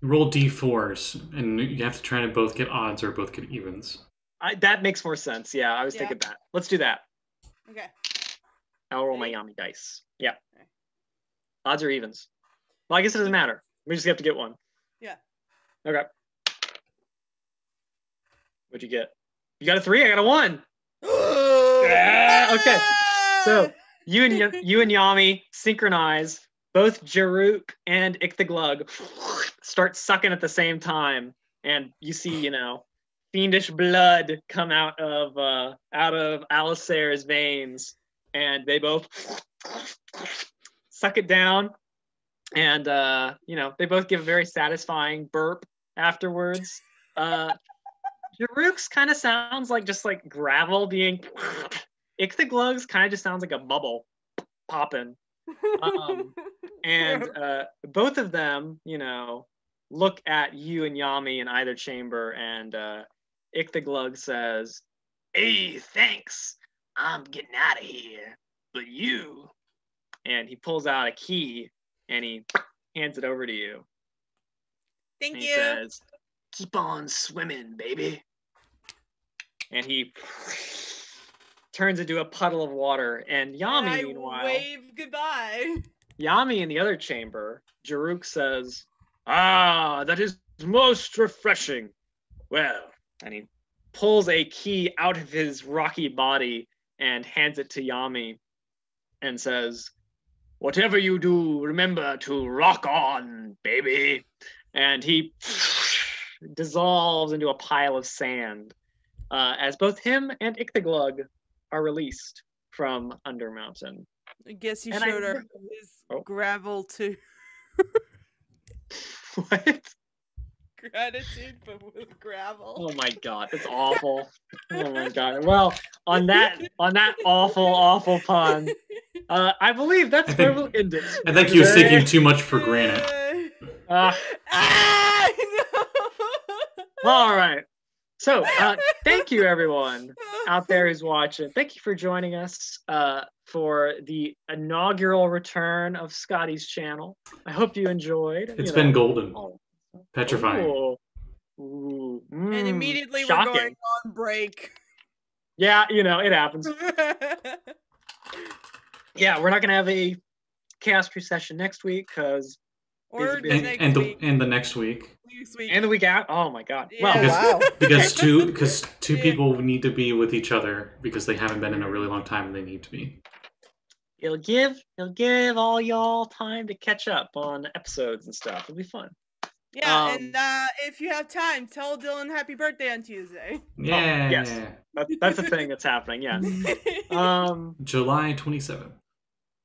Roll d4s, and you have to try to both get odds or both get evens. I, that makes more sense. Yeah, I was Yeah. thinking that. Let's do that. Okay. I'll roll my? Yami dice. Yeah. Okay. Odds or evens? Well, I guess it doesn't matter. We just have to get one. Yeah. Okay. What'd you get? You got a three. I got a one. [gasps] Yeah, okay. So [laughs] you and Y- you and Yami synchronize. Both Jaruk and Ichthyoglug start sucking at the same time, and you see, you know, fiendish blood come out of uh, out of Alistair's veins, and they both [sniffs] suck it down, and uh, you know, they both give a very satisfying burp afterwards. Uh, kind of sounds like just like gravel being. [sniffs] Ichthyoglug's kind of just sounds like a bubble popping um, [laughs] and uh, both of them, you know, look at you and Yami in either chamber, and uh, Ichthyoglug says, "Hey, thanks. I'm getting out of here, but you." And he pulls out a key and he hands it over to you. Thank and he you. says, "Keep on swimming, baby." And he turns into a puddle of water, and And Yami, I meanwhile. wave goodbye. Yami in the other chamber, Jaruk says, Ah, that is most refreshing. Well, and he pulls a key out of his rocky body and hands it to Yami and says, Whatever you do, remember to rock on, baby. And he [sniffs] dissolves into a pile of sand uh, as both him and Ichthyoglug are released from Undermountain. I guess he And I showed her remember- his Oh. gravel too. [laughs] [laughs] what? Gratitude, but with gravel. Oh my god, that's awful. Oh my god. Well, on that on that awful, awful pun, uh, I believe that's I where we'll end it. I think he was taking too much for granted. Uh, [laughs] ah, no. all right. So, uh, thank you everyone out [laughs] there who's watching. Thank you for joining us uh, for the inaugural return of Scotty's channel. I hope you enjoyed. It's you been golden, Oh, petrifying. Ooh. Ooh. And Mm, immediately shocking. we're going on break. Yeah, you know, it happens. [laughs] yeah, we're not gonna have a Chaos Crew session next week because or the And, next and the week. and the next week next week. and the week out. Oh my god. Yeah. Well, Because- wow. because two [laughs] because two Yeah. people need to be with each other because they haven't been in a really long time and they need to be. it'll give it'll give all y'all time to catch up on episodes and stuff. It'll be fun. Yeah, um, and uh, if you have time, tell Dylan happy birthday on Tuesday. Yeah. yes. [laughs] That, that's a thing that's happening. Yeah. [laughs] Um. July twenty seventh.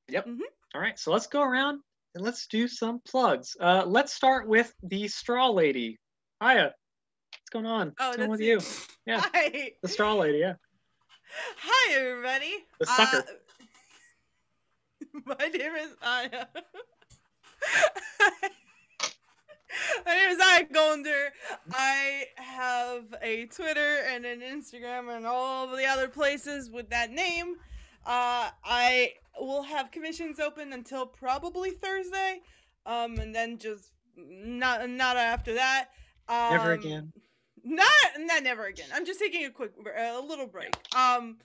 Yep. All right, So let's go around and let's do some plugs. Uh, let's start with the straw lady. Hiya. What's going on? oh, What's that's going with it. you? Yeah. [laughs] Hi. The straw lady. Yeah. Hi, everybody. The sucker. Uh, my name is Aya. My name is Aya Gonder. I have a Twitter and an Instagram and all of the other places with that name. Uh, I will have commissions open until probably Thursday, um, and then just not not after that. Um, Never again. Not not never again. I'm just taking a quick a little break. Um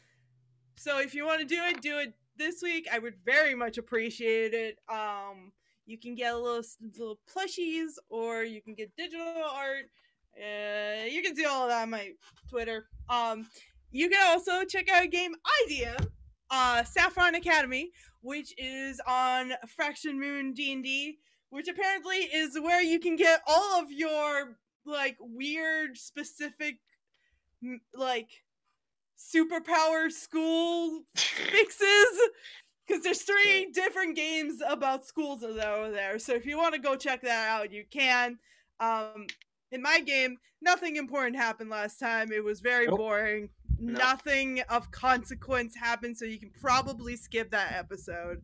so if you want to do it, do it this week. I would very much appreciate it. Um you can get a little little plushies or you can get digital art. Uh, you can see all of that on my Twitter. Um you can also check out a game idea, uh Saffron Academy, which is on Fraction Moon D&D, which apparently is where you can get all of your like weird specific like superpower school [laughs] fixes because there's three different games about schools that are there so if you want to go check that out you can um in my game nothing important happened last time it was very Nope. boring No. nothing of consequence happened so you can probably skip that episode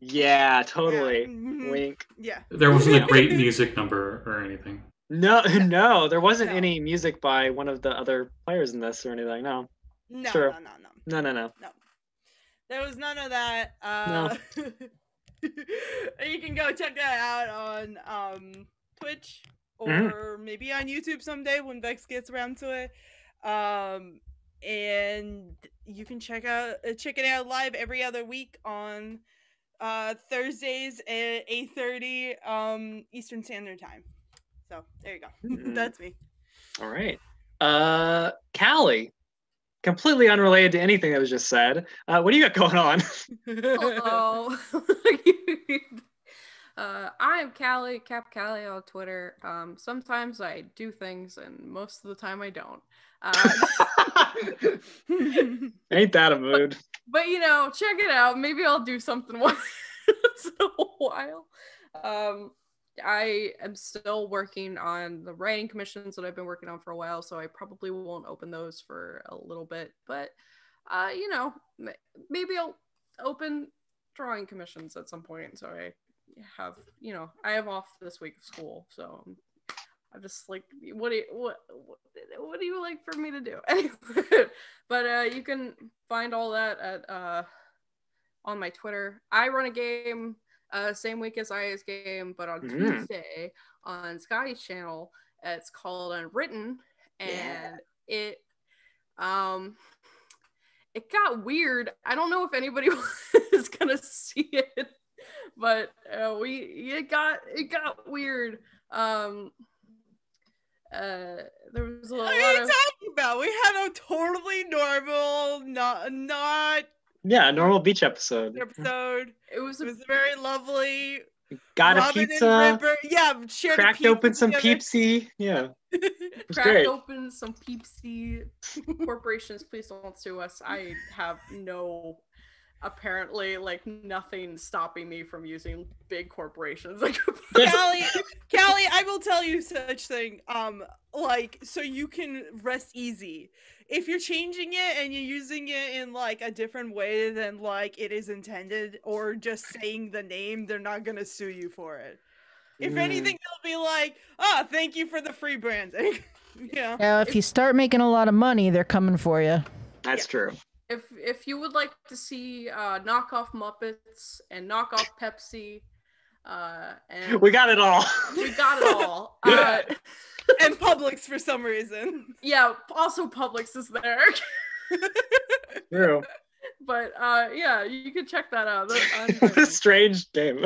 Yeah, totally. Yeah. Mhm. Wink. Yeah. There wasn't a [laughs] great music number or anything. [laughs] No, no, there wasn't No. any music by one of the other players in this or anything. No, No, Sure. no, no, no. no, no, no. There was none of that. Uh, [laughs] you can go check that out on um, Twitch or Mhm. maybe on YouTube someday when Vex gets around to it. Um, and you can check out uh, check it out live every other week on uh, Thursdays at eight thirty um, Eastern Standard Time. So there you go. [laughs] Mhm. That's me. All right. Uh, Callie, completely unrelated to anything that was just said. Uh, what do you got going on? [laughs] Hello. [laughs] uh, I am Callie, Cap Callie on Twitter. Um, sometimes I do things, and most of the time I don't. Uh, [laughs] Ain't that a mood? but you know, check it out. Maybe I'll do something once in a while. Um, I am still working on the writing commissions that I've been working on for a while, so I probably won't open those for a little bit. But uh, you know, maybe I'll open drawing commissions at some point. So I have, you know, I have off this week of school, so I'm, just like, what do you what, what do you like for me to do? [laughs] But uh, you can find all that at uh on my Twitter. I run a game uh same week as IS game, but on Mm. Tuesday on Scotty's channel. It's called Unwritten, and Yeah. it um it got weird. I don't know if anybody [laughs] is gonna see it, but uh, we it got it got weird. Um, uh, there was a What lot are you of talking about? We had a totally normal, not not Yeah, a normal beach episode. episode. it was It was very lovely. Got a Robin and pizza, yeah, shared a cracked pizza open some together. peepsy. Yeah, [laughs] it was cracked great. open some peepsy corporations. Please don't sue us. I have no apparently like nothing stopping me from using big corporations [laughs] like Callie, Callie, I will tell you such thing. Um, like so you can rest easy. If you're changing it and you're using it in like a different way than like it is intended, or just saying the name, they're not gonna sue you for it. If Mm. anything, they'll be like, "Ah, thank you for the free branding." [laughs] yeah. Now, if you start making a lot of money, they're coming for you. That's true. If if you would like to see uh knockoff Muppets and knockoff Pepsi, uh and We got it all. we got it all. [laughs] Uh And Publix for some reason. yeah, also Publix is there. [laughs] True. but uh yeah, you can check that out. The- [laughs] what a strange game.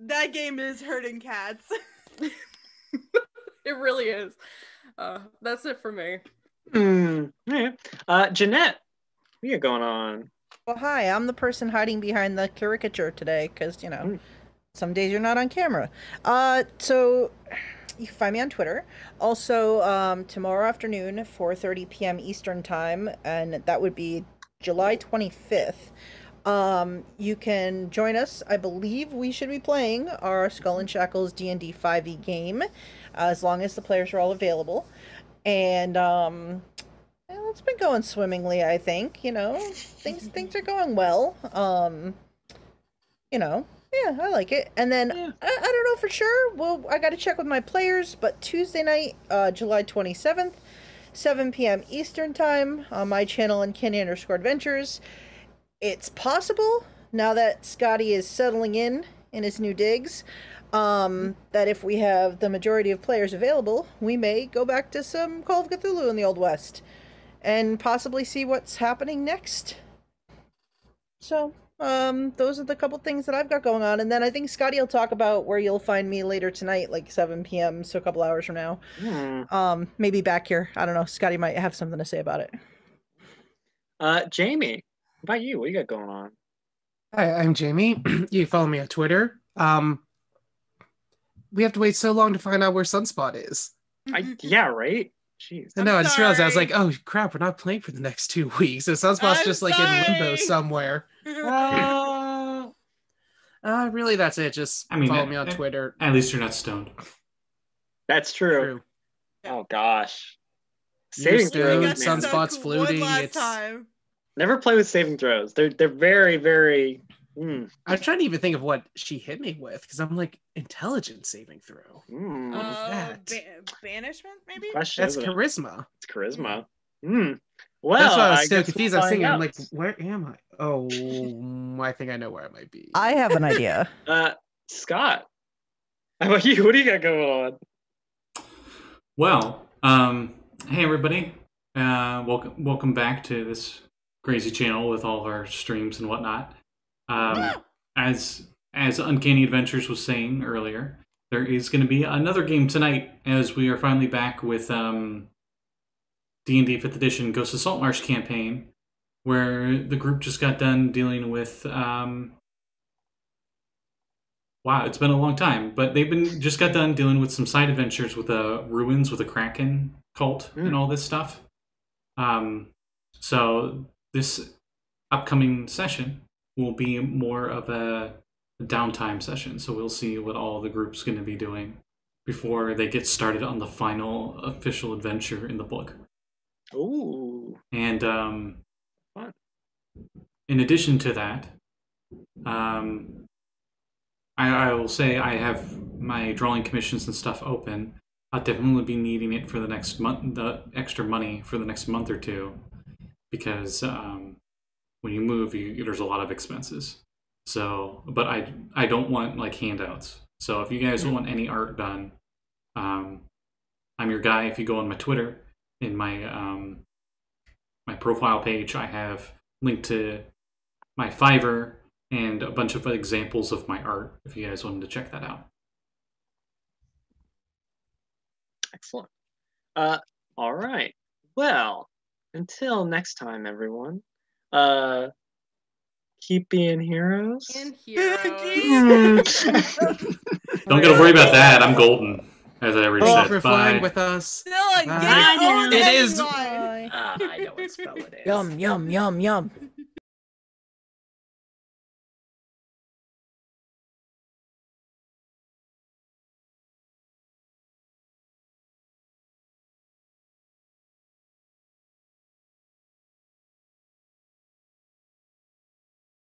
That game is hurting cats. it really is. Uh that's it for me. Hmm. yeah. Uh, Jeanette, what are you going on? Well, hi, I'm the person hiding behind the caricature today because, you know, Mm. some days you're not on camera. Uh, so you can find me on Twitter. Also, um, tomorrow afternoon, 4.30 p.m. Eastern Time, and that would be July 25th. Um, you can join us. I believe we should be playing our Skull and Shackles D&D 5e game, as long as the players are all available. And, um, well, it's been going swimmingly, I think. You know, things things are going well. Um, you know, yeah, I like it. And then Yeah. I, I don't know for sure. Well, I got to check with my players. But Tuesday night, uh, July twenty seventh, seven p.m. Eastern time on my channel Uncanny underscore Adventures. It's possible now that Scotty is settling in in his new digs. Um, that if we have the majority of players available, we may go back to some Call of Cthulhu in the Old West and possibly see what's happening next. So, um, those are the couple things that I've got going on, and then I think Scotty will talk about where you'll find me later tonight, like 7 p.m., so a couple hours from now. Hmm. Um, maybe back here. I don't know. Scotty might have something to say about it. Uh, Jamie, what about you? What you got going on? Hi, I'm Jamie. [clears throat] you follow me on Twitter. Um, we have to wait so long to find out where Sunspot is. I [laughs] yeah, right. Jeez. I know. I just realized I was like, oh crap, we're not playing for the next two [laughs] weeks. So Sunspot's I'm just like in limbo [laughs] somewhere. Uh, Uh, really, that's it. Just I mean, follow uh, me on uh, Twitter. At least you're not stoned. that's true. True. Oh gosh. Saving still throws. in got man. Sunspot's stuck one floating, it's- time. Never play with saving throws. They're they're very very Mm, I'm trying to even think of what she hit me with because I'm like intelligence saving throw. mm. What is Uh, that? ba- banishment, maybe. Question, That's isn't it? charisma. It's charisma. Hmm. Well, That's why I was I so confused. we'll I was thinking, find I'm like, where am I? Oh, I think I know where I might be. I have an idea. [laughs] uh, Scott. How about you? What do you got going on? Well, um, hey everybody, uh, welcome welcome back to this crazy channel with all our streams and whatnot. Um, as as Uncanny Adventures was saying earlier, there is going to be another game tonight as we are finally back with um, D&D 5th Edition Ghost of Saltmarsh campaign, where the group just got done dealing with um, Wow, it's been a long time, but they've been just got done dealing with some side adventures with the ruins with a kraken cult and Hmm. all this stuff. Um, so this upcoming session will be more of a downtime session. So we'll see what all the group's going to be doing before they get started on the final official adventure in the book. Ooh. And um, Fun. in addition to that, um, I, I will say I have my drawing commissions and stuff open. I'll definitely be needing it for the next month, the extra money for the next month or two, because um, when you move, you, there's a lot of expenses. So, but I I don't want like handouts. So if you guys want any art done, um, I'm your guy. If you go on my Twitter, in my um, my profile page, I have linked to my Fiverr and a bunch of examples of my art. If you guys wanted to check that out. Excellent. Uh, all right. Well, until next time, everyone. Uh, keep being heroes. In heroes. Don't gotta worry about that. I'm golden, as I already Thank said. for flying with us. Still, I Bye. get it. It is- Mine. Ah, I know what spell it is. Yum, yum, yum, yum.